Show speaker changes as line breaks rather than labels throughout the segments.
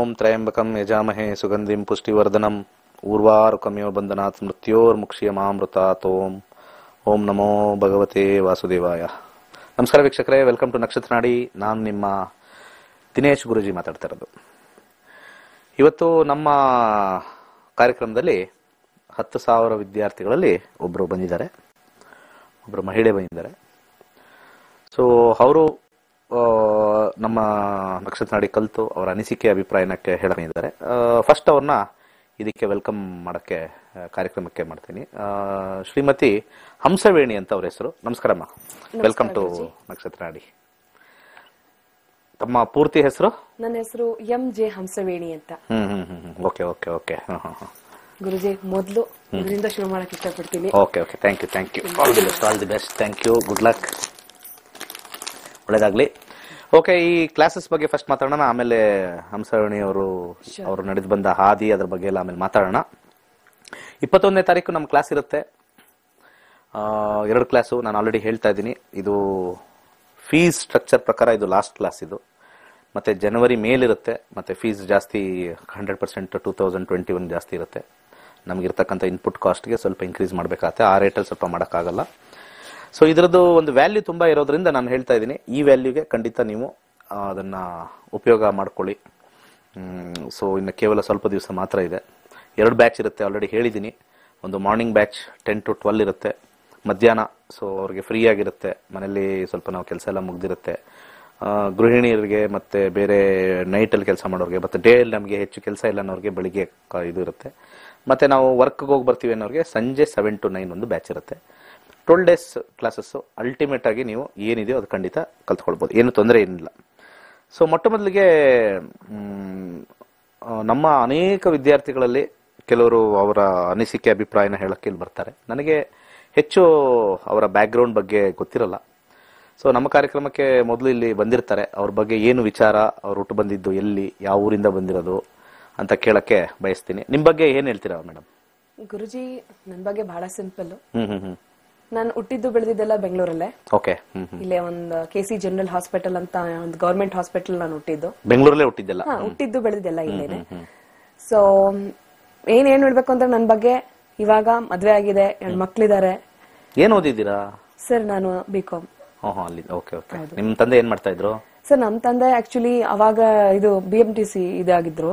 ಓಂ ತ್ರಯಂಬಕಂ ಯಜಾಮಹೇ ಸುಗಂಧಿಂ ಪುಷ್ಟಿವರ್ಧನಂ ಊರ್ವಾರುಕಮ್ಯೋ ಬಂಧನಾತ್ ಮೃತ್ಯೋರ್ಮುಕ್ಷಿಯಮಾಮೃತಾತ್ ಓಂ. ಓಂ ನಮೋ ಭಗವತೆ ವಾಸುದೇವಾಯ. ನಮಸ್ಕಾರ ವೀಕ್ಷಕರೇ, ವೆಲ್ಕಮ್ ಟು ನಕ್ಷತ್ರ ನಾಡಿ ನಾನು ನಿಮ್ಮ ದಿನೇಶ್ ಗುರುಜಿ ಮಾತಾಡ್ತಾ ಇರೋದು. ಇವತ್ತು ನಮ್ಮ ಕಾರ್ಯಕ್ರಮದಲ್ಲಿ ಹತ್ತು ಸಾವಿರ ವಿದ್ಯಾರ್ಥಿಗಳಲ್ಲಿ ಒಬ್ಬರು ಬಂದಿದ್ದಾರೆ. ಒಬ್ಬರು ಮಹಿಳೆ ಬಂದಿದ್ದಾರೆ. ಸೊ ಅವರು ನಮ್ಮ ನಕ್ಷತ್ರ ನಾಡಿ ಕಲಿತು ಅವರ ಅನಿಸಿಕೆ ಅಭಿಪ್ರಾಯನಕ್ಕೆ ಹೇಳಿದ್ದಾರೆ ಫಸ್ಟ್ ಅವ್ರನ್ನ ಇದಕ್ಕೆ ವೆಲ್ಕಮ್ ಮಾಡೋಕ್ಕೆ ಕಾರ್ಯಕ್ರಮಕ್ಕೆ ಮಾಡ್ತೀನಿ. ಶ್ರೀಮತಿ ಹಂಸವೇಣಿ ಅಂತ ಅವ್ರ ಹೆಸರು. ನಮಸ್ಕಾರಮ್ಮ ವೆಲ್ಕಮ್ ಟು ನಕ್ಷತ್ರ ನಾಡಿ ತಮ್ಮ ಪೂರ್ತಿ ಹೆಸರು?
ನನ್ನ ಹೆಸರು ಎಂ ಜೆ ಹಂಸವೇಣಿ ಅಂತ.
ಓಕೆ ಓಕೆ ಓಕೆ
ಗುರುಜಿ ಮೊದಲು ಇದರಿಂದ ಶುರು ಮಾಡಕ್ಕೆ ಇಷ್ಟಪಡ್ತೀನಿ.
Okay okay thank you thank you all the best all the best thank you good luck ಒಳ್ಳೇದಾಗ್ಲಿ. ಓಕೆ ಈ ಕ್ಲಾಸಸ್ ಬಗ್ಗೆ ಫಸ್ಟ್ ಮಾತಾಡೋಣ ಆಮೇಲೆ ಹಂಸರಣಿ ಅವರು ಅವರು ನಡೆದು ಬಂದ ಹಾದಿ ಅದ್ರ ಬಗ್ಗೆ ಎಲ್ಲ ಆಮೇಲೆ ಮಾತಾಡೋಣ. ಇಪ್ಪತ್ತೊಂದನೇ ತಾರೀಕು ನಮ್ಮ ಕ್ಲಾಸ್ ಇರುತ್ತೆ. ಎರಡು ಕ್ಲಾಸು ನಾನು ಆಲ್ರೆಡಿ ಹೇಳ್ತಾ ಇದ್ದೀನಿ. ಇದು ಫೀಸ್ ಸ್ಟ್ರಕ್ಚರ್ ಪ್ರಕಾರ ಇದು ಲಾಸ್ಟ್ ಕ್ಲಾಸ್ ಇದು. ಮತ್ತು ಜನವರಿ ಮೇಲಿರುತ್ತೆ ಮತ್ತು ಫೀಸ್ ಜಾಸ್ತಿ hundred percent two thousand twenty one ಜಾಸ್ತಿ ಇರುತ್ತೆ. ನಮಗಿರ್ತಕ್ಕಂಥ ಇನ್ಪುಟ್ ಕಾಸ್ಟ್ಗೆ ಸ್ವಲ್ಪ ಇನ್ಕ್ರೀಸ್ ಮಾಡಬೇಕಾಗತ್ತೆ. ಆ ರೇಟಲ್ಲಿ ಸ್ವಲ್ಪ ಮಾಡೋಕ್ಕಾಗಲ್ಲ. ಸೊ ಇದರದ್ದು ಒಂದು ವ್ಯಾಲ್ಯೂ ತುಂಬ ಇರೋದ್ರಿಂದ ನಾನು ಹೇಳ್ತಾ ಇದ್ದೀನಿ. ಈ ವ್ಯಾಲ್ಯೂಗೆ ಖಂಡಿತ ನೀವು ಅದನ್ನ ಉಪಯೋಗ ಮಾಡ್ಕೊಳ್ಳಿ. ಸೊ ಇನ್ನು ಕೇವಲ ಸ್ವಲ್ಪ ದಿವಸ ಮಾತ್ರ ಇದೆ. ಎರಡು ಬ್ಯಾಚ್ ಇರುತ್ತೆ ಆಲ್ರೆಡಿ ಹೇಳಿದ್ದೀನಿ. ಒಂದು morning batch ten to twelve ಇರುತ್ತೆ. ಮಧ್ಯಾಹ್ನ ಸೊ ಅವ್ರಿಗೆ ಫ್ರೀ ಆಗಿರುತ್ತೆ. ಮನೇಲಿ ಸ್ವಲ್ಪ ನಾವು ಕೆಲಸ ಎಲ್ಲ ಮುಗ್ದಿರುತ್ತೆ. ಗೃಹಿಣಿಯರಿಗೆ ಮತ್ತೆ ಬೇರೆ ನೈಟಲ್ಲಿ ಕೆಲಸ ಮಾಡೋರಿಗೆ, ಮತ್ತೆ ಡೇ ಅಲ್ಲಿ ನಮಗೆ ಹೆಚ್ಚು ಕೆಲಸ ಇಲ್ಲ ಅನ್ನೋರಿಗೆ ಬೆಳಿಗ್ಗೆ ಇದು ಇರುತ್ತೆ. ಮತ್ತೆ ನಾವು ವರ್ಕ್ಗೆ ಹೋಗಿ ಬರ್ತೀವಿ ಅನ್ನೋರಿಗೆ ಸಂಜೆ ಸೆವೆನ್ ಟು ನೈನ್ ಒಂದು ಬ್ಯಾಚ್ ಇರುತ್ತೆ. ಟ್ವೆಲ್ ಡೇಸ್ ಕ್ಲಾಸಸ್ಸು ಅಲ್ಟಿಮೇಟ್ ಆಗಿ ನೀವು ಏನಿದೆಯೋ ಅದು ಖಂಡಿತ ಕಲ್ತ್ಕೊಳ್ಬೋದು. ಏನು ತೊಂದರೆ ಏನಿಲ್ಲ. ಸೊ ಮೊಟ್ಟ ಮೊದಲಿಗೆ ನಮ್ಮ ಅನೇಕ ವಿದ್ಯಾರ್ಥಿಗಳಲ್ಲಿ ಕೆಲವರು ಅವರ ಅನಿಸಿಕೆ ಅಭಿಪ್ರಾಯನ ಹೇಳಕ್ಕೆ ಇಲ್ಲಿ ಬರ್ತಾರೆ. ನನಗೆ ಹೆಚ್ಚು ಅವರ ಬ್ಯಾಕ್ಗ್ರೌಂಡ್ ಬಗ್ಗೆ ಗೊತ್ತಿರಲ್ಲ. ಸೊ ನಮ್ಮ ಕಾರ್ಯಕ್ರಮಕ್ಕೆ ಮೊದಲು ಇಲ್ಲಿ ಬಂದಿರ್ತಾರೆ. ಅವ್ರ ಬಗ್ಗೆ ಏನು ವಿಚಾರ ಅವ್ರು ಹುಟ್ಟು ಬಂದಿದ್ದು ಎಲ್ಲಿ ಯಾವ ಊರಿಂದ ಬಂದಿರೋದು ಅಂತ ಕೇಳಕ್ಕೆ ಬಯಸ್ತೀನಿ. ನಿಮ್ಮ ಬಗ್ಗೆ ಏನು ಹೇಳ್ತೀರಾ ಮೇಡಮ್?
ಗುರುಜಿ ನನ್ನ ಬಗ್ಗೆ ಬಹಳ ಸಿಂಪಲ್
ಹ್ಮ್ ಹ್ಮ್ ಹ್ಮ್.
ನಾನು ಹುಟ್ಟಿದ್ದು ಬೆಳೆದಿದ್ದೆಲ್ಲ ಬೆಂಗಳೂರಲ್ಲೇ.
ಓಕೆ
ಇಲ್ಲೇ ಒಂದು ಕೆ ಸಿ ಜನರಲ್ ಹಾಸ್ಪಿಟಲ್ ಅಂತ ಒಂದು ಗವರ್ಮೆಂಟ್ ಹಾಸ್ಪಿಟಲ್ ನಾನು ಹುಟ್ಟಿದ್ದು.
ಬೆಂಗಳೂರಲ್ಲೇ ಹುಟ್ಟಿದ್ದೆಲ್ಲ?
ಹಾ ಹುಟ್ಟಿದ್ದು ಬೆಳೆದಿದ್ದೆಲ್ಲ ಇಲ್ಲೇನೆ. ಸೊ ಏನ್ ಏನ್ ಹೇಳ್ಬೇಕು ಅಂದ್ರೆ ನನ್ನ ಬಗ್ಗೆ ಇವಾಗ ಮದ್ವೆ ಆಗಿದೆ ಎರಡು ಮಕ್ಳಿದಾರೆ
ಏನ್ ಓದಿದ್ದೀರಾ?
ಸರ್ ನಾನು ಬಿ ಕಾಮ್
ಅಲ್ಲಿ ಓಕೆ ಓಕೆ ನಿಮ್ಮ ತಂದೆ ಏನು ಮಾಡ್ತಾ ಇದ್ರು?
ಸರ್ ನಮ್ ತಂದೆ ಆಕ್ಚುಲಿ ಅವಾಗ ಇದು ಬಿ ಎಂ ಟಿ ಸಿ ಇದಾಗಿದ್ರು.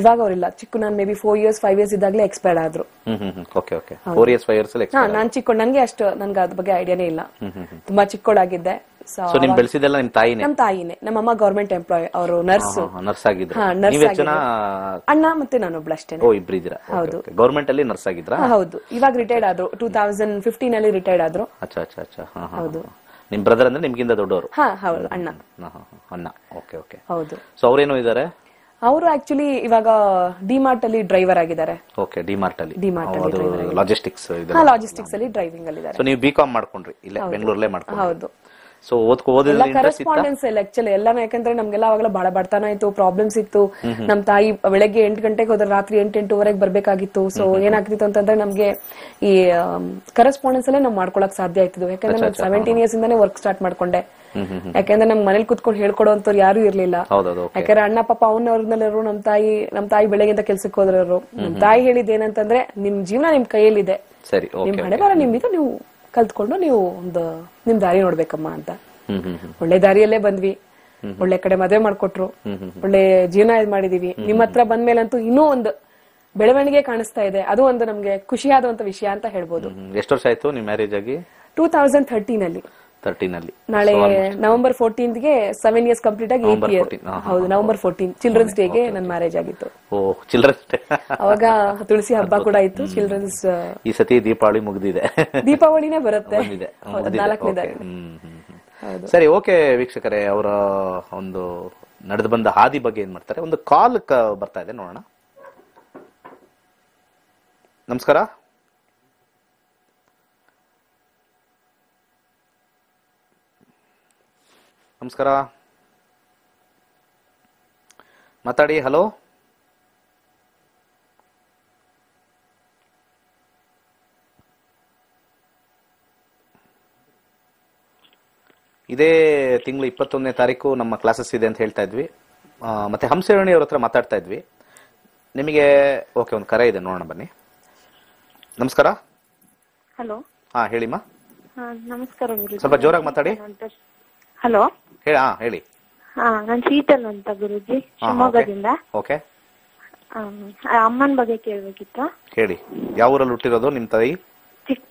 ಇವಾಗ ಅವ್ರಿಲ್ಲ. ಚಿಕ್ಕ ನಾನು may be four years five years ಇದ್ದಾಗಲೇ ಎಕ್ಸ್ಪೈರ್ಡ್ ಆದ್ರು.
ನಾನು
ಚಿಕ್ಕ ನಾನ್ ನನ್ಗೆ ಅಷ್ಟು ನನ್ಗೆ ಅದ್ರ ಬಗ್ಗೆ ಐಡಿಯಾನೇ ಇಲ್ಲ. ತುಂಬಾ ಚಿಕ್ಕೋಳಾಗಿದ್ದೆ. ಸೊ
ಸೊ ನಿಮ್ ಬೆಳೆಸಿದೆಲ್ಲ ನಿಮ್ ತಾಯಿನೇ?
ನಮ್ ತಾಯಿನೇ. ನಮ್ಮಮ್ಮ ಗೌರ್ಮೆಂಟ್ ಎಂಪ್ಲಾಯ್ ಅವರು ನರ್ಸ್
ನರ್ಸ್ ಆಗಿದ್ರು.
ಅಣ್ಣ ಮತ್ತೆ ನಾನೊಬ್ಳು ಅಷ್ಟೇ.
ಓ ಇಬ್ರು ಇದ್ದೀರಾ? ಗೌರ್ಮೆಂಟ್ ಅಲ್ಲಿ ನರ್ಸ್ ಆಗಿದ್ರಾ?
ಹೌದು. ಇವಾಗ ರಿಟೈರ್ಡ್ ಆದ್ರು. ಟೂ ತೌಸಂಡ್ ಫಿಫ್ಟೀನ್ ಅಲ್ಲಿ ರಿಟೈರ್ಡ್ ಆದ್ರು.
ಅಚ್ಚಾ ಅಚ್ಚಾ ಅಚ್ಚಾ. ಹಾ ಹಾ. ನಿಮ್ ಬ್ರದರ್ ಅಂದ್ರೆ ನಿಮ್ಗಿಂತ ದೊಡ್ಡವರು.
ಹಾ ಹೌದು ಅಣ್ಣ.
ಅಣ್ಣ. ಓಕೆ ಓಕೆ
ಹೌದು.
ಸೊ ಅವ್ರೇನು ಇದಾರೆ?
ಅವರು ಆಕ್ಚುಲಿ ಇವಾಗ ಡಿಮಾರ್ಟ್ ಅಲ್ಲಿ ಡ್ರೈವರ್ ಆಗಿದ್ದಾರೆ.
ಓಕೆ ಡಿಮಾರ್ಟ್ ಅಲ್ಲಿ.
ಡಿಮಾರ್ಟ್
ಅಲ್ಲಿ ಲಾಜಿಸ್ಟಿಕ್ಸ್
ಲಾಜಿಸ್ಟಿಕ್ಸ್ ಅಲ್ಲಿ ಡ್ರೈವಿಂಗ್ ಅಲ್ಲಿ ಇದ್ದಾರೆ.
ಸೊ ನೀವು ಬಿ ಕಾಮ್ ಮಾಡ್ಕೊಂಡ್ರಿ ಇಲ್ಲೇ ಬೆಂಗಳೂರಲ್ಲೇ ಮಾಡ್ಕೊಂಡ್ರಿ.
ಹೌದು.
ಸೊ ಓದ್ಕೊ ಓದಿದ್ರೆ
ಎಲ್ಲ ಕರೆಸ್ಪಾಂಡೆನ್ಸ್ ಎಲ್ಲ ಆಕ್ಚುಲಿ ಎಲ್ಲಾನು ಯಾಕಂದ್ರೆ ನಮ್ಗೆಲ್ಲ ಅವಾಗ ಬಹಳ ಬಡತನ ಇತ್ತು. ಪ್ರಾಬ್ಲಮ್ಸ್ ಇತ್ತು ನಮ್ ತಾಯಿ ಬೆಳಗ್ಗೆ ಎಂಟು ಗಂಟೆಗೆ ಹೋದ್ರೆ ರಾತ್ರಿ ಎಂಟು ವರೆಗೆ ಬರ್ಬೇಕಾಗಿತ್ತು ಸೊ ಏನಾಗ್ತಿತ್ತು ಅಂತಂದ್ರೆ ನಮ್ಗೆ ಈ ಕರೆಸ್ಪಾಂಡೆನ್ಸ್ ಅಲ್ಲೇ ನಾವು ಮಾಡ್ಕೊಳಕ್ ಸಾಧ್ಯ ಆಯ್ತಿದ್ವು ಯಾಕಂದ್ರೆ ನಾನು ಸೆವೆಂಟೀನ್ ಇಯರ್ಸ್ ಇಂದಾನೆ ವರ್ಕ್ ಸ್ಟಾರ್ಟ್ ಮಾಡ್ಕೊಂಡೆ. ಯಾಕಂದ್ರೆ ನಮ್ ಮನೇಲಿ ಕುತ್ಕೊಂಡು ಹೇಳ್ಕೊಡೋಂತವ್ರು ಯಾರು ಇರ್ಲಿಲ್ಲ. ಯಾಕಂದ್ರೆ ಅಣ್ಣ ಪಾಪ ಅವ್ನವ್ರನ್ನಲ್ಲಿರು ನಮ್ ತಾಯಿ ನಮ್ ತಾಯಿ ಬೆಳಗ್ಗೆ ಕೆಲ್ಸಕ್ಕೆ ಹೋದ್ರವ್ರು ನಮ್ ತಾಯಿ ಹೇಳಿದ್ ಏನಂತಂದ್ರೆ ನಿಮ್ ಜೀವನ ನಿಮ್ ಕೈಯಲ್ಲಿದೆ.
ಸರಿ
ನಿಮ್
ಓಕೆ
ಹಣೆ ಬರ ನಿಮ್ಮಿದು ನೀವು ಕಲ್ತ್ಕೊಂಡು ನೀವು ಒಂದು ನಿಮ್ ದಾರಿ ನೋಡ್ಬೇಕಮ್ಮ ಅಂತ. ಒಳ್ಳೆ ದಾರಿಯಲ್ಲೇ ಬಂದ್ವಿ. ಒಳ್ಳೆ ಕಡೆ ಮದುವೆ ಮಾಡ್ಕೊಟ್ರು. ಒಳ್ಳೆ ಜೀವನ ಇದ್ ಮಾಡಿದೀವಿ. ನಿಮ್ ಹತ್ರ ಬಂದ್ಮೇಲಂತೂ ಇನ್ನೂ ಒಂದು ಬೆಳವಣಿಗೆ ಕಾಣಿಸ್ತಾ ಇದೆ. ಅದು ಒಂದು ನಮ್ಗೆ ಖುಷಿಯಾದಂತ ವಿಷಯ ಅಂತ ಹೇಳ್ಬೋದು.
ಎಷ್ಟು ವರ್ಷ ಆಯ್ತು ನಿಮ್ ಮ್ಯಾರೇಜ್ ಆಗಿ?
ಟೂ ತೌಸಂಡ್ ಥರ್ಟೀನ್ ಅಲ್ಲಿ.
ತರ್ಟೀನ್ ಅಲ್ಲಿ.
ನಾಳೆ ನವೆಂಬರ್ ಫೋರ್ಟೀನ್ಗೆ ಸೆವೆನ್ ಇಯರ್ಸ್ ಕಂಪ್ಲೀಟ್ ಆಗಿ ಏಟ್ ಇಯರ್ ಹೌದು ನವೆಂಬರ್ ಫೋರ್ಟೀನ್ ಚಿಲ್ಡ್ರನ್ಸ್ ಡೇಗೆ ನನ್ನ ಮ್ಯಾರೇಜ್ ಆಗಿತ್ತು.
ಓ ಚಿಲ್ಡ್ರನ್ಸ್
ಅವಾಗ ತುಳಸಿ ಹಬ್ಬ ಕೂಡ ಇತ್ತು. ಚಿಲ್ಡ್ರನ್ಸ್
ಈ ಸತಿ ದೀಪಾವಳಿ ಮುಗಿದಿದೆ.
ದೀಪಾವಳಿನೇ ಬರುತ್ತೆ.
ಬಂದಿದೆ
ಹೌದು,
ಮುಗ್ದಿದೆ.
ನಾಲ್ಕನೇ
Okay.
ತಾರೀಕು
ಹ್ಮ್, ಹ್ಮ್, ಹ್ಮ್. ಸರಿ ಓಕೆ ವೀಕ್ಷಕರೇ ಅವರ ಒಂದು ನಡೆದು ಬಂದ ಹಾದಿ ಬಗ್ಗೆ ಏನ್ ಮಾಡ್ತಾರೆ? ಒಂದು ಕಾಲ್ ಬರ್ತಾ ಇದೆ ನೋಡೋಣ. ನಮಸ್ಕಾರ. ನಮಸ್ಕಾರ. ಮಾತಾಡಿ ಹಲೋ? ಇದೇ ತಿಂಗಳು ಇಪ್ಪತ್ತೊಂದನೇ ತಾರೀಕು ನಮ್ಮ ಕ್ಲಾಸಸ್ ಇದೆ ಅಂತ ಹೇಳ್ತಾ ಇದ್ವಿ. ಮತ್ತೆ ಹಂಸೇರಣಿ ಅವ್ರ ಹತ್ರ ಮಾತಾಡ್ತಾ ಇದ್ವಿ. ನಿಮಗೆ ಓಕೆ ಒಂದು ಕರೆ ಇದೆ ನೋಡೋಣ ಬನ್ನಿ. ನಮಸ್ಕಾರ.
ಹಲೋ.
ಹಾ ಹೇಳಿಮ್ಮ
ನಮಸ್ಕಾರ
ಸ್ವಲ್ಪ ಜೋರಾಗಿ ಮಾತಾಡಿ.
ಹಲೋ.
ಹೇಳಿ ಹಾ ಹೇಳಿ.
ಹಾ ನಾನ್ ಶೀತಲ್ ಅಂತ ಗುರುಜಿ ಶಿವಮೊಗ್ಗದಿಂದ.
ಓಕೆ.
ಅಮ್ಮನ ಬಗ್ಗೆ ಕೇಳಬೇಕಿತ್ತು.
ಹೇಳಿ ಯಾವ ಊರಲ್ಲಿ ಹುಟ್ಟಿರೋದು ನಿಮ್ಮ ತಾಯಿ?
ಚಿಕ್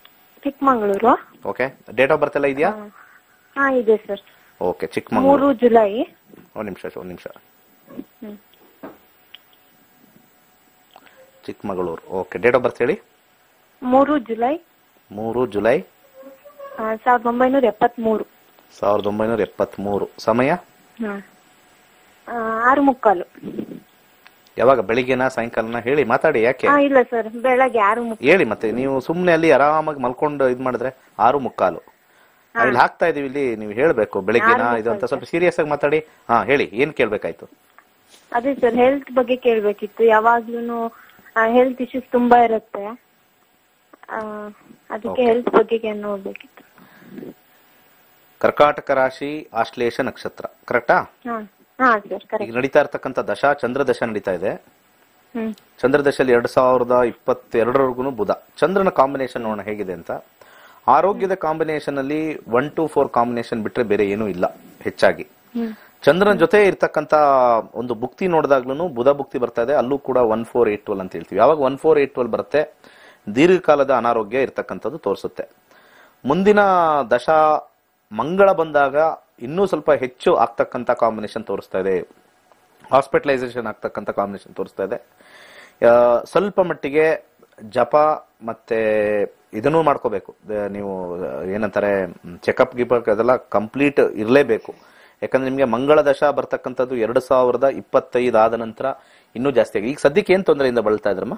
Chikkamagaluru.
Okay date of birth ಎಲ್ಲ ಇದೆಯಾ?
ಹಾ. ಇದೆ ಸರ್.
ಓಕೆ ಚಿಕ್ಕಮಗಳೂರು.
ಮೂರು ಜುಲೈ.
ಒಂದು ನಿಮಿಷ ಒಂದು ನಿಮಿಷ. Chikkamagaluru okay. Date of birth ಹೇಳಿ?
ಮೂರು ಜುಲೈ.
ಮೂರು ಜುಲೈ.
ಸಾವಿರದ ಒಂಬೈನೂರ ಎಪ್ಪತ್ಮೂರು.
ಸಾವಿರದ ಒಂಬೈನೂರ ಎಪ್ಪತ್ತ್ಮೂರು ಸಮಯ?
ಆರು ಮುಕ್ಕಾಲು
ಯಾವಾಗ? ಬೆಳಿಗ್ಗೆನಾ ಸಾಯಂಕಾಲನ? ಹೇಳಿ ಮಾತಾಡಿ ಯಾಕೆ?
ಇಲ್ಲ ಸರ್ ಬೆಳಗ್ಗೆ ಆರು ಮುಕ್ಕಾಲು
ಹೇಳಿ ಮತ್ತೆ ನೀವು ಸುಮ್ಮನೆ ಅಲ್ಲಿ ಆರಾಮಾಗಿ ಮಲ್ಕೊಂಡು ಇದು ಮಾಡಿದ್ರೆ ಆರು ಮುಕ್ಕಾಲು ಇಲ್ಲಿ ಹಾಕ್ತಾ ಇದೀವಿ ಇಲ್ಲಿ ನೀವು ಹೇಳಬೇಕು ಬೆಳಿಗ್ಗೆನಾ ಇದು ಅಂತ ಸ್ವಲ್ಪ ಸೀರಿಯಸ್ ಆಗಿ ಮಾತಾಡಿ. ಹಾ ಹೇಳಿ ಏನ್ ಕೇಳ್ಬೇಕಾಯ್ತು?
ಅದೇ ಸರ್ ಹೆಲ್ತ್ ಬಗ್ಗೆ ಕೇಳ್ಬೇಕಿತ್ತು. ಯಾವಾಗ್ಲೂ ಹೆಲ್ತ್ ಇಶ್ಯೂಸ್ ತುಂಬಾ ಇರುತ್ತೆ. ಅದಕ್ಕೆ ಹೆಲ್ತ್ ಬಗ್ಗೆ ನೋಡ್ಬೇಕಿತ್ತು.
ಕರ್ಕಾಟಕ ರಾಶಿ ಆಶ್ಲೇಷ ನಕ್ಷತ್ರ ಕರೆಕ್ಟಾ? ಈಗ ನಡೀತಾ ಇರ್ತಕ್ಕಂಥ ದಶಾ ಚಂದ್ರ ದಶ ನಡೀತಾ ಇದೆ.
ಚಂದ್ರ
ಚಂದ್ರದಶಲ್ಲಿ ಎರಡ್ ಸಾವಿರದ ಇಪ್ಪತ್ತೆರಡರವರೆಗೂ ಬುಧ. ಚಂದ್ರನ ಕಾಂಬಿನೇಷನ್ ನೋಡೋಣ ಹೇಗಿದೆ ಅಂತ. ಆರೋಗ್ಯದ ಕಾಂಬಿನೇಷನ್ ಅಲ್ಲಿ ಒನ್ ಟು ಫೋರ್ ಕಾಂಬಿನೇಷನ್ ಬಿಟ್ರೆ ಬೇರೆ ಏನೂ ಇಲ್ಲ ಹೆಚ್ಚಾಗಿ. ಚಂದ್ರನ ಜೊತೆ ಇರ್ತಕ್ಕಂತ ಒಂದು ಭುಕ್ತಿ ನೋಡಿದಾಗ್ಲೂ ಬುಧ ಭುಕ್ತಿ ಬರ್ತಾ ಇದೆ ಅಲ್ಲೂ ಕೂಡ ಒನ್ ಫೋರ್ ಏಟ್ ಟ್ವೆಲ್ ಅಂತ ಹೇಳ್ತೀವಿ. ಯಾವಾಗ ಒನ್ ಫೋರ್ ಏಟ್ ಟ್ವೆಲ್ ಬರುತ್ತೆ ದೀರ್ಘಕಾಲದ ಅನಾರೋಗ್ಯ ಇರ್ತಕ್ಕಂಥದ್ದು ತೋರಿಸುತ್ತೆ. ಮುಂದಿನ ದಶಾ ಮಂಗಳ ಬಂದಾಗ ಇನ್ನೂ ಸ್ವಲ್ಪ ಹೆಚ್ಚು ಆಗ್ತಕ್ಕಂಥ ಕಾಂಬಿನೇಷನ್ ತೋರಿಸ್ತಾ ಇದೆ. ಹಾಸ್ಪಿಟಲೈಸೇಷನ್ ಆಗ್ತಕ್ಕಂಥ ಕಾಂಬಿನೇಷನ್ ತೋರಿಸ್ತಾ ಇದೆ. ಸ್ವಲ್ಪ ಮಟ್ಟಿಗೆ ಜಪ ಮತ್ತೆ ಇದನ್ನೂ ಮಾಡ್ಕೋಬೇಕು. ನೀವು, ಏನಂತಾರೆ ಚೆಕಪ್ ಗಿಪಪ್ ಅದೆಲ್ಲ ಕಂಪ್ಲೀಟ್ ಇರಲೇಬೇಕು. ಯಾಕಂದ್ರೆ ನಿಮಗೆ ಮಂಗಳ ದಶ ಬರ್ತಕ್ಕಂಥದ್ದು ಎರಡು ಸಾವಿರದ ಇಪ್ಪತ್ತೈದು ಆದ ನಂತರ ಇನ್ನೂ ಜಾಸ್ತಿ ಆಗಿ ಈಗ ಸದ್ಯಕ್ಕೆ ಏನ್ ತೊಂದರೆಯಿಂದ ಬಳಲ್ತಾ ಇದ್ರಮ್ಮ?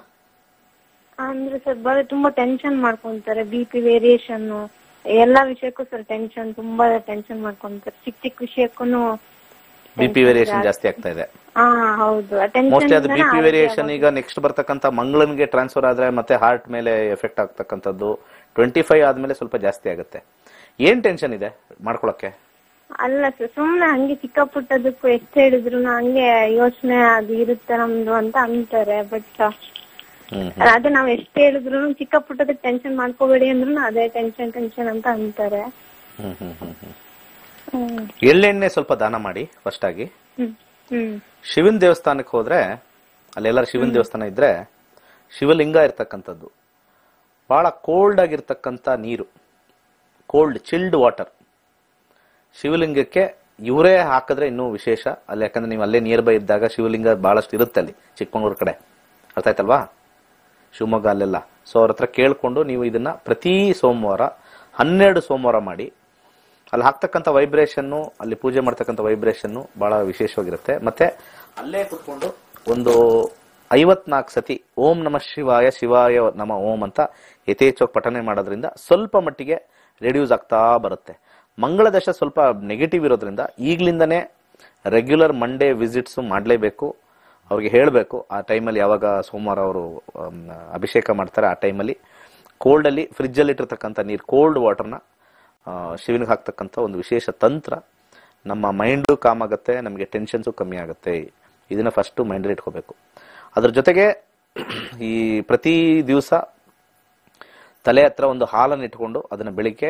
ಅಂದ್ರೆ ಸರ್ ತುಂಬಾ ಟೆನ್ಷನ್ ಮಾಡ್ಕೊಂತಾರೆ ಬಿ ಪಿ ವೇರಿಯೇಷನ್ ಎಲ್ಲಾ ವಿಷಯಕ್ಕೂ ಸರ್ ಟೆನ್ಷನ್ ತುಂಬಾ ಟೆನ್ಷನ್ ಮಾಡ್ಕೊಂತಾರೆ. ಚಿಕ್ಕ ಚಿಕ್ಕ ವಿಷಯಕ್ಕೂ
ಬಿಪಿ ವೇರಿಯೇಷನ್ ಜಾಸ್ತಿ. ಆಗ್ತಾ ಇದೆ.
ಹಾ ಹೌದು.
ಮೋಸ್ಟ್ಲಿ ಅದು
ಬಿಪಿ
ವೇರಿಯೇಷನ್ ಈಗ ನೆಕ್ಸ್ಟ್ ಬರ್ತಕ್ಕಂತ ಮಂಗಳನ್ಗೆ ಟ್ರಾನ್ಸ್ಫರ್ ಆದ್ರೆ ಮತ್ತೆ ಹಾರ್ಟ್ ಮೇಲೆ ಎಫೆಕ್ಟ್ ಆಗ್ತಕ್ಕಂಥದ್ದು. ಟ್ವೆಂಟಿ ಫೈವ್ ಆದ್ಮೇಲೆ ಸ್ವಲ್ಪ ಜಾಸ್ತಿ ಆಗುತ್ತೆ. ಏನ್ ಟೆನ್ಷನ್ ಇದೆ ಮಾಡ್ಕೊಳಕ್ಕೆ?
ಅಲ್ಲ ಸರ್ ಸುಮ್ನೆ ಹಂಗೆ ಚಿಕ್ಕ ಪುಟ್ಟದಕ್ಕೂ ಎಷ್ಟು ಹೇಳಿದ್ರು ಹಂಗೆ ಯೋಚನೆ ಅದು ಇರುತ್ತೆ ನಮ್ದು ಅಂತ ಅಂತಾರೆ ಬಟ್ ಅದೇ ನಾವ್ ಎಷ್ಟ್ ಹೇಳಿದ್ರು ಚಿಕ್ಕ ಪುಟ್ಟದ ಟೆನ್ಷನ್ ಮಾಡ್ಕೋಬೇಡಿ ಅಂದ್ರು ಅದೇ ಟೆನ್ಷನ್ ಟೆನ್ಷನ್ ಅಂತ ಅಂತಾರೆ.
ಎಳ್ಳೆಣ್ಣೆ ಸ್ವಲ್ಪ ದಾನ ಮಾಡಿ ಫಸ್ಟ್ ಆಗಿ. ಶಿವನ್ ದೇವಸ್ಥಾನಕ್ಕೆ ಹೋದ್ರೆ ಅಲ್ಲೆಲ್ಲರ ಶಿವನ್ ದೇವಸ್ಥಾನ ಇದ್ರೆ ಶಿವಲಿಂಗ ಇರ್ತಕ್ಕಂಥದ್ದು. ಬಹಳ ಕೋಲ್ಡ್ ಆಗಿರ್ತಕ್ಕಂಥ ನೀರು. ಕೋಲ್ಡ್ ಚಿಲ್ಡ್ ವಾಟರ್ ಶಿವಲಿಂಗಕ್ಕೆ ಇವರೇ ಹಾಕಿದ್ರೆ ಇನ್ನೂ ವಿಶೇಷ. ಅಲ್ಲಿ ಯಾಕಂದ್ರೆ ನೀವು ಅಲ್ಲೇ ನಿಯರ್ ಬೈ ಇದ್ದಾಗ ಶಿವಲಿಂಗ ಬಹಳಷ್ಟು ಇರುತ್ತೆ ಅಲ್ಲಿ ಚಿಕ್ಕಮಂಗ್ಳೂರ್ ಕಡೆ. ಅರ್ಥ ಆಯ್ತಲ್ವಾ? ಶಿವಮೊಗ್ಗ ಅಲ್ಲೆಲ್ಲ. ಸೊ ಅವ್ರ ಹತ್ರ ಕೇಳಿಕೊಂಡು ನೀವು ಇದನ್ನ ಪ್ರತಿ ಸೋಮವಾರ, ಹನ್ನೆರಡು ಸೋಮವಾರ ಮಾಡಿ, ಅಲ್ಲಿ ಹಾಕ್ತಕ್ಕಂಥ ವೈಬ್ರೇಷನ್ನು ಅಲ್ಲಿ ಪೂಜೆ ಮಾಡ್ತಕ್ಕಂಥ ವೈಬ್ರೇಷನ್ನು ಬಹಳ ವಿಶೇಷವಾಗಿರುತ್ತೆ. ಮತ್ತೆ ಅಲ್ಲೇ ಕುತ್ಕೊಂಡು ಒಂದು ಐವತ್ನಾಲ್ಕು ಸತಿ ಓಂ ನಮ ಶಿವಾಯ ಶಿವಾಯ ನಮ ಓಂ ಅಂತ ಯಥೇಚ್ಛವಾಗಿ ಪಠನೆ ಮಾಡೋದ್ರಿಂದ ಸ್ವಲ್ಪ ಮಟ್ಟಿಗೆ ರೆಡ್ಯೂಸ್ ಆಗ್ತಾ ಬರುತ್ತೆ. ಮಂಗಳ ದಶ ಸ್ವಲ್ಪ ನೆಗೆಟಿವ್ ಇರೋದ್ರಿಂದ ಈಗಲಿಂದನೇ ರೆಗ್ಯುಲರ್ ಮಂಡೇ ವಿಸಿಟ್ಸು ಮಾಡಲೇಬೇಕು. ಅವ್ರಿಗೆ ಹೇಳಬೇಕು, ಆ ಟೈಮಲ್ಲಿ ಯಾವಾಗ ಸೋಮವಾರ ಅವರು ಅಭಿಷೇಕ ಮಾಡ್ತಾರೆ, ಆ ಟೈಮಲ್ಲಿ ಕೋಲ್ಡಲ್ಲಿ ಫ್ರಿಜ್ಜಲ್ಲಿ ಇಟ್ಟಿರ್ತಕ್ಕಂಥ ನೀರು ಕೋಲ್ಡ್ ವಾಟರ್ನ ಶಿವನಿಗೆ ಹಾಕ್ತಕ್ಕಂಥ ಒಂದು ವಿಶೇಷ ತಂತ್ರ ನಮ್ಮ ಮೈಂಡು ಕಾಮ್ ಆಗುತ್ತೆ, ನಮಗೆ ಟೆನ್ಷನ್ಸು ಕಮ್ಮಿ ಆಗುತ್ತೆ. ಇದನ್ನು ಫಸ್ಟು ಮೈಂಡಲ್ಲಿ ಇಟ್ಕೋಬೇಕು. ಅದ್ರ ಜೊತೆಗೆ ಈ ಪ್ರತಿ ದಿವಸ ತಲೆ ಹತ್ರ ಒಂದು ಹಾಲನ್ನು ಇಟ್ಕೊಂಡು ಅದನ್ನ ಬೆಳಿಗ್ಗೆ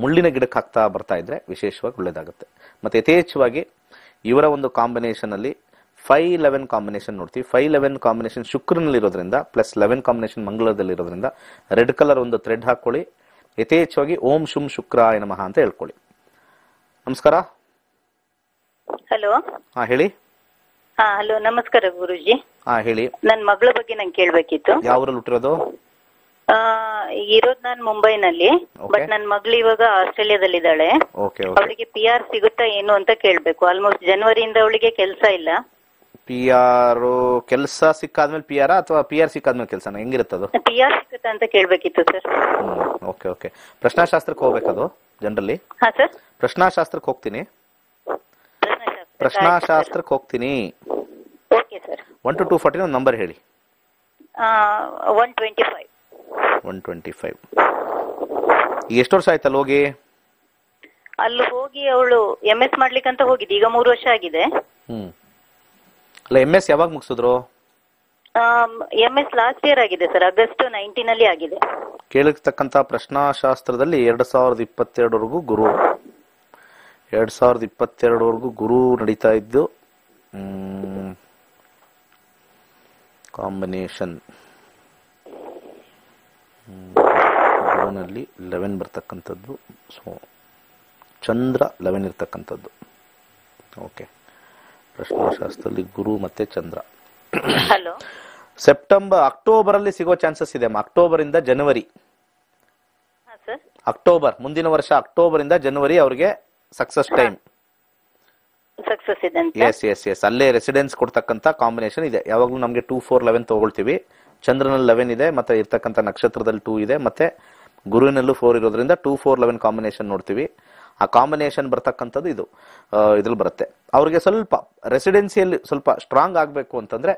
ಮುಳ್ಳಿನ ಗಿಡಕ್ಕೆ ಹಾಕ್ತಾ ಬರ್ತಾ ಇದ್ರೆ ವಿಶೇಷವಾಗಿ ಒಳ್ಳೇದಾಗುತ್ತೆ. ಮತ್ತೆ ಯಥೇಚ್ಛವಾಗಿ ಇವರ ಒಂದು ಕಾಂಬಿನೇಷನ್ ಫೈವ್ ಲೆವೆನ್ ಕಾಂಬಿನೇಷನ್ ನೋಡ್ತೀವಿ. ಫೈ ಲೆವೆನ್ ಕಾಂಬಿನೇಷನ್ ಶುಕ್ರನಲ್ಲಿ ಇರೋದ್ರಿಂದ ಪ್ಲಸ್ ಲೆವೆನ್ ಕಾಂಬಿನೇಷನ್ ಮಂಗಳದಲ್ಲಿ ಇರೋದ್ರಿಂದ ರೆಡ್ ಕಲರ್ ಒಂದು ಥ್ರೆಡ್ ಹಾಕೊಳ್ಳಿ. ಯಥೇಚ್ಛವಾಗಿ ಓಂ ಶುಂ ಶುಕ್ರಾಯ ನಮಃ ಅಂತ ಹೇಳ್ಕೊಳ್ಳಿ. ನಮಸ್ಕಾರ.
ಹಲೋ
ಹಾ ಹೇಳಿ.
ಹಾ ಹಲೋ ನಮಸ್ಕಾರ ಗುರುಜಿ.
ಹಾ ಹೇಳಿ.
ನನ್ನ ಮಗಳ ಬಗ್ಗೆ ನಂಗೆ ಕೇಳ್ಬೇಕಿತ್ತು.
ಯಾವ ಊರಲ್ಲಿ ಹುಟ್ಟಿರೋದು?
ಆ ಇರೋದ್ ನಾನ್ ಮುಂಬೈನಲ್ಲಿ ಬಟ್ ನನ್ ಮಗಳು ಇವಾಗ
ಆಸ್ಟ್ರೇಲಿಯಾದಲ್ಲಿ ಇದ್ದಾಳೆ
ಅವಳಿಗೆ ಪಿ ಆರ್ ಸಿಗುತ್ತಾ ಏನು ಅಂತ ಕೇಳ್ಬೇಕು. ಆಲ್ಮೋಸ್ಟ್ ಜನವರಿಯಿಂದ ಅವಳಿಗೆ ಕೆಲಸ ಇಲ್ಲ.
ಪಿ ಆರ್ ಕೆಲಸ ಸಿಕ್ಕಾದ್ಮೇಲೆ ಪಿ ಆರ್ ಅಥವಾ ಪಿ ಆರ್ ಸಿಕ್ಕಾದ್ಮೇಲೆ ಕೆಲಸನ? ಹೆಂಗಿರುತ್ತದು?
ಪಿ ಆರ್ ಅಂತ ಕೇಳ್ಬೇಕಿತ್ತು ಸರ್.
Okay okay. ಪ್ರಶ್ನಾಶಾಸ್ತ್ರಕ್ಕೆ ಹೋಗ್ಬೇಕದು ಜನರಲಿ
ಹಾ ಸರ್.
ಪ್ರಶ್ನಾಶಾಸ್ತ್ರಕ್ಕೆ ಹೋಗ್ತೀನಿ. ಪ್ರಶ್ನಾಶಾಸ್ತ್ರಕ್ಕೆ ಹೋಗ್ತೀನಿ.
Okay sir.
One two two ಫಾರ್ಟಿನ ಒಂದು ನಂಬರ್ ಹೇಳಿ.
One twenty five.
One twenty five. ಎಷ್ಟು ವರ್ಷ ಆಯ್ತಲ್ಲ ಹೋಗಿ?
ಅಲ್ಲಿ ಹೋಗಿ ಅವಳು ಎಂ ಎಸ್ ಮಾಡ್ಲಿಕ್ಕಂತ ಹೋಗಿದ್ದು. ಈಗ ಮೂರು ವರ್ಷ ಆಗಿದೆ.
ಹ್ಮ್. ಅಲ್ಲ ಎಂ ಎಸ್ ಯಾವಾಗ ಮುಗಿಸಿದ್ರು?
ಎಂ ಎಸ್ ಲಾಸ್ಟ್ ಇಯರ್ ಆಗಿದೆ ಸರ್ ಆಗಸ್ಟ್ ನೈನ್ಟೀನ್ ಅಲ್ಲಿ ಆಗಿದೆ.
ಕೇಳಿರ್ತಕ್ಕಂಥ ಪ್ರಶ್ನಾಶಾಸ್ತ್ರದಲ್ಲಿ ಎರಡು ಸಾವಿರದ ಇಪ್ಪತ್ತೆರಡವರೆಗೂ ಗುರು. ಎರಡು ಸಾವಿರದ ಇಪ್ಪತ್ತೆರಡವರೆಗೂ ಗುರು ನಡೀತಾ ಇದ್ದು ಕಾಂಬಿನೇಷನ್ ಗುರುನಲ್ಲಿ ಲೆವೆನ್ ಬರ್ತಕ್ಕಂಥದ್ದು ಸೊ ಚಂದ್ರ ಲೆವೆನ್ ಇರ್ತಕ್ಕಂಥದ್ದು. ಓಕೆ ಪ್ರಶ್ನಾಶಾಸ್ತ್ರದಲ್ಲಿ ಗುರು ಮತ್ತೆ ಚಂದ್ರ.
ಹಲೋ
ಸೆಪ್ಟೆಂಬರ್ ಅಕ್ಟೋಬರ್ ಅಲ್ಲಿ ಸಿಗೋ ಚಾನ್ಸಸ್ ಇದೆ. ಅಕ್ಟೋಬರ್ ಇಂದ ಜನವರಿ ಅಕ್ಟೋಬರ್ ಮುಂದಿನ ವರ್ಷ ಅಕ್ಟೋಬರ್ ಇಂದ ಜನವರಿ ಅವ್ರಿಗೆ success time S S S ಅಲ್ಲೇ ರೆಸಿಡೆನ್ಸ್ ಕೊಡ್ತಕ್ಕಂತ ಕಾಂಬಿನೇಷನ್ ಇದೆ. ಯಾವಾಗಲೂ ನಮಗೆ ಟೂ ಫೋರ್ ಲೆವೆನ್ ತಗೊಳ್ತೀವಿ. ಚಂದ್ರನಲ್ಲಿ ಲೆವೆನ್ ಇದೆ ಮತ್ತೆ ಇರ್ತಕ್ಕಂಥ ನಕ್ಷತ್ರದಲ್ಲಿ ಟೂ ಇದೆ ಮತ್ತೆ ಗುರುವಿನಲ್ಲೂ ಫೋರ್ ಇರೋದ್ರಿಂದ ಟೂ ಫೋರ್ ಲೆವೆನ್ ಕಾಂಬಿನೇಷನ್ ನೋಡ್ತೀವಿ. ಆ ಕಾಂಬಿನೇಷನ್ ಬರ್ತಕ್ಕಂಥದ್ದು ಇದು. ಇದ್ರಲ್ಲಿ ಬರುತ್ತೆ. ಅವ್ರಿಗೆ ಸ್ವಲ್ಪ ರೆಸಿಡೆನ್ಸಿಯಲ್ಲಿ ಸ್ವಲ್ಪ ಸ್ಟ್ರಾಂಗ್ ಆಗಬೇಕು ಅಂತಂದ್ರೆ,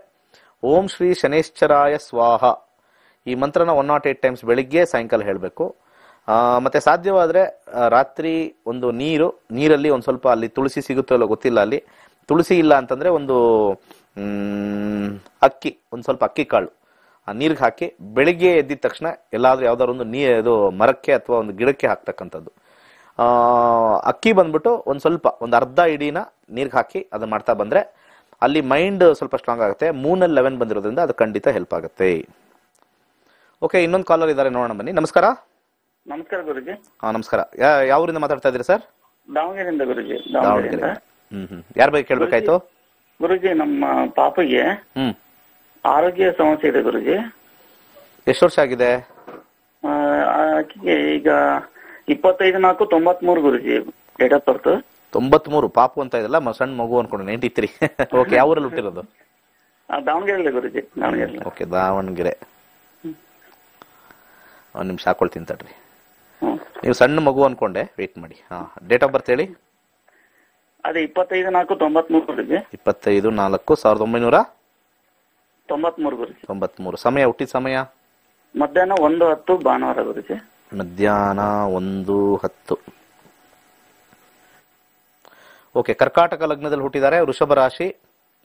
ಓಂ ಶ್ರೀ ಶನೇಶ್ಚರಾಯ ಸ್ವಾಹ. ಈ ಮಂತ್ರನ ಒನ್ ನಾಟ್ ಏಟ್ ಟೈಮ್ಸ್ ಬೆಳಿಗ್ಗೆ ಸಾಯಂಕಾಲ ಹೇಳಬೇಕು. ಮತ್ತೆ ಸಾಧ್ಯವಾದರೆ ರಾತ್ರಿ ಒಂದು ನೀರು, ನೀರಲ್ಲಿ ಒಂದು ಸ್ವಲ್ಪ ಅಲ್ಲಿ ತುಳಸಿ ಸಿಗುತ್ತೋ ಇಲ್ಲೋ ಗೊತ್ತಿಲ್ಲ ಅಲ್ಲಿ. ತುಳಸಿ ಇಲ್ಲ ಅಂತಂದರೆ ಒಂದು ಅಕ್ಕಿ, ಒಂದು ಸ್ವಲ್ಪ ಅಕ್ಕಿ ಕಾಳು. ಆ ನೀರಿಗೆ ಹಾಕಿ ಬೆಳಿಗ್ಗೆ ಎದ್ದಿದ ತಕ್ಷಣ ಎಲ್ಲಾದರೂ ಯಾವ್ದಾದ್ರು ಒಂದು ನೀ, ಇದು ಮರಕ್ಕೆ ಅಥವಾ ಒಂದು ಗಿಡಕ್ಕೆ ಹಾಕ್ತಕ್ಕಂಥದ್ದು. ಅಕ್ಕಿ ಬಂದ್ಬಿಟ್ಟು ಒಂದು ಸ್ವಲ್ಪ ಒಂದು ಅರ್ಧ ಇಡೀನ ನೀರಿಗೆ ಹಾಕಿ ಅದನ್ನ ಮಾಡ್ತಾ ಬಂದ್ರೆ ಅಲ್ಲಿ ಮೈಂಡ್ ಸ್ವಲ್ಪ ಸ್ಟ್ರಾಂಗ್ ಆಗುತ್ತೆ ಮೂನಲ್ಲಿ ಲೆವೆನ್ ಬಂದಿರೋದ್ರಿಂದ ಅದು ಖಂಡಿತ ಹೆಲ್ಪ್ ಆಗುತ್ತೆ. ಓಕೆ ಇನ್ನೊಂದು ಕಾಲರ್ ಇದ್ದಾರೆ ನೋಡೋಣ ಬನ್ನಿ. ನಮಸ್ಕಾರ.
ನಮಸ್ಕಾರ ಗುರುಜಿ.
ಹಾಂ ನಮಸ್ಕಾರ. ಯಾವ ಊರಿಂದ ಮಾತಾಡ್ತಾ ಇದ್ದೀರಿ ಸರ್?
ದಾವಣಗೆರೆಯಿಂದ ಗುರುಜಿ
ದಾವಣಗೆರೆ. ಹ್ಮ್ ಹ್ಮ್. ಯಾರ ಬಗ್ಗೆ ಕೇಳ್ಬೇಕಾಯ್ತು?
ಗುರುಜಿ ನಮ್ಮ ಪಾಪಿಗೆ
ಹ್ಮ್.
ಆರೋಗ್ಯ ಸಮಸ್ಯೆ ಇದೆ ಗುರುಜಿ.
ಎಷ್ಟು ವರ್ಷ ಆಗಿದೆ?
ಈಗ ಇಪ್ಪತ್ತೈದು ನಾಲ್ಕು ತೊಂಬತ್ಮೂರು ಗುರುಜಿ ಡೇಟ್ ಆಫ್ ಬರ್ತ್
ತೊಂಬತ್ಮೂರು ಪಾಪು ಅಂತ ಇದೆಲ್ಲ ಸಣ್ಣ ಮಗು ಅನ್ಕೊಂಡು ನೈಂಟಿ ತ್ರೀ ಓಕೆ ಯಾವ ಊರಲ್ಲಿ ಹುಟ್ಟಿರೋದು
ದಾವಣಗೆರೆ ಗುರುಜಿ ದಾವಣಗೆರೆ
ಓಕೆ ದಾವಣಗೆರೆ. ಒಂದ್ ನಿಮಿಷ ಹಾಕೊಳ್ತೀನಿ ತಡ್ರಿ ನೀವು ಸಣ್ಣ ಮಗು ಅನ್ಕೊಂಡೆ ವೇಟ್ ಮಾಡಿ. ಹಾ ಡೇಟ್ ಆಫ್ ಬರ್ತ್ ಹೇಳಿ?
ಅದೇ ಇಪ್ಪತ್ತೈದು ನಾಲ್ಕು ತೊಂಬತ್ಮೂರು ಗುರುಜಿ.
ಇಪ್ಪತ್ತೈದು ನಾಲ್ಕು ಸಾವಿರದ ಒಂಬೈನೂರ?
ತೊಂಬತ್ಮೂರು ಗುರುಜಿ.
ತೊಂಬತ್ಮೂರು. ಸಮಯ ಹುಟ್ಟಿದ ಸಮಯ?
ಮಧ್ಯಾಹ್ನ ಒಂದು ಹತ್ತು ಭಾನುವಾರ ಗುರುಜಿ.
ಮಧ್ಯಾಹ್ನ ಒಂದು ಹತ್ತು. ಓಕೆ ಕರ್ಕಾಟಕ ಲಗ್ನದಲ್ಲಿ ಹುಟ್ಟಿದ್ದಾರೆ ವೃಷಭ ರಾಶಿ.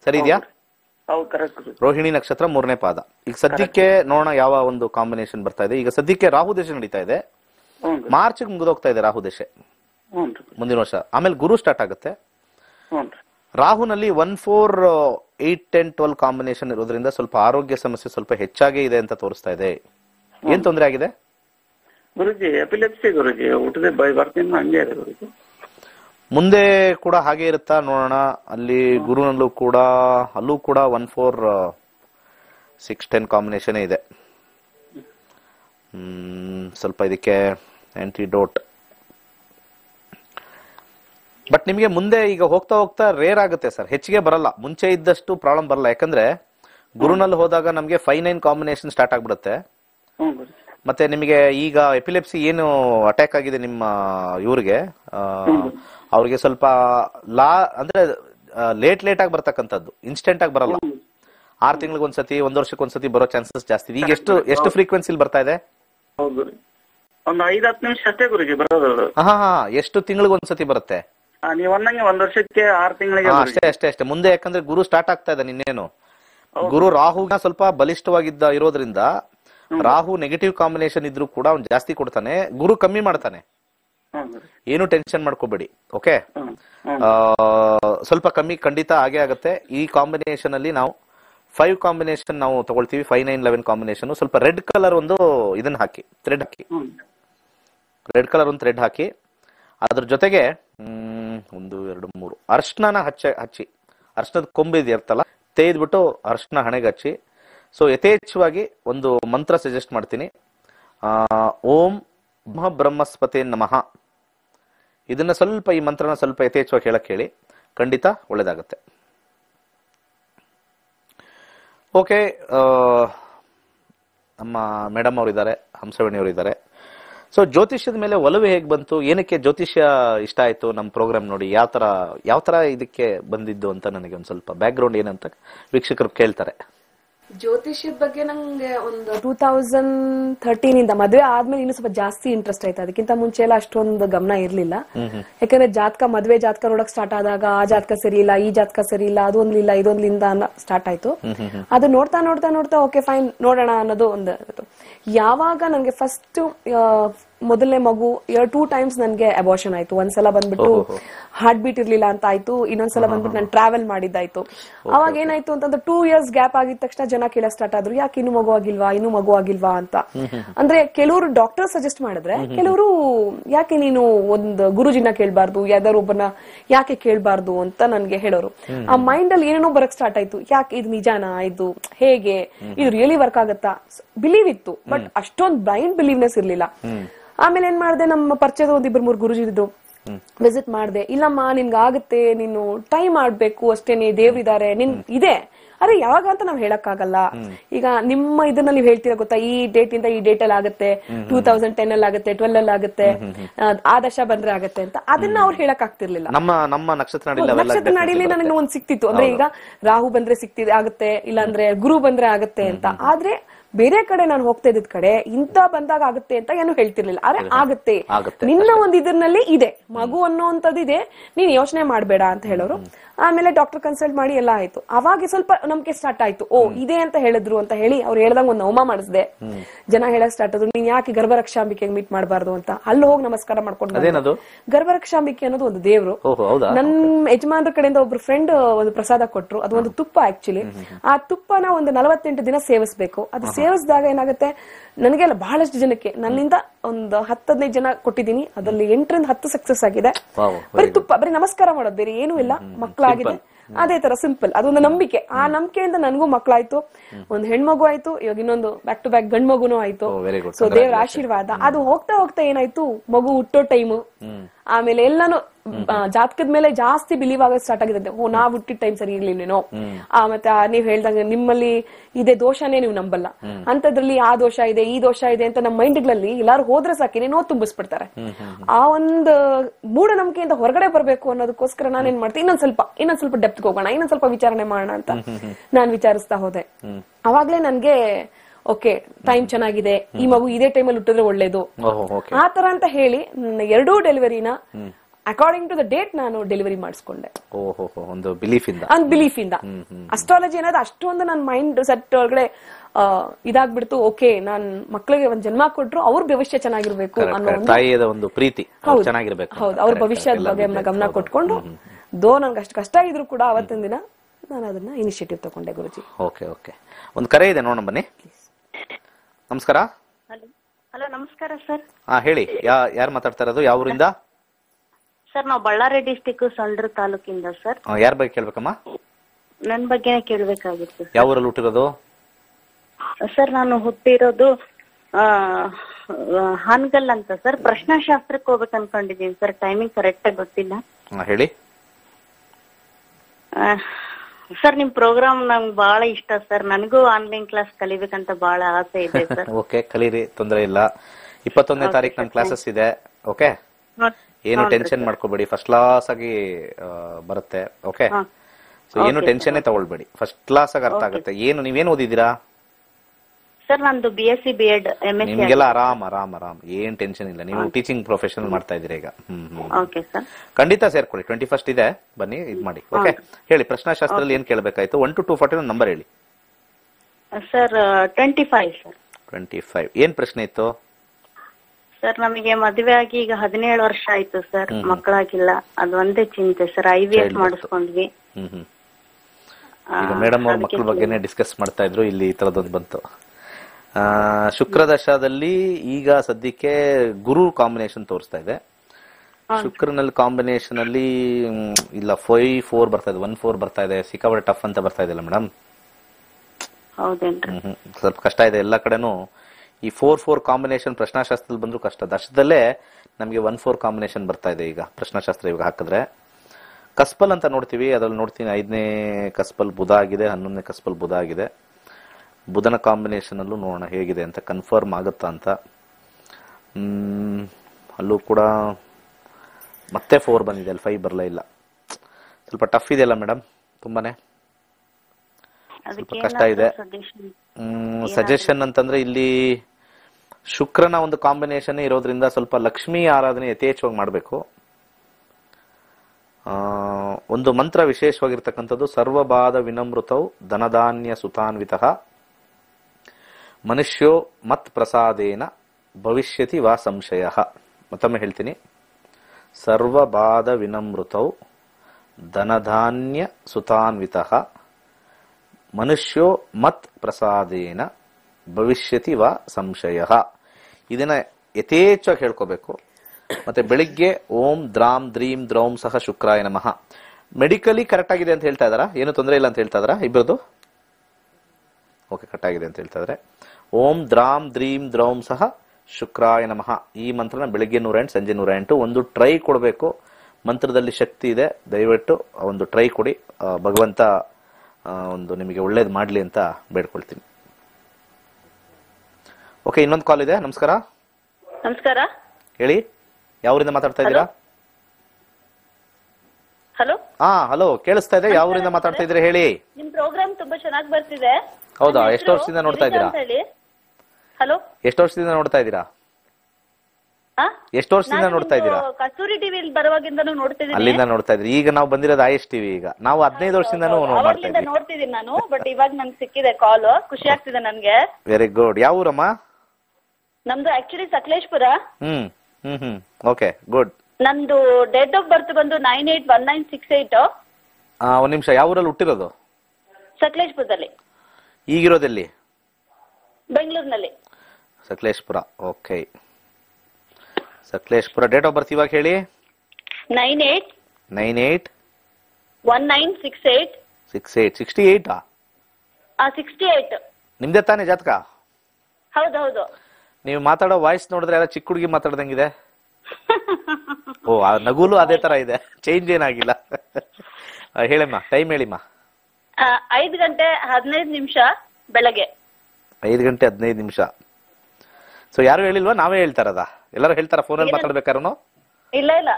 ಸರಿ ಇದೆಯಾ? ರೋಹಿಣಿ ನಕ್ಷತ್ರ ಮೂರನೇ ಪಾದ. ಈಗ ಸದ್ಯಕ್ಕೆ ನೋಡೋಣ ಯಾವ ಒಂದು ಕಾಂಬಿನೇಷನ್ ಬರ್ತಾ ಇದೆ. ಈಗ ಸದ್ಯಕ್ಕೆ ರಾಹು ದೇಶ ನಡೀತಾ ಇದೆ. ಮಾರ್ಚ್ ಮುಗಿದೋಗ್ತಾ ಇದೆ ರಾಹು ದೇಶ. ಮುಂದಿನ ವರ್ಷ. ಆಮೇಲೆ ಗುರು ಸ್ಟಾರ್ಟ್ ಆಗುತ್ತೆ. ರಾಹುನಲ್ಲಿ one four eight ten twelve combination ಇರೋದ್ರಿಂದ ಸ್ವಲ್ಪ ಆರೋಗ್ಯ ಸಮಸ್ಯೆ ಸ್ವಲ್ಪ ಹೆಚ್ಚಾಗೇ ಇದೆ ಅಂತ ತೋರಿಸ್ತಾ ಇದೆ. ಏನ್ ತೊಂದರೆ ಆಗಿದೆ?
ಗುರುಜಿ ಎಪಿಲೆಪ್ಸಿ ಗುರುಜಿ ಊಟದ ಬೈ ಬರ್ತೀನಿ ಹಂಗೆ ಇದೆ ಗುರುಜಿ.
ಮುಂದೆ ಕೂಡ ಹಾಗೆ ಇರುತ್ತಾ ನೋಡೋಣ. ಅಲ್ಲಿ ಗುರುನಲ್ಲೂ ಕೂಡ ಅಲ್ಲೂ ಕೂಡ one four six ten combination ಇದೆ. ಸ್ವಲ್ಪ ಇದಕ್ಕೆ ಆಂಟಿಡೋಟ್ ಬಟ್ ನಿಮಗೆ ಮುಂದೆ ಈಗ ಹೋಗ್ತಾ ಹೋಗ್ತಾ ರೇರ್ ಆಗುತ್ತೆ ಸರ್ ಹೆಚ್ಚಿಗೆ ಬರಲ್ಲ. ಮುಂಚೆ ಇದ್ದಷ್ಟು ಪ್ರಾಬ್ಲಮ್ ಬರಲ್ಲ. ಯಾಕಂದ್ರೆ ಗುರುನಲ್ಲಿ ಹೋದಾಗ ನಮಗೆ ಫೈವ್ ನೈನ್ ಕಾಂಬಿನೇಷನ್ ಸ್ಟಾರ್ಟ್ ಆಗ್ಬಿಡುತ್ತೆ. ಮತ್ತೆ ನಿಮಗೆ ಈಗ ಎಪಿಲೆಪ್ಸಿ ಏನು ಅಟ್ಯಾಕ್ ಆಗಿದೆ ನಿಮ್ಮ ಇವ್ರಿಗೆ? ಅವ್ರಿಗೆ ಸ್ವಲ್ಪ ಲಾ ಅಂದ್ರೆ ಲೇಟ್ ಲೇಟ್ ಆಗಿ ಬರ್ತಕ್ಕಂಥದ್ದು. ಇನ್ಸ್ಟೆಂಟ್ ಆಗಿ ಬರಲ್ಲ. ಆರ್ ತಿಂಗಳಿಗೆ ಒಂದ್ಸತಿ ಒಂದ್ ವರ್ಷಕ್ಕೆ ಒಂದ್ಸತಿ ಬರೋ ಚಾನ್ಸಸ್ ಜಾಸ್ತಿ. ಈಗ ಎಷ್ಟು ಎಷ್ಟು ಫ್ರೀಕ್ವೆನ್ಸಿ ಬರ್ತಾ ಇದೆ?
ಒಂದು ಐದು ಹತ್ತು ನಿಮಿಷ ಅಷ್ಟೇ ಗುರುಜಿ ಬರೋದು
ಹಾ ಹಾ ಎಷ್ಟು ತಿಂಗಳಿಗೆ ಒಂದ್ಸತಿ ಬರುತ್ತೆ?
ನೀವ್ ಅಂದಂಗೆ ಒಂದ್ ವರ್ಷಕ್ಕೆ ಆರು ತಿಂಗಳಿಗೆ
ಅಷ್ಟೇ ಅಷ್ಟೇ ಅಷ್ಟೇ. ಮುಂದೆ ಯಾಕಂದ್ರೆ ಗುರು ಸ್ಟಾರ್ಟ್ ಆಗ್ತಾ ಇದೆ ನಿನ್ನೇನು ಗುರು ರಾಹುನ ಸ್ವಲ್ಪ ಬಲಿಷ್ಠವಾಗಿದ್ದ ಇರೋದ್ರಿಂದ ರಾಹು ನೆಗೆಟಿವ್ ಕಾಂಬಿನೇಷನ್ ಇದ್ರೂ ಕೂಡ ಅವ್ನು ಜಾಸ್ತಿ ಕೊಡ್ತಾನೆ ಗುರು ಕಮ್ಮಿ ಮಾಡ್ತಾನೆ. ಏನು ಟೆನ್ಷನ್ ಮಾಡ್ಕೋಬೇಡಿ ಓಕೆ ಸ್ವಲ್ಪ ಕಮ್ಮಿ ಖಂಡಿತ ಆಗೇ ಆಗುತ್ತೆ. ಈ ಕಾಂಬಿನೇಷನ್ ಅಲ್ಲಿ ನಾವು ಫೈವ್ ಕಾಂಬಿನೇಷನ್ ನಾವು ತಗೊಳ್ತೀವಿ ಫೈವ್ ನೈನ್ ಲೆವೆನ್ ಕಾಂಬಿನೇಷನ್ ಸ್ವಲ್ಪ ರೆಡ್ ಕಲರ್ ಒಂದು ಇದನ್ನ ಹಾಕಿ ಥ್ರೆಡ್ ಹಾಕಿ. ರೆಡ್ ಕಲರ್ ಒಂದು ಥ್ರೆಡ್ ಹಾಕಿ. ಅದ್ರ ಜೊತೆಗೆ ಒಂದು ಎರಡು ಮೂರು ಅರ್ಶನ ಹಚ್ಚ ಹಚ್ಚಿ. ಅರ್ಶನದ ಕೊಂಬು ಇರ್ತಲ್ಲ ತೆಗೆದ್ಬಿಟ್ಟು ಅರ್ಶನ ಹಣೆಗೆ ಹಚ್ಚಿ. ಸೊ ಯಥೇಚ್ಛವಾಗಿ ಒಂದು ಮಂತ್ರ ಸಜೆಸ್ಟ್ ಮಾಡ್ತೀನಿ. ಓಂ ಬ್ರಹ್ಮ ಬ್ರಹ್ಮಸ್ಪತಿ ನಮಃ. ಇದನ್ನ ಸ್ವಲ್ಪ ಈ ಮಂತ್ರನ ಸ್ವಲ್ಪ ಯಥೇಚ್ಛವಾಗಿ ಹೇಳಕ್ ಹೇಳಿ. ಖಂಡಿತ ಒಳ್ಳೇದಾಗತ್ತೆ. ಓಕೆ ನಮ್ಮ ಮೇಡಮ್ ಅವರು ಇದ್ದಾರೆ ಹಂಸವೇಣಿ ಅವರು ಇದ್ದಾರೆ ಸೊ ಜ್ಯೋತಿಷ್ಯದ ಮೇಲೆ ಒಲವು ಹೇಗೆ ಬಂತು? ಏನಕ್ಕೆ ಜ್ಯೋತಿಷ್ಯ ಇಷ್ಟ ಆಯಿತು? ನಮ್ಮ ಪ್ರೋಗ್ರಾಮ್ ನೋಡಿ, ಯಾವ ಥರ ಯಾವ ಥರ ಇದಕ್ಕೆ ಬಂದಿದ್ದು ಅಂತ ನನಗೆ ಒಂದು ಸ್ವಲ್ಪ ಬ್ಯಾಕ್ಗ್ರೌಂಡ್ ಏನಂತ ವೀಕ್ಷಕರು ಕೇಳ್ತಾರೆ.
ಜ್ಯೋತಿಷ್ಯದ ಬಗ್ಗೆ ನಂಗೆ ಒಂದು ಟೂ ತೌಸಂಡ್ ಥರ್ಟೀನ್ ಇಂದ ಮದುವೆ ಆದ್ಮೇಲೆ ಇನ್ನೂ ಸ್ವಲ್ಪ ಜಾಸ್ತಿ ಇಂಟ್ರೆಸ್ಟ್ ಆಯ್ತು. ಅದಕ್ಕಿಂತ ಮುಂಚೆ ಎಲ್ಲ ಅಷ್ಟೊಂದು ಗಮನ ಇರ್ಲಿಲ್ಲ. ಯಾಕಂದ್ರೆ ಜಾತಕ ಮದ್ವೆ ಜಾತಕ ನೋಡಕ್ ಸ್ಟಾರ್ಟ್ ಆದಾಗ ಆ ಜಾತಕ ಸರಿ ಇಲ್ಲ ಈ ಜಾತಕ ಸರಿ ಇಲ್ಲ ಅದೊಂದ್ಲಿಲ್ಲ ಇದೊಂದ್ಲಿಂದ ಸ್ಟಾರ್ಟ್ ಆಯ್ತು. ಅದು ನೋಡ್ತಾ ನೋಡ್ತಾ ನೋಡ್ತಾ ಓಕೆ ಫೈನ್ ನೋಡೋಣ ಅನ್ನೋದು ಒಂದು. ಯಾವಾಗ ನನಗೆ ಫಸ್ಟ್ ಮೊದಲನೇ ಮಗು ಟೂ ಟೈಮ್ಸ್ ನನಗೆ ಅಬೋಷನ್ ಆಯ್ತು. ಒಂದ್ಸಲ ಬಂದ್ಬಿಟ್ಟು ಹಾರ್ಟ್ ಬೀಟ್ ಇರ್ಲಿಲ್ಲ ಅಂತ ಆಯ್ತು. ಇನ್ನೊಂದ್ಸಲ ಬಂದ್ಬಿಟ್ಟು ನಾನು ಟ್ರಾವೆಲ್ ಮಾಡಿದ್ದಾಯ್ತು. ಅವಾಗ ಏನಾಯ್ತು ಅಂತಂದ್ರೆ ಟೂ ಇಯರ್ಸ್ ಗ್ಯಾಪ್ ಆಗಿದ ತಕ್ಷಣ ಜನ ಕೇಳ ಸ್ಟಾರ್ಟ್ ಆದ್ರು. ಯಾಕೆ ಇನ್ನು ಮಗು ಆಗಿಲ್ವಾ ಇನ್ನು ಮಗು ಆಗಿಲ್ವಾ ಅಂತ. ಅಂದ್ರೆ ಕೆಲವರು ಡಾಕ್ಟರ್ ಸಜೆಸ್ಟ್ ಮಾಡಿದ್ರೆ ಕೆಲವರು ಯಾಕೆ ನೀನು ಒಂದು ಗುರುಜಿನ ಕೇಳಬಾರ್ದು ಯಾವ್ದಾದ್ರು ಒಬ್ಬನ ಯಾಕೆ ಕೇಳಬಾರ್ದು ಅಂತ ನನ್ಗೆ ಹೇಳೋರು. ಆ ಮೈಂಡ್ ಅಲ್ಲಿ ಏನೇನೋ ಬರಕ್ ಸ್ಟಾರ್ಟ್ ಆಯ್ತು. ಯಾಕೆ ಇದು ನಿಜಾನಾ ಇದು ಹೇಗೆ ಇದು ರಿಯಲಿ ವರ್ಕ್ ಆಗತ್ತಾ? ಬಿಲೀವ್ ಇತ್ತು. ಬಟ್ ಅಷ್ಟೊಂದು ಬ್ಲೈಂಡ್ ಬಿಲೀವ್ನೆಸ್ ಇರ್ಲಿಲ್ಲ. ಆಮೇಲೆ ಏನ್ ಮಾಡಿದೆ ನಮ್ಮ ಪರಿಚಯದ ಒಂದಿಬ್ರು ಮೂರು ಗುರುಜಿ ಇದ್ರು ವಿಸಿಟ್ ಮಾಡ್ದೆ. ಇಲ್ಲಮ್ಮ ನಿನ್ಗೆ ಆಗುತ್ತೆ ನೀನು ಟೈಮ್ ಮಾಡ್ಬೇಕು ಅಷ್ಟೇನೆ ದೇವ್ರಿದ್ದಾರೆ ನಿನ್ ಇದೆ. ಅರೆ ಯಾವಾಗ ಅಂತ ನಾವು ಹೇಳಕ್ಕಾಗಲ್ಲ. ಈಗ ನಿಮ್ಮ ಇದನ್ನ ನೀವು ಹೇಳ್ತೀರಾ ಗೊತ್ತಾ? ಈ ಡೇಟ್ ಇಂದ ಈ ಡೇಟ್ ಅಲ್ಲಿ ಆಗುತ್ತೆ. ಟೂ ತೌಸಂಡ್ ಟೆನ್ ಅಲ್ಲಿ ಆಗುತ್ತೆ ಟ್ವೆಲ್ ಅಲ್ಲಿ ಆಗುತ್ತೆ. ಆ, ದಶ ಬಂದ್ರೆ ಆಗುತ್ತೆ ಅಂತ. ಅದನ್ನ ಅವ್ರು ಹೇಳಕ್ ಆಗ್ತಿರ್ಲಿಲ್ಲ
ನಮ್ಮ ನಮ್ಮ ನಕ್ಷತ್ರ
ನಾಡಿಲಿ ನನಗೆ ಒಂದ್ ಸಿಕ್ತಿತ್ತು. ಅಂದ್ರೆ ಈಗ ರಾಹು ಬಂದ್ರೆ ಸಿಕ್ತಿದೆ ಆಗುತ್ತೆ ಇಲ್ಲ ಅಂದ್ರೆ ಗುರು ಬಂದ್ರೆ ಆಗುತ್ತೆ ಅಂತ. ಆದ್ರೆ ಬೇರೆ ಕಡೆ ನಾನು ಹೋಗ್ತಾ ಇದ್ದ ಕಡೆ ಇಂತ ಬಂದಾಗ ಆಗುತ್ತೆ ಅಂತ ಏನು ಹೇಳ್ತಿರ್ಲಿಲ್ಲ. ಆದ್ರೆ ಆಗುತ್ತೆ. ನಿನ್ನ ಒಂದ್ ಇದರಲ್ಲಿ ಇದೆ. ಮಗು ಅನ್ನೋಂಥದ್ದು ಇದೆ ನೀನ್ ಯೋಚನೆ ಮಾಡ್ಬೇಡ ಅಂತ ಹೇಳೋರು. ಆಮೇಲೆ ಡಾಕ್ಟರ್ ಕನ್ಸಲ್ಟ್ ಮಾಡಿ ಎಲ್ಲ ಆಯ್ತು. ಅವಾಗ ಸ್ವಲ್ಪ ನಂಬಿಕೆ ಸ್ಟಾರ್ಟ್ ಆಯ್ತು. ಓ ಇದೆ ಅಂತ ಹೇಳಿದ್ರು ಅಂತ ಹೇಳಿ ಅವ್ರು ಹೇಳ್ದಂಗ ಒಂದ್ ನವಮ ಮಾಡಿಸ್ದೆ. ಜನ ಹೇಳಕ್ ಸ್ಟಾರ್ಟ್ ಆದ್ರು ನೀನ್ ಯಾಕೆ ಗರ್ಭರಕ್ಷಾಂಬಿಕೆಗೆ ಮೀಟ್ ಮಾಡಬಾರ್ದು ಅಂತ. ಅಲ್ಲಿ ಹೋಗಿ ನಮಸ್ಕಾರ ಮಾಡ್ಕೊಂಡು ಗರ್ಭ
ರಕ್ಷಾಂಬಿಕೆ
ಗರ್ಭರಕ್ಷಾಂಬಿಕೆ ಅನ್ನೋದು ಒಂದು ದೇವ್ರು. ನನ್ ಯಜಮಾನ್ರ ಕಡೆಯಿಂದ ಒಬ್ರು ಫ್ರೆಂಡ್ ಒಂದು ಪ್ರಸಾದ ಕೊಟ್ರು. ಅದು ಒಂದು ತುಪ್ಪ ಆಕ್ಚುಲಿ ಆ ತುಪ್ಪನ ಒಂದು ನಲವತ್ತೆಂಟು ದಿನ ಸೇವಿಸಬೇಕು. ಅದು ಸೇವಿಸಿದಾಗ ಏನಾಗುತ್ತೆ ನನಗೆ ಬಹಳಷ್ಟು ಜನಕ್ಕೆ ನನ್ನಿಂದ ಒಂದು ಹತ್ತು ಹದಿನೈದು ಜನ ಕೊಟ್ಟಿದ್ದೀನಿ. ಅದರಲ್ಲಿ ಎಂಟರಿಂದ ಹತ್ತು ಸಕ್ಸಸ್ ಆಗಿದೆ. ಬರೀ ತುಪ್ಪ ಬರೀ ನಮಸ್ಕಾರ ಮಾಡೋದು ಬೇರೆ ಏನೂ ಇಲ್ಲ. ಮಕ್ಕಳಾಗಿದೆ ಅದೇ ತರ ಸಿಂಪಲ್ ಅದೊಂದು ನಂಬಿಕೆ. ಆ ನಂಬಿಕೆಯಿಂದ ನನಗೂ ಮಕ್ಕಳಾಯ್ತು ಒಂದು ಹೆಣ್ಮಗು ಆಯ್ತು ಇವಾಗ ಇನ್ನೊಂದು ಬ್ಯಾಕ್ ಟು ಬ್ಯಾಕ್ ಗಂಡ್ ಮಗುನೂ ಆಯ್ತು ಸೊ ದೇವ್ರ ಆಶೀರ್ವಾದ. ಅದು ಹೋಗ್ತಾ ಹೋಗ್ತಾ ಏನಾಯ್ತು? ಮಗು ಹುಟ್ಟೋ ಟೈಮು ಆಮೇಲೆ ಎಲ್ಲಾನು ಜಾತಕದ ಮೇಲೆ ಜಾಸ್ತಿ ಬಿಲೀವ್ ಆಗೋದು ಸ್ಟಾರ್ಟ್ ಆಗಿದೆ ಓ ನಾವ್ ಹುಟ್ಟಿದ ಟೈಮ್ ಸರಿ ಇರ್ಲಿಲ್ಲೇನೋ. ಆ ಮತ್ತೆ ನೀವ್ ಹೇಳ್ದಂಗ ನಿಮ್ಮಲ್ಲಿ ಇದೆ ದೋಷನೇ ನೀವು ನಂಬಲ್ಲ. ಅಂತದ್ರಲ್ಲಿ ಆ ದೋಷ ಇದೆ ಈ ದೋಷ ಇದೆ ಅಂತ ನಮ್ಮ ಮೈಂಡ್ಗಳಲ್ಲಿ ಎಲ್ಲಾರು ಹೋದ್ರೆ ಸಾಕಿನೇ ನೋವು ತುಂಬಿಸ್ಬಿಡ್ತಾರೆ. ಆ ಒಂದು ಮೂಢನಂಬಿಕೆಯಿಂದ ಹೊರಗಡೆ ಬರ್ಬೇಕು ಅನ್ನೋದಕ್ಕೋಸ್ಕರ ನಾನು ಏನ್ ಮಾಡ್ತೀನಿ ಇನ್ನೊಂದ್ ಸ್ವಲ್ಪ ಇನ್ನೊಂದ್ ಸ್ವಲ್ಪ ಡೆಪ್ತ್ ಹೋಗೋಣ ಇನ್ನೊಂದ್ ಸ್ವಲ್ಪ ವಿಚಾರಣೆ ಮಾಡೋಣ ಅಂತ ನಾನ್ ವಿಚಾರಿಸ್ತಾ ಹೋದೆ. ಅವಾಗ್ಲೇ ನನ್ಗೆ ಓಕೆ ಟೈಮ್ ಚೆನ್ನಾಗಿದೆ ಈ ಮಗು ಇದೇ ಟೈಮಲ್ಲಿ ಹುಟ್ಟಿದ್ರೆ ಒಳ್ಳೇದು. ಆ ತರ ಅಂತ ಹೇಳಿ ಎರಡೂ ಡೆಲಿವರಿನ ಅಕಾರ್ಡಿಂಗ್ ಟು ದ ಡೇಟ್ ನಾನು ಡೆಲಿವರಿ ಮಾಡಿಸ್ಕೊಂಡೆ.
ಒಂದು ಬಿಲೀಫ್ ಇಂದ.
ಒಂದ್ ಬಿಲೀಫ್ ಇಂದ ಅಸ್ಟ್ರಾಲಜಿ ಅನ್ನೋದು ಅಷ್ಟೊಂದು ನನ್ನ ಮೈಂಡ್ ಸೆಟ್ ಒಳಗಡೆ ಇದಾಗ್ಬಿಡ್ತು ಓಕೆ ನಾನ್ ಮಕ್ಳಿಗೆ ಒಂದ್ ಜನ್ಮ ಕೊಟ್ರು ಅವ್ರ ಭವಿಷ್ಯ ಚೆನ್ನಾಗಿರ್ಬೇಕು ಅನ್ನೋ ಒಂದು
ತಾಯಿಯದ ಒಂದು ಪ್ರೀತಿ ಹೌದು ಚೆನ್ನಾಗಿರ್ಬೇಕು
ಹೌದು ಅವ್ರ ಭವಿಷ್ಯದ ಬಗ್ಗೆ ಗಮನ- ಗಮನ ಕೊಟ್ಕೊಂಡು ದೋ ನನ್ಗೆ ಅಷ್ಟು ಕಷ್ಟ ಇದ್ರು ಕೂಡ ಅವತ್ತಿನ ದಿನ ನಾನು ಅದನ್ನ ಇನಿಷಿಯೇಟಿವ್ ತಗೊಂಡೆ ಗುರುಜಿ.
Okay okay. ಒಂದು ಕರೆ ಇದೆ ನೋಡೋಣ ಬನ್ನಿ. ನಮಸ್ಕಾರ.
ಹಲೋ ನಮಸ್ಕಾರ ಸರ್.
ಹಾ ಹೇಳಿ ಯಾ ಯಾರು ಮಾತಾಡ್ತಾ ಇರೋದು? ಯಾವ ಊರಿಂದ?
ಸರ್ ನಾವು ಬಳ್ಳಾರಿ ಡಿಸ್ಟಿಕ್ ಸಂಡ್ರ ತಾಲೂಕಿಂದ ಸರ್.
ಯಾರ ಬಗ್ಗೆ ಕೇಳ್ಬೇಕಮ್ಮ?
ನನ್ನ ಬಗ್ಗೆನೇ ಕೇಳಬೇಕಾಗಿತ್ತು
ಯಾವ ಊರಲ್ಲಿ ಹುಟ್ಟಿರೋದು?
ಸರ್ ನಾನು ಹುಟ್ಟಿರೋದು ಹಾನಗಲ್ ಅಂತ ಸರ್. ಪ್ರಶ್ನಾಶಾಸ್ತ್ರಕ್ಕೆ ಹೋಗ್ಬೇಕು ಅನ್ಕೊಂಡಿದೀನಿ ಸರ್. ಟೈಮಿಂಗ್ ಕರೆಕ್ಟ್ ಆಗಿ ಗೊತ್ತಿಲ್ಲ.
ಹೇಳಿ.
ಆ, ಸರ್ ನಿಮ್ ಪ್ರೋಗ್ರಾಮ್ ನಂಗೆ ಬಹಳ ಇಷ್ಟ ಸರ್ ನನಗೂ ಆನ್ಲೈನ್ ಕ್ಲಾಸ್ ಕಲಿಬೇಕಂತ ಬಹಳ ಆಸೆ ಇದೆ ಸರ್
ಓಕೆ ಕಲೀರಿ ತೊಂದರೆ ಇಲ್ಲ. ಇಪ್ಪತ್ತೊಂದನೇ ತಾರೀಕು ನಮ್ಮ ಕ್ಲಾಸಸ್ ಇದೆ ಓಕೆ ಏನು ಟೆನ್ಷನ್ ಮಾಡ್ಕೋಬೇಡಿ. ಫಸ್ಟ್ ಕ್ಲಾಸ್ ಆಗಿ ಬರುತ್ತೆ ಓಕೆ ಸೊ ಏನು ಟೆನ್ಷನ್ ತಗೊಳ್ಬೇಡಿ. ಫಸ್ಟ್ ಕ್ಲಾಸ್ ಆಗಿ ಅರ್ಥ ಆಗುತ್ತೆ. ಏನು ನೀವೇನು ಓದಿದ್ದೀರಾ?
ಸರ್ ನಂದು B S C B Ed M S C
ನಿಮ್ಗೆಲ್ಲ ಆರಾಮ್ ಆರಾಮ್ ಆರಾಮ್. ಏನ್ ಟೆನ್ಷನ್ ಇಲ್ಲ. ನೀವು ಟೀಚಿಂಗ್ ಪ್ರೊಫೆಷನಲ್ ಮಾಡ್ತಾ ಇದ್ದೀರಾ ಈಗ. ಹ್ಮ್ ಹ್ಮ್.
Okay sir.
ಖಂಡಿತ ಸೇರ್ಕೊಳ್ಳಿ. ಟ್ವೆಂಟಿ ಫಸ್ಟ್ ಇದೆ. ಬನ್ನಿ ಇದ್ ಮಾಡಿ. ಓಕೆ? ಹೇಳಿ ಪ್ರಶ್ನಾಶಾಸ್ತ್ರದಲ್ಲಿ ಏನ್ ಕೇಳಬೇಕಾಯ್ತು? One two two forty number ಹೇಳಿ.
Sir twenty five sir.
Twenty five ಏನ್ ಪ್ರಶ್ನೆ ಇತ್ತು?
ಸರ್ ನಮಗೆ ಮದುವೆ ಆಗಿ ಈಗ ಹದಿನೇಳು ವರ್ಷ ಆಯ್ತು ಸರ್. ಮಕ್ಕಳಾಗಿಲ್ಲ. ಅದು ಒಂದೇ ಚಿಂತೆ ಸರ್. ಐ ವಿ ಎಫ್ ಮಾಡಿಸ್ಕೊಂಡ್ವಿ.
Hmm hmm. ಈಗ ಮೇಡಮ್ ಅವ್ರ ಮಕ್ಕಳ ಬಗ್ಗೆನೇ ಡಿಸ್ಕಸ್ ಮಾಡ್ತಾ ಇದ್ರು. ಇಲ್ಲಿ ಈ ತರದೊಂದು ಬಂತು. ಶುಕ್ರ ದಶಾದಲ್ಲಿ ಈಗ ಸದ್ಯಕ್ಕೆ ಗುರು ಕಾಂಬಿನೇಷನ್ ತೋರಿಸ್ತಾ ಇದೆ. ಶುಕ್ರನಲ್ಲಿ ಕಾಂಬಿನೇಷನ್ ಅಲ್ಲಿ ಇಲ್ಲ ಫೈವ್ ಫೋರ್ ಬರ್ತಾ ಇದೆ ಒನ್ ಫೋರ್ ಬರ್ತಾ ಇದೆ ಸಿಕ್ಕಾಪಟ್ಟೆ ಟಫ್ ಅಂತ ಬರ್ತಾ ಇದೆಯಲ್ಲ ಮೇಡಮ್. ಸ್ವಲ್ಪ ಕಷ್ಟ ಇದೆ ಎಲ್ಲ ಕಡೆನೂ. ಈ ಫೋರ್ ಫೋರ್ ಕಾಂಬಿನೇಷನ್ ಪ್ರಶ್ನಾಶಾಸ್ತ್ರದಲ್ಲಿ ಬಂದ್ರು ಕಷ್ಟ. ದಶದಲ್ಲೇ ನಮಗೆ ಒನ್ ಫೋರ್ ಕಾಂಬಿನೇಷನ್ ಬರ್ತಾ ಇದೆ ಈಗ ಪ್ರಶ್ನಾಶಾಸ್ತ್ರ ಇವಾಗ ಹಾಕಿದ್ರೆ. ಕಸ್ಪಲ್ ಅಂತ ನೋಡ್ತೀವಿ. ಅದ್ರಲ್ಲಿ ನೋಡ್ತೀನಿ ಐದನೇ ಕಸ್ಪಲ್ ಬುಧ ಆಗಿದೆ ಹನ್ನೊಂದನೇ ಕಸ್ಪಲ್ ಬುಧ ಆಗಿದೆ. ಬುಧನ ಕಾಂಬಿನೇಷನಲ್ಲೂ ನೋಡೋಣ ಹೇಗಿದೆ ಅಂತ ಕನ್ಫರ್ಮ್ ಆಗುತ್ತಾ ಅಂತ. ಅಲ್ಲೂ ಕೂಡ ಮತ್ತೆ ಫೋರ್ ಬಂದಿದೆ ಅಲ್ಲಿ ಫೈವ್ ಬರಲೇ ಇಲ್ಲ. ಸ್ವಲ್ಪ ಟಫ್ ಇದೆಯಲ್ಲ ಮೇಡಮ್ ತುಂಬಾನೇ?
ಸ್ವಲ್ಪ
ಕಷ್ಟ ಇದೆ.
ಸಜೆಷನ್
ಅಂತಂದ್ರೆ ಇಲ್ಲಿ ಶುಕ್ರನ ಒಂದು ಕಾಂಬಿನೇಷನ್ ಇರೋದ್ರಿಂದ ಸ್ವಲ್ಪ ಲಕ್ಷ್ಮಿ ಆರಾಧನೆ ಯಥೇಚ್ಛವಾಗಿ ಮಾಡಬೇಕು. ಒಂದು ಮಂತ್ರ ವಿಶೇಷವಾಗಿರ್ತಕ್ಕಂಥದ್ದು ಸರ್ವಬಾಧ ವಿನಮೃತೌ ಧನಧಾನ್ಯ ಸುತಾನ್ವಿತ. ಮನುಷ್ಯೋ ಮತ್ ಪ್ರಸಾದೇನ ಭವಿಷ್ಯತಿ ವಾ ಸಂಶಯ. ಮತ್ತೊಮ್ಮೆ ಹೇಳ್ತೀನಿ. ಸರ್ವಬಾಧ ವಿನಮೃತೌ ಧನಧಾನ್ಯ ಸುತಾನ್ವಿತ ಮನುಷ್ಯೋ ಮತ್ ಪ್ರಸಾದೇನ ಭವಿಷ್ಯತಿ ವಾ ಸಂಶಯ. ಇದನ್ನ ಯಥೇಚ್ಛವಾಗಿ ಹೇಳ್ಕೋಬೇಕು. ಮತ್ತೆ ಬೆಳಿಗ್ಗೆ ಓಂ ದ್ರಾಮ್ ದ್ರೀಂ ದ್ರೌಂ ಸಹ ಶುಕ್ರಾಯ ನಮಃ. ಮೆಡಿಕಲಿ ಕರೆಕ್ಟ್ ಆಗಿದೆ ಅಂತ ಹೇಳ್ತಾ ಇದ್ದಾರಾ? ಏನು ತೊಂದರೆ ಇಲ್ಲ ಅಂತ ಹೇಳ್ತಾ ಇದಾರ ಇಬ್ಬರದು ಓಕೆ ಕರೆಕ್ಟ್ ಆಗಿದೆ ಅಂತ ಹೇಳ್ತಾ ಇದಾರೆ ಓಂ ದ್ರಾಂ ದ್ರೀಂ ದ್ರೌಂ ಸಹ ಶುಕ್ರಾಯ ನಮಃ. ಈ ಮಂತ್ರನ ಬೆಳಿಗ್ಗೆ ನೂರ ಎಂಟು ಸಂಜೆ ನೂರ ಎಂಟು. ಒಂದು ಟ್ರೈ ಕೊಡಬೇಕು. ಮಂತ್ರದಲ್ಲಿ ಶಕ್ತಿ ಇದೆ. ದಯವಿಟ್ಟು ಒಂದು ಟ್ರೈ ಕೊಡಿ. ಭಗವಂತ ಒಂದು ನಿಮಗೆ ಒಳ್ಳೇದು ಮಾಡಲಿ ಅಂತ ಬೇಡ್ಕೊಳ್ತೀನಿ. ಓಕೆ ಇನ್ನೊಂದು ಕಾಲ್ ಇದೆ. ನಮಸ್ಕಾರ.
ನಮಸ್ಕಾರ.
ಹೇಳಿ. ಯಾವರಿಂದ ಮಾತಾಡ್ತಾ ಇದ್ದೀರಾ?
ಹಲೋ?
ಹಾ ಹಲೋ. ಕೇಳಿಸ್ತಾ ಇದೆ? ಯಾವೂರಿಂದ ಮಾತಾಡ್ತಾ ಇದ್ದೀರಾ? ಹೇಳಿ.
ನಿಮ್ ಪ್ರೋಗ್ರಾಮ್ ತುಂಬಾ ಚೆನ್ನಾಗಿ ಬರ್ತಿದೆ.
ಹೌದಾ? ಎಷ್ಟು ವರ್ಷದಿಂದ ನೋಡ್ತಾ ಇದ್ದೀರಾ?
ಹಲೋ?
ಎಷ್ಟು ವರ್ಷದಿಂದ ನೋಡ್ತಾ ಇದ್ದೀರಾ?
ಆ?
ಎಷ್ಟು ವರ್ಷದಿಂದ
ನಾನು
ನೋಡ್ತಾ ಇದ್ದೀರಾ?
ನಿಮ್ದು ಕಸ್ತೂರಿ ಟಿವಿಲಿ ಬರುವಾಗಿಂದನೂ ನೋಡ್ತಿದ್ದೀನಿ.
ಅಲ್ಲಿಂದ ನೋಡ್ತಾ ಇದ್ರಿ ಈಗ ನಾವು ಬಂದಿರೋದು ಆಯುಷ್ ಟಿವಿ ಈಗ. ನಾವು ಹದಿನೈದು ವರ್ಷದಿಂದನೂ ಮಾಡ್ತಾ
ಅವಾಗ್ಲಿಂದ
ಇದ್ವಿ
ನೋಡ್ತಿದ್ದೀನಿ ನಾನು ಬಟ್ ಇವಾಗ ನನ್ಗೆ ಸಿಕ್ಕಿದೆ ಕಾಲ್ ಖುಷಿ ಆಗ್ತಿದೆ ನನ್ಗೆ.
ವೆರಿ ಗುಡ್ ಯಾವ ಊರಮ್ಮ?
ನಮ್ದು actually Sakleshpur.
Hmm hmm hmm. Okay good
ನಮ್ದು ಡೇಟ್ ಆಫ್ ಬರ್ತ್ ಬಂದು nine eight one nine six eight
ಒಂದ್ ನಿಮಿಷ. ಯಾವ ಊರಲ್ಲಿ ಹುಟ್ಟಿರೋದು?
ಸಕಲೇಶ್ಪುರದಲ್ಲಿ.
ಈಗಿರೋದಲ್ಲಿ?
ಬೆಂಗಳೂರಿನಲ್ಲಿ.
Sakleshpur okay. Sakleshpur date of birth ಇವಾಗ ಹೇಳಿ?
Nine eight
nine eight
one nine six eight
six eight sixty ಏಯ್ಟಾ
sixty eight
ನಿಮ್ದೇ ತಾನೇ ಜಾತಕ?
ಹೌದೌದು
ನೀವು ಮಾತಾಡೋ ವಾಯ್ಸ್ ನೋಡಿದ್ರೆ ಎಲ್ಲ ಚಿಕ್ಕ ಹುಡುಗಿ ಮಾತಾಡ್ದಂಗಿದೆ. ಓ ಆ ನಗುಲು ಅದೇ ತರ ಇದೆ. ಚೇಂಜ್ ಏನಾಗಿಲ್ಲ. ಹೇಳಮ್ಮ ಟೈಮ್ ಹೇಳಿಮ್ಮ.
ಐದು ಗಂಟೆ ಹದಿನೈದು ನಿಮಿಷ ಬೆಳಗ್ಗೆ.
ಐದು ಗಂಟೆ ಹದಿನೈದು ನಿಮಿಷ. ಸೊ ಯಾರು ಹೇಳಿಲ್ವಾ? ನಾವೇ ಹೇಳ್ತಾರದ ಎಲ್ಲರೂ ಹೇಳ್ತಾರ ಫೋನಲ್ಲಿ ಮಾತಾಡ್ಬೇಕಾರು
ಇಲ್ಲ. ಇಲ್ಲ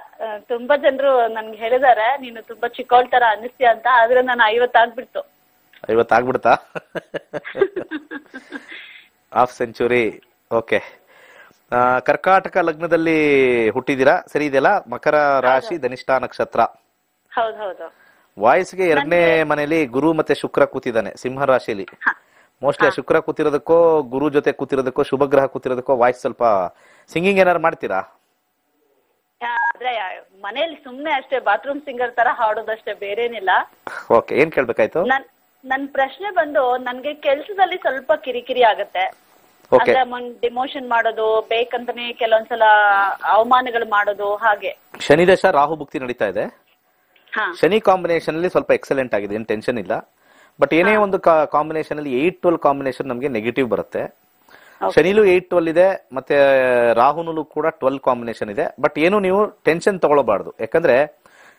ತುಂಬಾ ಜನರು ನನ್ಗೆ ಹೇಳಿದಾರೆ ನೀನು ತುಂಬಾ ಚಿಕ್ಕವಳ ತರ ಅನ್ನಿಸ್ತೀಯ ಅಂತ ಆದ್ರೆ ನಾನು ಐವತ್ತಾಗ್ಬಿಡ್ತು
ಐವತ್ ಆಗ್ಬಿಡ್ತಾ? ಹಾಫ್ ಸೆಂಚುರಿ ಓಕೆ ಕರ್ಕಾಟಕ ಲಗ್ನದಲ್ಲಿ ಹುಟ್ಟಿದಿರಾ ಸರಿ ಇದೆಯಲ್ಲ? ಮಕರ ರಾಶಿ ಧನಿಷ್ಠ ನಕ್ಷತ್ರ. ವಾಯ್ಸ್ಗೆ ಎರಡನೇ ಮನೆಯಲ್ಲಿ ಗುರು ಮತ್ತೆ ಶುಕ್ರ ಕೂತಿದ್ದಾನೆ ಸಿಂಹ ರಾಶಿಯಲ್ಲಿ. ಮೋಸ್ಟ್ಲಿ ಶುಕ್ರ ಕೂತಿರೋದಕ್ಕೋ ಗುರು ಜೊತೆ ಕೂತಿರೋದಕ್ಕೋ ಶುಭ ಗ್ರಹ ಕೂತಿರೋದಕ್ಕೋ ವಾಯ್ಸ್ ಸ್ವಲ್ಪ ಸಿಂಗಿಂಗ್ ಏನಾರು ಮಾಡ್ತೀರಾ?
ಆದ್ರೆ ಮನೇಲಿ ಸುಮ್ನೆ ಅಷ್ಟೇ ಬಾತ್ರೂಮ್ ಸಿಂಗರ್ ತರ ಹಾಡೋದಷ್ಟೇ ಬೇರೇನಿಲ್ಲ.
ಓಕೆ ಏನ್ ಕೇಳ್ಬೇಕಾಯ್ತು?
ನನ್ ನನ್ ಪ್ರಶ್ನೆ ಬಂದು ನನ್ಗೆ ಕೆಲ್ಸದಲ್ಲಿ ಸ್ವಲ್ಪ ಕಿರಿಕಿರಿ ಆಗತ್ತೆ. ಅಂದ್ರೆ ಡಿಮೋಷನ್ ಮಾಡೋದು ಬೇಕಂತಾನೆ ಕೆಲವೊಂದ್ಸಲ ಅವಮಾನಗಳು ಮಾಡೋದು ಹಾಗೆ.
ಶನಿ ದಶ ರಾಹು ಭುಕ್ತಿ ನಡೀತಾ ಇದೆ.
ಹಾ.
ಶನಿ ಕಾಂಬಿನೇಷನ್ ಅಲ್ಲಿ ಸ್ವಲ್ಪ ಎಕ್ಸಲೆಂಟ್ ಆಗಿದೆ ಏನ್ ಟೆನ್ಷನ್ ಇಲ್ಲ. ಬಟ್ ಏನೇ ಒಂದು ಕಾಂಬಿನೇಷನ್ ಅಲ್ಲಿ ಏಟ್ ಟ್ವೆಲ್ ಕಾಂಬಿನೇಷನ್ ನಮಗೆ ನೆಗೆಟಿವ್ ಬರುತ್ತೆ. ಶನಿಲು ಏಟ್ ಟ್ವೆಲ್ ಇದೆ ಮತ್ತೆ ರಾಹುನಲ್ಲೂ ಕೂಡ ಟ್ವೆಲ್ ಕಾಂಬಿನೇಷನ್ ಇದೆ. ಬಟ್ ಏನು ನೀವು ಟೆನ್ಷನ್ ತಗೊಳಬಾರ್ದು ಯಾಕಂದ್ರೆ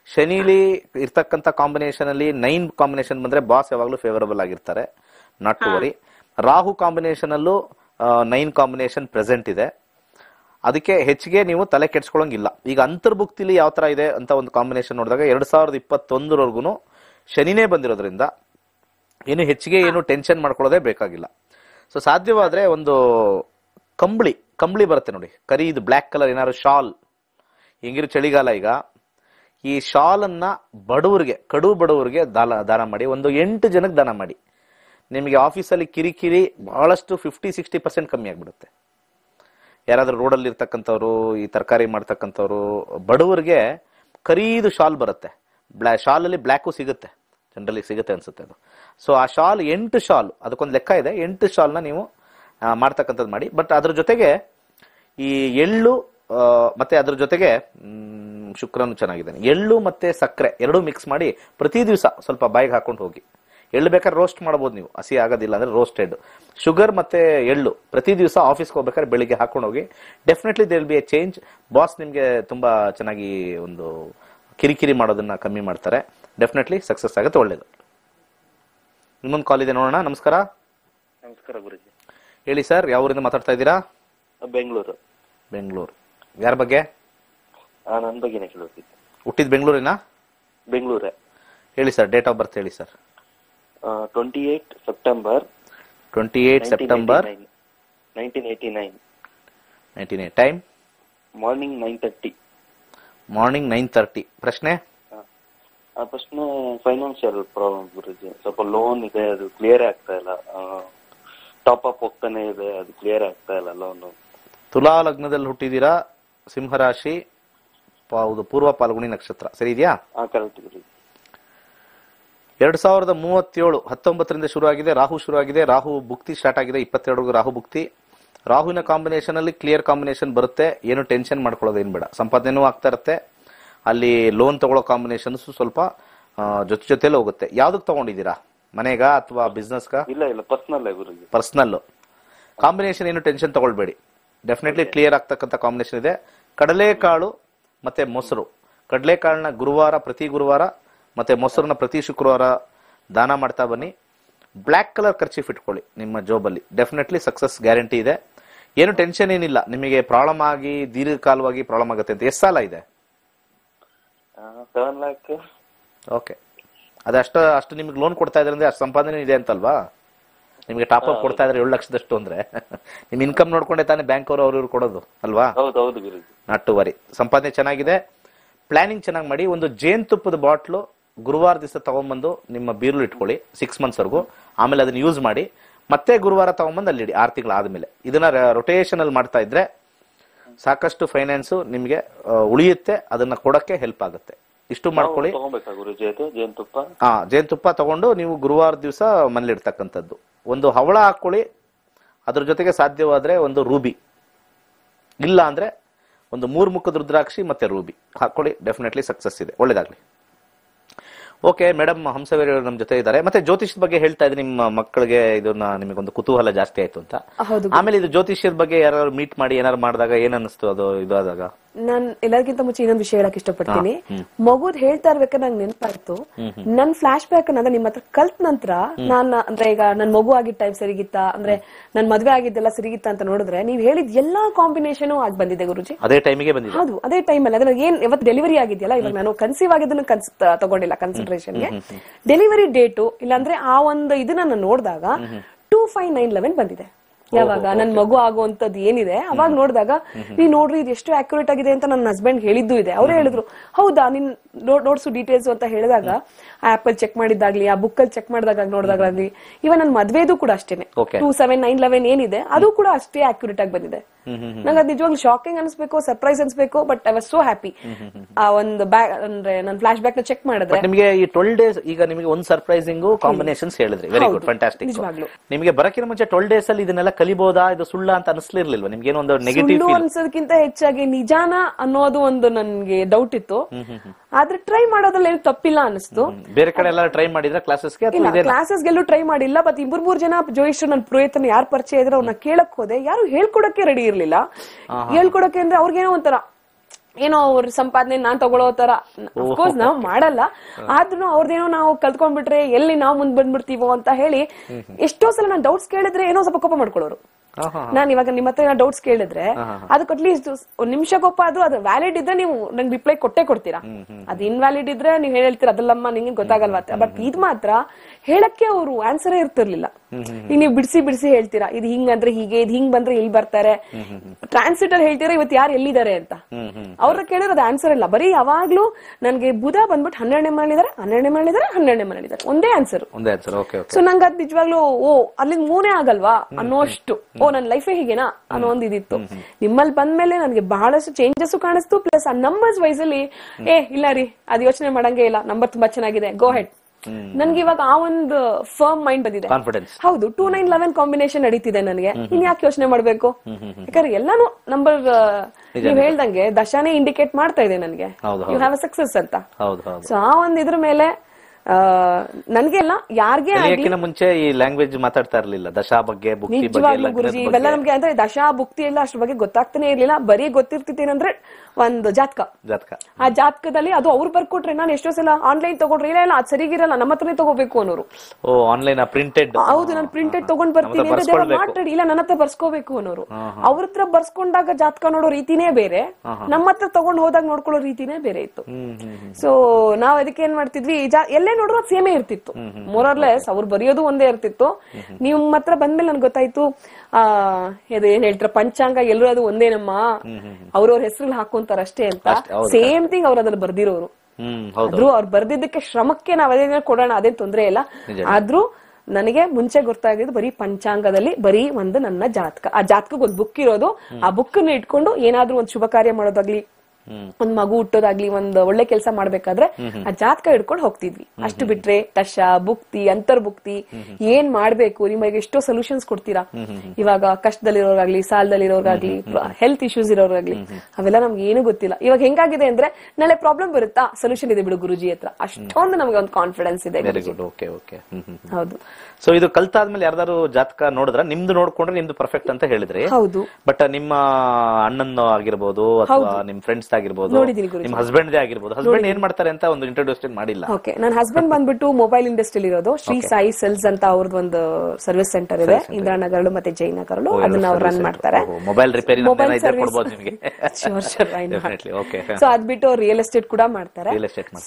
ಶನಿಲಿ ಇರ್ತಕ್ಕಂಥ ಕಾಂಬಿನೇಷನ್ ಅಲ್ಲಿ ನೈನ್ ಕಾಂಬಿನೇಷನ್ ಬಂದ್ರೆ ಬಾಸ್ ಯಾವಾಗಲೂ ಫೇವರಬಲ್ ಆಗಿರ್ತಾರೆ. Not to worry Rahu combination ಅಲ್ಲೂ ನೈನ್ ಕಾಂಬಿನೇಷನ್ ಪ್ರೆಸೆಂಟ್ ಇದೆ. ಅದಕ್ಕೆ ಹೆಚ್ಚಿಗೆ ನೀವು ತಲೆ ಕೆಡ್ಸ್ಕೊಳಂಗಿಲ್ಲ ಈಗ ಅಂತರ್ಭುಕ್ತಿಲಿ ಯಾವ ತರ ಇದೆ ಅಂತ ಒಂದು ಕಾಂಬಿನೇಷನ್ ನೋಡಿದಾಗ ಎರಡ್ ಸಾವಿರದ ಇಪ್ಪತ್ತೊಂದರವರೆಗೂ ಶನಿನೇ ಬಂದಿರೋದ್ರಿಂದ ಏನು ಹೆಚ್ಚಿಗೆ ಏನು ಟೆನ್ಷನ್ ಮಾಡ್ಕೊಳ್ಳೋದೇ ಬೇಕಾಗಿಲ್ಲ. ಸೊ ಸಾಧ್ಯವಾದ್ರೆ ಒಂದು ಕಂಬಳಿ ಕಂಬಳಿ ಬರುತ್ತೆ ನೋಡಿ. ಕರಿ ಇದು ಬ್ಲ್ಯಾಕ್ ಕಲರ್ ಏನಾದ್ರು ಶಾಲ್ ಹೆಂಗಿರೋ ಚಳಿಗಾಲ ಈಗ. ಈ ಶಾಲ್ ಅನ್ನ ಬಡವರಿಗೆ ಕಡು ಬಡವರಿಗೆ ದಾನ ದಾನ ಮಾಡಿ ಒಂದು ಎಂಟು ಜನಕ್ಕೆ ದಾನ ಮಾಡಿ. ನಿಮಗೆ ಆಫೀಸಲ್ಲಿ ಕಿರಿಕಿರಿ ಬಹಳಷ್ಟು ಫಿಫ್ಟಿ ಸಿಕ್ಸ್ಟಿ ಪರ್ಸೆಂಟ್ ಕಮ್ಮಿ ಆಗಿಬಿಡುತ್ತೆ. ಯಾರಾದರೂ ರೋಡಲ್ಲಿ ಇರ್ತಕ್ಕಂಥವ್ರು ಈ ತರಕಾರಿ ಮಾಡ್ತಕ್ಕಂಥವ್ರು ಬಡವರಿಗೆ ಕರೀದು ಶಾಲ್ ಬರುತ್ತೆ. ಬ್ಲ್ಯಾ ಶಾಲಲ್ಲಿ ಬ್ಲ್ಯಾಕು ಸಿಗುತ್ತೆ. ಜನರಲಿ ಸಿಗುತ್ತೆ ಅನಿಸುತ್ತೆ ಅದು. ಸೊ ಆ ಶಾಲ್ ಎಂಟು ಶಾಲ್, ಅದಕ್ಕೊಂದು ಲೆಕ್ಕ ಇದೆ. ಎಂಟು ಶಾಲ್ನ ನೀವು ಮಾಡ್ತಕ್ಕಂಥದ್ದು ಮಾಡಿ. ಬಟ್ ಅದ್ರ ಜೊತೆಗೆ ಈ ಎಳ್ಳು ಮತ್ತೆ ಅದ್ರ ಜೊತೆಗೆ ಶುಕ್ರನು ಚೆನ್ನಾಗಿದ್ದಾನೆ. ಎಳ್ಳು ಮತ್ತೆ ಸಕ್ಕರೆ ಎರಡೂ ಮಿಕ್ಸ್ ಮಾಡಿ ಪ್ರತಿ ದಿವಸ ಸ್ವಲ್ಪ ಬಾಯಿಗೆ ಹಾಕೊಂಡು ಹೋಗಿ. ಎಳ್ಳು ಬೇಕಾದ್ರೆ ರೋಸ್ಟ್ ಮಾಡ್ಬೋದು ನೀವು. ಹಸಿ ಆಗೋದಿಲ್ಲ ಅಂದ್ರೆ ರೋಸ್ಟೆಡ್ ಶುಗರ್ ಮತ್ತೆ ಎಳ್ಳು ಪ್ರತಿ ದಿವಸ ಆಫೀಸ್ಗೆ ಹೋಗ್ಬೇಕಾದ್ರೆ ಬೆಳಿಗ್ಗೆ ಹಾಕೊಂಡು ಹೋಗಿ. Definitely they'll be a change boss ನಿಮಗೆ ತುಂಬಾ ಚೆನ್ನಾಗಿ ಒಂದು ಕಿರಿಕಿರಿ ಮಾಡೋದನ್ನ ಕಮ್ಮಿ ಮಾಡ್ತಾರೆ. ಡೆಫಿನೆಟ್ಲಿ ಸಕ್ಸಸ್ ಆಗುತ್ತೆ, ಒಳ್ಳೇದು. ಇನ್ನೊಂದು ಕಾಲ್ ಇದೆ ನೋಡೋಣ. ನಮಸ್ಕಾರ.
ನಮಸ್ಕಾರ ಗುರುಜಿ.
ಹೇಳಿ ಸರ್ ಯಾವ ಊರಿಂದ ಮಾತಾಡ್ತಾ ಇದ್ದೀರಾ?
ಬೆಂಗಳೂರು.
ಬೆಂಗಳೂರು. ಯಾರ ಬಗ್ಗೆ?
ಆ, ನನ್ ಬಗ್ಗೆನೇ ಕೇಳೋದಿತ್ತು
ಹುಟ್ಟಿದ ಬೆಂಗಳೂರಿನ?
ಬೆಂಗಳೂರೇ.
ಹೇಳಿ ಸರ್ ಡೇಟ್ ಆಫ್ ಬರ್ತ್ ಹೇಳಿ sir
twenty eight September
twenty eight September
nineteen eighty nine
nineteen eight time
morning nine thirty
morning nine thirty ಪ್ರಶ್ನೆ?
ಪ್ರಶ್ನೆ ಫೈನಾನ್ಷಿಯಲ್ ಪ್ರಾಬ್ಲಮ್ ಗುರುಜಿ. ಸ್ವಲ್ಪ ಲೋನ್ ಇದೆ ಅದು ಕ್ಲಿಯರ್ ಆಗ್ತಾ ಇಲ್ಲ. ಟಾಪ್ ಅಪ್ ಹೋಗ್ತಾನೆ ಇದೆ ಅದು ಕ್ಲಿಯರ್ ಆಗ್ತಾ ಇಲ್ಲ ಲೋನು
ತುಲಾ ಲಗ್ನದಲ್ಲಿ ಹುಟ್ಟಿದೀರಾ ಸಿಂಹರಾಶಿ? ಪ- ಹೌದು ಪೂರ್ವ ಪಾಲ್ಗುಣಿ ನಕ್ಷತ್ರ. ಸರಿ ಇದೆಯಾ?
ಹಾ ಕರೆಕ್ಟ್ ಗುರುಜಿ.
ಎರಡ್ ಸಾವಿರದ ಮೂವತ್ತೇಳು ಹತ್ತೊಂಬತ್ತರಿಂದ ಶುರು ಆಗಿದೆ ರಾಹು ಶುರು ಆಗಿದೆ ರಾಹು ಭುಕ್ತಿ ಸ್ಟಾರ್ಟ್ ಆಗಿದೆ ಇಪ್ಪತ್ತೆರಡು ರಾಹು ಭುಕ್ತಿ. ರಾಹುವಿನ ಕಾಂಬಿನೇಷನ್ ಅಲ್ಲಿ ಕ್ಲಿಯರ್ ಕಾಂಬಿನೇಷನ್ ಬರುತ್ತೆ ಏನು ಟೆನ್ಷನ್ ಮಾಡ್ಕೊಳ್ಳೋದೇನು ಬೇಡ. ಸಂಪಾದನೆನೂ ಆಗ್ತಾ ಇರುತ್ತೆ ಅಲ್ಲಿ ಲೋನ್ ತಗೊಳ್ಳೋ ಕಾಂಬಿನೇಷನ್ಸ್ ಸ್ವಲ್ಪ ಜೊತೆ ಜೊತೆಲೇ ಹೋಗುತ್ತೆ. ಯಾವ್ದಕ್ ತಗೊಂಡಿದ್ದೀರಾ? ಮನೆಗ ಅಥವಾ ಬಿಸ್ನೆಸ್ಗ
ಇಲ್ಲ ಇಲ್ಲ ಪರ್ಸನಲ್
ಪರ್ಸನಲ್ ಕಾಂಬಿನೇಷನ್ ಏನು ಟೆನ್ಷನ್ ತಗೊಳ್ಬೇಡಿ. ಡೆಫಿನೆಟ್ಲಿ ಕ್ಲಿಯರ್ ಆಗ್ತಕ್ಕಂಥ ಕಾಂಬಿನೇಷನ್ ಇದೆ. ಕಡಲೆಕಾಳು ಮತ್ತೆ ಮೊಸರು. ಕಡಲೆಕಾಳನ್ನ ಗುರುವಾರ ಪ್ರತಿ ಗುರುವಾರ ಮತ್ತೆ ಮೊಸರನ್ನ ಪ್ರತಿ ಶುಕ್ರವಾರ ದಾನ ಮಾಡ್ತಾ ಬನ್ನಿ. ಬ್ಲ್ಯಾಕ್ ಕಲರ್ ಖರ್ಚಿಫ್ ಇಟ್ಕೊಳ್ಳಿ ನಿಮ್ಮ ಜೋಬಲ್ಲಿ ಡೆಫಿನೆಟ್ಲಿ ಸಕ್ಸಸ್ ಗ್ಯಾರಂಟಿ ಇದೆ. ಏನು ಟೆನ್ಷನ್ ಏನಿಲ್ಲ. ನಿಮಗೆ ಪ್ರಾಬ್ಲಮ್ ಆಗಿ ದೀರ್ಘಕಾಲವಾಗಿ ಪ್ರಾಬ್ಲಮ್ ಆಗುತ್ತೆ ಅಂತ ಎಷ್ಟು ಸಾಲ ಇದೆ
ಸೆವೆನ್ ಲ್ಯಾಕ್
ಓಕೆ ಅದಷ್ಟು ಅಷ್ಟು ನಿಮ್ಗೆ ಲೋನ್ ಕೊಡ್ತಾ ಇದ್ರೆ ಅಂದ್ರೆ ಅಷ್ಟು ಸಂಪಾದನೆ ಇದೆ ಅಂತಲ್ವಾ? ನಿಮಗೆ ಟಾಪ್ ಅಪ್ ಕೊಡ್ತಾ ಇದ್ರೆ ಏಳು ಲಕ್ಷದಷ್ಟು ಅಂದ್ರೆ. ನಿಮ್ ಇನ್ಕಮ್ ನೋಡ್ಕೊಂಡೆ ತಾನೇ ಬ್ಯಾಂಕ್ ಅವರು ಅವ್ರು ಇವ್ರು ಕೊಡೋದು ಅಲ್ವಾ?
ಹೌದು ಹೌದು ಗುರುಜಿ.
ನಾಟ್ ಟು ವರಿ ಸಂಪಾದನೆ ಚೆನ್ನಾಗಿದೆ. ಪ್ಲಾನಿಂಗ್ ಚೆನ್ನಾಗಿ ಮಾಡಿ ಒಂದು ಜೇನುತುಪ್ಪದ ಬಾಟ್ಲು ಗುರುವಾರ ದಿವಸ ತಗೊಂಬಂದು ನಿಮ್ಮ ಬೀರ್ಲು ಇಟ್ಕೊಳ್ಳಿ ಸಿಕ್ಸ್ ಮಂತ್ಸ್ವರೆಗೂ ಆಮೇಲೆ ಅದನ್ನ ಯೂಸ್ ಮಾಡಿ ಮತ್ತೆ ಗುರುವಾರ ತಗೊಂಬಂದು ಅಲ್ಲಿ ಆರು ತಿಂಗಳು ಆದಮೇಲೆ ಇದನ್ನ ರೊಟೇಷನ್ ಅಲ್ಲಿ ಮಾಡ್ತಾ ಇದ್ರೆ ಸಾಕಷ್ಟು ಫೈನಾನ್ಸು ನಿಮಗೆ ಉಳಿಯುತ್ತೆ ಅದನ್ನ ಕೊಡಕ್ಕೆ ಹೆಲ್ಪ್ ಆಗುತ್ತೆ. ಇಷ್ಟು ಮಾಡ್ಕೊಳ್ಳಿ.
ಜೇನುತುಪ್ಪ?
ಆ ಜೇನುತುಪ್ಪ ತಗೊಂಡು ನೀವು ಗುರುವಾರ ದಿವಸ ಮನೇಲಿರ್ತಕ್ಕಂಥದ್ದು ಒಂದು ಹವಳ ಹಾಕೊಳ್ಳಿ ಅದ್ರ ಜೊತೆಗೆ ಸಾಧ್ಯವಾದ್ರೆ ಒಂದು ರೂಬಿ. ಇಲ್ಲ ಅಂದ್ರೆ ಒಂದು ಮೂರು ಮುಖದ ರುದ್ರಾಕ್ಷಿ ಮತ್ತೆ ರೂಬಿ. ಹಾಕೊಳ್ಳಿ ಡೆಫಿನೆಟ್ಲಿ ಸಕ್ಸಸ್ ಇದೆ. ಒಳ್ಳೇದಾಗ್ಲಿ. ಓಕೆ ಮೇಡಮ್ ಹಂಸವೇರಿ ಅವರು ನಮ್ಮ ಜೊತೆ ಇದ್ದಾರೆ. ಮತ್ತೆ ಜ್ಯೋತಿಷದ ಬಗ್ಗೆ ಹೇಳ್ತಾ ಇದ್ರೆ ನಿಮ್ಮ ಮಕ್ಕಳಿಗೆ ಇದನ್ನ ನಿಮಗೊಂದು ಕುತೂಹಲ ಜಾಸ್ತಿ ಆಯ್ತು ಅಂತ. ಆಮೇಲೆ ಇದು ಜ್ಯೋತಿಷ್ಯದ ಬಗ್ಗೆ ಯಾರು ಮೀಟ್ ಮಾಡಿ ಏನಾರು ಮಾಡಿದಾಗ ಏನ್ ಅನಿಸ್ತು ಅದು ಇದಾದಾಗ
ನಾನ್ ಎಲ್ಲರಿಗಿಂತ ಮುಂಚೆ ಇನ್ನೊಂದು ವಿಷಯ ಹೇಳಕ್ ಇಷ್ಟಪಡ್ತೀನಿ. ಮಗುದ್ ಹೇಳ್ತಾ ಇರ್ಬೇಕಾದ್ರೆ ನಂಗೆ ನೆನಪಾಯ್ತು. ನನ್ ಫ್ಲಾಶ್ ಬ್ಯಾಕ್ ಅಂದ್ರೆ ನಿಮ್ ಹತ್ರ ಕಲ್ತ್ ನಂತರ ನಾನ್ ಅಂದ್ರೆ ಈಗ ನನ್ ಮಗು ಆಗಿದ್ದ ಟೈಮ್ ಸರಿಗಿತ್ತಾ ಅಂದ್ರೆ ನನ್ ಮದ್ವೆ ಆಗಿದ್ದೆಲ್ಲ ಸರಿಗಿತ್ತ ಅಂತ ನೋಡಿದ್ರೆ ನೀವ್ ಹೇಳಿದ ಎಲ್ಲಾ ಕಾಂಬಿನೇಷನ್ ಆಗಿ ಬಂದಿದೆ ಗುರುಜಿ.
ಅದೇ ಟೈಮಿಗೆ ಬಂದಿದೆ.
ಹೌದು ಅದೇ ಟೈಮ್ ಅಲ್ಲಿ. ಅದ್ರ ಏನ್ ಇವತ್ತು ಡೆಲಿವರಿ ಆಗಿದೆಯಲ್ಲ ಇವಾಗ ನಾನು ಕನ್ಸೀವ್ ಆಗಿದ್ದನ್ನು ಕನ್ಸ್ ತಗೊಂಡಿಲ್ಲ ಕನ್ಸಿಡರೇಷನ್ಗೆ ಡೆಲಿವರಿ ಡೇಟು ಇಲ್ಲಾಂದ್ರೆ ಆ ಒಂದು ಇದನ್ನ ನಾನು ನೋಡಿದಾಗ ಟೂ ಫೈವ್ ನೈನ್ ಲೆವೆನ್ ಬಂದಿದೆ. ಯಾವಾಗ ನನ್ ಮಗು ಆಗುವಂತದ್ದು ಏನಿದೆ ಅವಾಗ ನೋಡಿದಾಗ ನೀ ನೋಡ್ರಿ ಇದು ಎಷ್ಟು ಅಕ್ಯುರೇಟ್ ಆಗಿದೆ ಅಂತ ನನ್ನ ಹಸ್ಬೆಂಡ್ ಹೇಳಿದ್ದು ಇದೆ. ಅವರೇ ಹೇಳಿದ್ರು ಹೌದಾ ನಿನ್ ನೋಡ್ಸು ಡೀಟೇಲ್ಸ್ ಅಂತ ಹೇಳಿದಾಗ ಆ ಆಪ್ ಅಲ್ಲಿ ಚೆಕ್ ಮಾಡಿದಾಗ್ಲಿ ಆ ಬುಕ್ ಅಲ್ಲಿ ಚೆಕ್ ಮಾಡಿದಾಗ ನೋಡಿದಾಗ್ಲಿ ಇವನ್ ನನ್ ಮದ್ವೆದು ಕೂಡ ಅಷ್ಟೇನೆ. ಟೂ ಸೆವೆನ್ ನೈನ್ ಲೆವೆನ್ ಏನಿದೆ ಅದು ಕೂಡ ಅಷ್ಟೇ ಅಕ್ಯುರೇಟ್ ಆಗಿ ಬಂದಿದೆ. ನಂಗೆ ಅದ್ ನಿಜವಾಗ್ಲೂ ಶಾಕಿಂಗ್ ಅನ್ಸ್ಬೇಕು surprise ಅನ್ಸ್ಬೇಕು but I was so happy ಆ ಒಂದು ಬ್ಯಾಕ್ ಅಂದ್ರೆ ನನ್ ಫ್ಲಾಶ್ ಬ್ಯಾಕ್ನ ಚೆಕ್ ಮಾಡಿದ್ರೆ
ನಿಮಗೆ ಈ ಟ್ವೆಲ್ ಡೇಸ್ ಈಗ ನಿಮಗೆ ಒಂದು ಸರ್ಪ್ರೈಸಿಂಗ್ ಕಾಂಬಿನೇಷನ್ಸ್ ಹೇಳಿದ್ರಿ. ವೆರಿ ಗುಡ್ ಫ್ಯಾಂಟಾಸ್ಟಿಕ್ ನಿಮಗೆ ಬರಕಿನ ಮುಂಚೆ ಟ್ವೆಲ್ ಡೇಸ್ ಅಲ್ಲಿ ಇದನ್ನೆಲ್ಲ ಕಲಿಬಹುದಾ ಇದು ಸುಳ್ಳ ಅಂತ ಅನಿಸ್ಲಿರ್ಲಿಲ್ವಾ? ನಿಮ್ಗೆ ಏನೋ ಒಂದು ನೆಗೆಟಿವ್
ಅನ್ಸೋದಕ್ಕಿಂತ ಹೆಚ್ಚಾಗಿ ನಿಜಾನ ಅನ್ನೋದು ಒಂದು ನನ್ಗೆ ಡೌಟ್ ಇತ್ತು. ಆದ್ರೆ ಟ್ರೈ ಮಾಡೋದ್ರಲ್ಲಿ ಏನು ತಪ್ಪಿಲ್ಲ ಅನಿಸ್ತು.
ಬೇರೆ ಕಡೆ ಎಲ್ಲ ಟ್ರೈ ಮಾಡಿದ್ರೆ ಕ್ಲಾಸಸ್ಗೆ
ಕ್ಲಾಸಸ್ ಗೆಲ್ಲೂ ಟ್ರೈ ಮಾಡಿಲ್ಲ ಬಟ್ ಇಬ್ಬರು ಮೂರ್ ಜನ ಜೋಯಿಸ್ ನನ್ನ ಪ್ರಯತ್ನ ಯಾರು ಪರಿಚಯ ಇದ್ರೆ ಅವ್ರನ್ನ ಕೇಳಕ್ ಹೋದೆ. ಯಾರು ಹೇಳ್ಕೊಡಕ್ಕೆ ರೆಡಿ ಇರ್ಲಿಲ್ಲ. ಹೇಳ್ಕೊಡಕ್ಕೆ ಅಂದ್ರೆ ಅವ್ರಿಗೇನೋ ಒಂಥರ ಏನೋ ಅವ್ರ ಸಂಪಾದನೆ ನಾನ್ ತಗೊಳ್ಳೋ ತರ. ಅಫ್ಕೋರ್ಸ್ ನಾವ್ ಮಾಡಲ್ಲ. ಆದ್ರೂ ಅವ್ರದೇನೋ ನಾವು ಕಲ್ತ್ಕೊಂಡ್ಬಿಟ್ರೆ ಎಲ್ಲಿ ನಾವ್ ಮುಂದ್ ಬಂದ್ಬಿಡ್ತೀವೋ ಅಂತ ಹೇಳಿ ಎಷ್ಟೋ ಸಲ ನಾನು ಡೌಟ್ಸ್ ಕೇಳಿದ್ರೆ ಏನೋ ಸ್ವಲ್ಪ ಕೋಪ ಮಾಡ್ಕೊಳ್ಳೋರು. ನಾನ್ ಇವಾಗ ನಿಮ್ಮ ಹತ್ರ ಡೌಟ್ಸ್ ಕೇಳಿದ್ರೆ ಅದಕ್ಕೆ ಅಟ್ಲೀಸ್ಟ್ ಒಂದ್ ಕೋಪ ಆದ್ರೂ ಅದು ವ್ಯಾಲಿಡ್ ಇದ್ರೆ ನೀವು ನಂಗೆ ರಿಪ್ಲೈ ಕೊಟ್ಟೆ ಕೊಡ್ತೀರಾ. ಅದು ಇನ್ವ್ಯಾಲಿಡ್ ಇದ್ರೆ ನೀವು ಹೇಳ್ತೀರಾ ಅದಲ್ಲಮ್ಮ ನಿಂಗೆ ಗೊತ್ತಾಗಲ್ವಾ? ಬಟ್ ಇದ್ ಮಾತ್ರ ಹೇಳಕ್ಕೆ ಅವರು ಆನ್ಸರೇ ಇರ್ತಿರ್ಲಿಲ್ಲ. ಈಗ ನೀವು ಬಿಡಿಸಿ ಬಿಡಿಸಿ ಹೇಳ್ತೀರಾ ಇದು ಹಿಂಗಂದ್ರೆ ಹೀಗೆ ಇದು ಹಿಂಗ್ ಬಂದ್ರೆ ಇಲ್ಲಿ ಬರ್ತಾರೆ. ಟ್ರಾನ್ಸಿಟರ್ ಹೇಳ್ತೀರಾ ಇವತ್ತು ಯಾರು ಎಲ್ಲಿದ್ದಾರೆ ಅಂತ? ಅವ್ರ ಕೇಳಿರೋದು ಅದು ಆನ್ಸರ್ ಇಲ್ಲ. ಬರೀ ಯಾವಾಗ್ಲೂ ನನ್ಗೆ ಬುಧ ಬಂದ್ಬಿಟ್ಟು ಹನ್ನೆರಡನೇ ಮಾಡಿದಾರೆ ಹನ್ನೆರಡನೇ ಮಾಡಿದಾರೆ ಹನ್ನೆರಡನೇ ಮಾಡಿದಾರೆ ಒಂದೇ ಆನ್ಸರ್ ಸೊ ನಂಗೆ ಅದ್ ನಿಜವಾಗ್ಲೂ ಓ ಅಲ್ಲಿ ಮೂನೇ ಆಗಲ್ವಾ? ಅನ್ನೋಷ್ಟು ಓ ನನ್ ಲೈಫೇ ಹೀಗೇನಾ? ಅನ್ನೋ ಒಂದ್ ಇದಿತ್ತು. ನಿಮ್ಮಲ್ಲಿ ಬಂದ್ಮೇಲೆ ನನಗೆ ಬಹಳಷ್ಟು ಚೇಂಜಸ್ ಕಾಣಿಸ್ತು ಪ್ಲಸ್ ಆ ನಂಬರ್ಸ್ ವೈಸ್ ಅಲ್ಲಿ ಏ ಇಲ್ಲ ರೀ ಅದ್ ಯೋಚನೆ ಮಾಡಂಗೆ ಇಲ್ಲ. ನಂಬರ್ ತುಂಬಾ ಚೆನ್ನಾಗಿದೆ. ಗೋ ಹೆಡ್ ನನ್ಗೆ ಇವಾಗ ಆ ಒಂದು ಫರ್ಮ್ ಮೈಂಡ್ ಬಂದಿದೆ.
ಕಾನ್ಫಿಡೆನ್ಸ್
ಹೌದು ಟೂ ನೈನ್ ಲೆವೆನ್ ಕಾಂಬಿನೇಷನ್ ನಡೀತಿದೆ ನನಗೆ. ಇನ್ ಯಾಕೆ ಯೋಚನೆ ಮಾಡ್ಬೇಕು? ಯಾಕಂದ್ರೆ ಎಲ್ಲಾನು ನಂಬರ್ ನೀವ್ ಹೇಳ್ದಂಗೆ ದಶಾನೇ ಇಂಡಿಕೇಟ್ ಮಾಡ್ತಾ ಇದೆ ನನಗೆ. ಯು ಹ್ಯಾವ್ ಅ ಸಕ್ಸಸ್ ಅಂತ. ಸೊ ಆ ಒಂದ್ ಇದ್ರ ಮೇಲೆ ಆ, ನನ್ಗೆಲ್ಲ ಯಾರ್ಗೆ
ಮುಂಚೆ ಈ ಲ್ಯಾಂಗ್ವೇಜ್ ಮಾತಾಡ್ತಾ ಇರಲಿಲ್ಲ. ದಶಾ ಬಗ್ಗೆ
ನಿಜವಾಗ್ಲೂ ಗುರುಜಿ. ಇವೆಲ್ಲ ನಮ್ಗೆ ಅಂದ್ರೆ ದಶಾ ಭುಕ್ತಿ ಎಲ್ಲ ಅಷ್ಟ್ರ ಬಗ್ಗೆ ಗೊತ್ತಾಗ್ತಾನೆ ಇರ್ಲಿಲ್ಲ. ಬರೀ ಗೊತ್ತಿರ್ತಿತ್ತೇನಂದ್ರೆ ಒಂದು ಜಾತಕ.
ಜಾತಕ.
ಆ ಜಾತಕದಲ್ಲಿ ಅದು ಅವ್ರು ಬರ್ಕೊಟ್ರೆ ನಾನು ಎಷ್ಟೋ ಸಲ ಆನ್ಲೈನ್ ತಗೊಂಡ್ರೆ ಇಲ್ಲ ಇಲ್ಲ ಅದು ಸರಿಗಿರಲ್ಲ ನಮ್ಮ ಹತ್ರನೇ ತಗೋಬೇಕು ಅನ್ನೋರು.
ಓ ಆನ್ಲೈನ್ ಪ್ರಿಂಟೆಡ್
ಹೌದು ನಾನು ಪ್ರಿಂಟೆಡ್ ತಗೊಂಡ್ ಬರ್ತೀನಿ ಮಾತಾಡಿ. ಇಲ್ಲ ನನ್ನ ಹತ್ರ ಬರ್ಸ್ಕೋಬೇಕು ಅನ್ನೋರು. ಅವ್ರ ಹತ್ರ ಬರ್ಸ್ಕೊಂಡಾಗ ಜಾತಕ ನೋಡೋ ರೀತಿನೇ ಬೇರೆ. ನಮ್ಮ ಹತ್ರ ತಗೊಂಡ್ ಹೋದಾಗ ನೋಡ್ಕೊಳ್ಳೋ ರೀತಿನೇ ಬೇರೆ ಇತ್ತು. ಸೊ ನಾವ್ ಅದಕ್ಕೆ ಏನ್ ಮಾಡ್ತಿದ್ವಿ ಎಲ್ಲೇ ನೋಡ್ರು ಸೇಮೇ ಇರ್ತಿತ್ತು. ಮೋರರ್ಲೆಸ್ ಅವ್ರು ಬರೆಯೋದು ಒಂದೇ ಇರ್ತಿತ್ತು. ನಿಮ್ ಹತ್ರ ಬಂದ್ಮೇಲೆ ನನ್ಗೆ ಗೊತ್ತಾಯ್ತು ಆ ಇದು ಏನ್ ಹೇಳ್ತಾರೆ ಪಂಚಾಂಗ ಎಲ್ಲರೂ ಅದು ಒಂದೇನಮ್ಮ? ಅವ್ರವ್ರ ಹೆಸರು ಹಾಕೊಂತಾರ ಅಷ್ಟೇ ಅಂತ. ಸೇಮ್ ಥಿಂಗ್ ಅವ್ರ ಅದ್ರಲ್ಲಿ ಬರ್ದಿರೋರು. ಆದ್ರೂ ಅವ್ರು ಬರ್ದಿದ್ದಕ್ಕೆ ಶ್ರಮಕ್ಕೆ ನಾವ್ ಅದೇ ಕೊಡೋಣ ಅದೇನ್ ತೊಂದ್ರೆ ಇಲ್ಲ. ಆದ್ರೂ ನನಗೆ ಮುಂಚೆ ಗೊತ್ತಾಗಿದ್ದು ಬರೀ ಪಂಚಾಂಗದಲ್ಲಿ ಬರೀ ಒಂದು ನನ್ನ ಜಾತಕ. ಆ ಜಾತಕಕ್ಕೆ ಒಂದು ಬುಕ್ ಇರೋದು. ಆ ಬುಕ್ ಇಟ್ಕೊಂಡು ಏನಾದ್ರೂ ಒಂದು ಶುಭ ಕಾರ್ಯ ಮಾಡೋದಾಗ್ಲಿ ಒಂದ್ ಮಗು ಹುಟ್ಟೋದಾಗ್ಲಿ ಒಂದ್ ಒಳ್ಳೆ ಕೆಲಸ ಮಾಡ್ಬೇಕಾದ್ರೆ ಆ ಜಾತಕ ಹಿಡ್ಕೊಂಡು ಹೋಗ್ತಿದ್ವಿ. ಅಷ್ಟು ಬಿಟ್ರೆ ದಶ ಭುಕ್ತಿ ಅಂತರ್ಭುಕ್ತಿ ಏನ್ ಮಾಡ್ಬೇಕು? ನಿಮಗೆ ಎಷ್ಟೋ ಸೊಲ್ಯೂಷನ್ಸ್ ಕೊಡ್ತೀರಾ? ಇವಾಗ ಕಷ್ಟದಲ್ಲಿರೋರ್ಗಾಗ್ಲಿ ಸಾಲದಲ್ಲಿರೋರ್ಗಾಗ್ಲಿ ಹೆಲ್ತ್ ಇಶ್ಯೂಸ್ ಇರೋರ್ಗಾಗ್ಲಿ ಅವೆಲ್ಲ ನಮ್ಗೆ ಏನು ಗೊತ್ತಿಲ್ಲ. ಇವಾಗ ಹೆಂಗಾಗಿದೆ ಅಂದ್ರೆ ನಾಳೆ ಪ್ರಾಬ್ಲಮ್ ಬರುತ್ತಾ? ಸೊಲ್ಯೂಷನ್ ಇದೆ ಬಿಡು ಗುರುಜಿ ಹತ್ರ. ಅಷ್ಟೊಂದು ನಮ್ಗೆ ಒಂದು ಕಾನ್ಫಿಡೆನ್ಸ್ ಇದೆ ಹೌದು.
ಸೊ ಇದು ಕಲ್ತಾದ್ಮೇಲೆ ಯಾರ್ದಾರು ಜಾತಕ ನೋಡಿದ್ರ? ನಿಮ್ದು ನೋಡ್ಕೊಂಡ್ರೆ ನಿಮ್ದು ಪರ್ಫೆಕ್ಟ್ ಅಂತ ಹೇಳಿದ್ರಿ.
ಹೌದು.
ಬಟ್ ನಿಮ್ಮ ಅಣ್ಣನ ಆಗಿರ್ಬೋದು ಅಥವಾ ನಿಮ್ ಫ್ರೆಂಡ್ಸ್ ಆಗಿರ್ಬೋದು
ನೋಡಿದೀನಿ ಗುರುಜಿ.
ನಿಮ್ ಹಸ್ಬೆಂಡ್ ಆಗಿರ್ಬೋದು ಹಸ್ಬೆಂಡ್ ಏನ್ ಮಾಡ್ತಾರೆ ಅಂತ ಒಂದು ಇಂಟ್ರೊಡ್ಯೂಸ್ ಮಾಡಿಲ್ಲ.
ಓಕೆ ನನ್ನ ಹಸ್ಬೆಂಡ್ ಬಂದ್ಬಿಟ್ಟು ಮೊಬೈಲ್ ಇಂಡಸ್ಟ್ರಿಯಲ್ಲಿ ಇರೋದು. ಶ್ರೀ ಸಾಯಿ ಸೆಲ್ಸ್ ಅಂತ ಅವ್ರದ್ದು ಒಂದು ಸರ್ವಿಸ್ ಸೆಂಟರ್ ಇದೆ. ಇಂದಿರಾನಗರಳು ಮತ್ತೆ ಜಯನಗರಳು ಅದನ್ನ ಅವ್ರು ರನ್ ಮಾಡ್ತಾರೆ.
ಮೊಬೈಲ್ ರಿಪೇರಿ
ಮೊಬೈಲ್
ಇದ್ರೆ ಕೊಡ್ಬೋದು ನಿಮಗೆ.
ಸೊ ಅದ್ ಬಿಟ್ಟು ರಿಯಲ್ ಎಸ್ಟೇಟ್ ಕೂಡ ಮಾಡ್ತಾರೆ.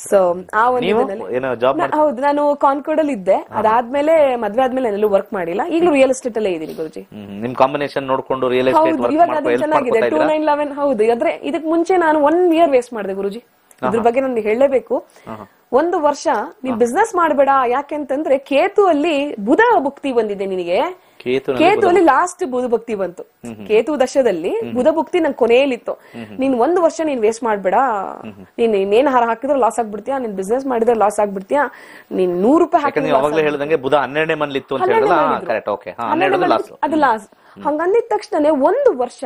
ಸೊ ಆ ಒಂದು
ನೀವು ಏನೋ ಜಾಬ್
ಹೌದು ನಾನು ಕಾನ್ಕೋಡ್ ಅಲ್ಲಿ ಇದ್ದೆ. ಅದಾದ್ಮೇಲೆ ಮದ್ವೆ ಆದ್ಮೇಲೆ ಎಲ್ಲೂ ವರ್ಕ್ ಮಾಡಿಲ್ಲ. ಈಗಲೂ ರಿಯಲ್ ಎಸ್ಟೇಟ್ ಅಲ್ಲೇ ಇದೀನಿ ಗುರುಜಿ.
ನಿಮ್ ಕಾಂಬಿನೇಷನ್ ನೋಡ್ಕೊಂಡು ರಿಯಲ್ ಎಸ್ಟೇಟ್ ವರ್ಕ್
ಇವಾಗ
ಮಾಡ್ಕೊ
ಅದು ಚೆನ್ನಾಗಿದೆ. ಟೂ ನೈನ್ ಲೆವೆನ್ ಹೌದು. ಆದ್ರೆ ಇದಕ್ ಮುಂಚೆ ನಾನು ಒನ್ ಇಯರ್ ವೇಸ್ಟ್ ಮಾಡಿದೆ ಗುರುಜಿ. ಇದ್ರ ಬಗ್ಗೆ ನಾನು ಹೇಳಲೇಬೇಕು. ಒಂದು ವರ್ಷ ನೀನ್ ಬಿಸ್ನೆಸ್ ಮಾಡಬೇಡ. ಯಾಕೆಂತಂದ್ರೆ ಕೇತು ಅಲ್ಲಿ ಬುಧ ಭುಕ್ತಿ ಬಂದಿದೆ ನಿನಗೆ.
ಕೇತು
ಕೇತು ಅಲ್ಲಿ ಲಾಸ್ಟ್ ಬುಧ ಭಕ್ತಿ ಬಂತು. ಕೇತು ದಶದಲ್ಲಿ ಬುಧ ಭಕ್ತಿ ನಂಗೆ ಕೊನೆಯಲ್ಲಿತ್ತು. ನೀನ್ ಒಂದ್ ವರ್ಷ ನೀನ್ ವೇಸ್ಟ್ ಮಾಡ್ಬೇಡ. ನೀನ್ ಇನ್ನೇನ್ ಹಾರ ಹಾಕಿದ್ರೆ ಲಾಸ್ ಆಗ್ಬಿಡ್ತೀಯಾ? ನೀನ್ ಬಿಸ್ನೆಸ್ ಮಾಡಿದ್ರೆ ಲಾಸ್ ಆಗ್ಬಿಡ್ತೀಯಾ? ನೀನ್ ನೂರು ರೂಪಾಯಿ ಹಾಕಿದ್ರೆ
ಬುಧ ಹನ್ನೆರಡನೇ ಮನ್ಲಿತ್ತು ಅಂತ ಹೇಳಿದ್ರೆ
ಅದು ಲಾಸ್ ಹಂಗಂದಿದ ತಕ್ಷಣ ಒಂದು ವರ್ಷ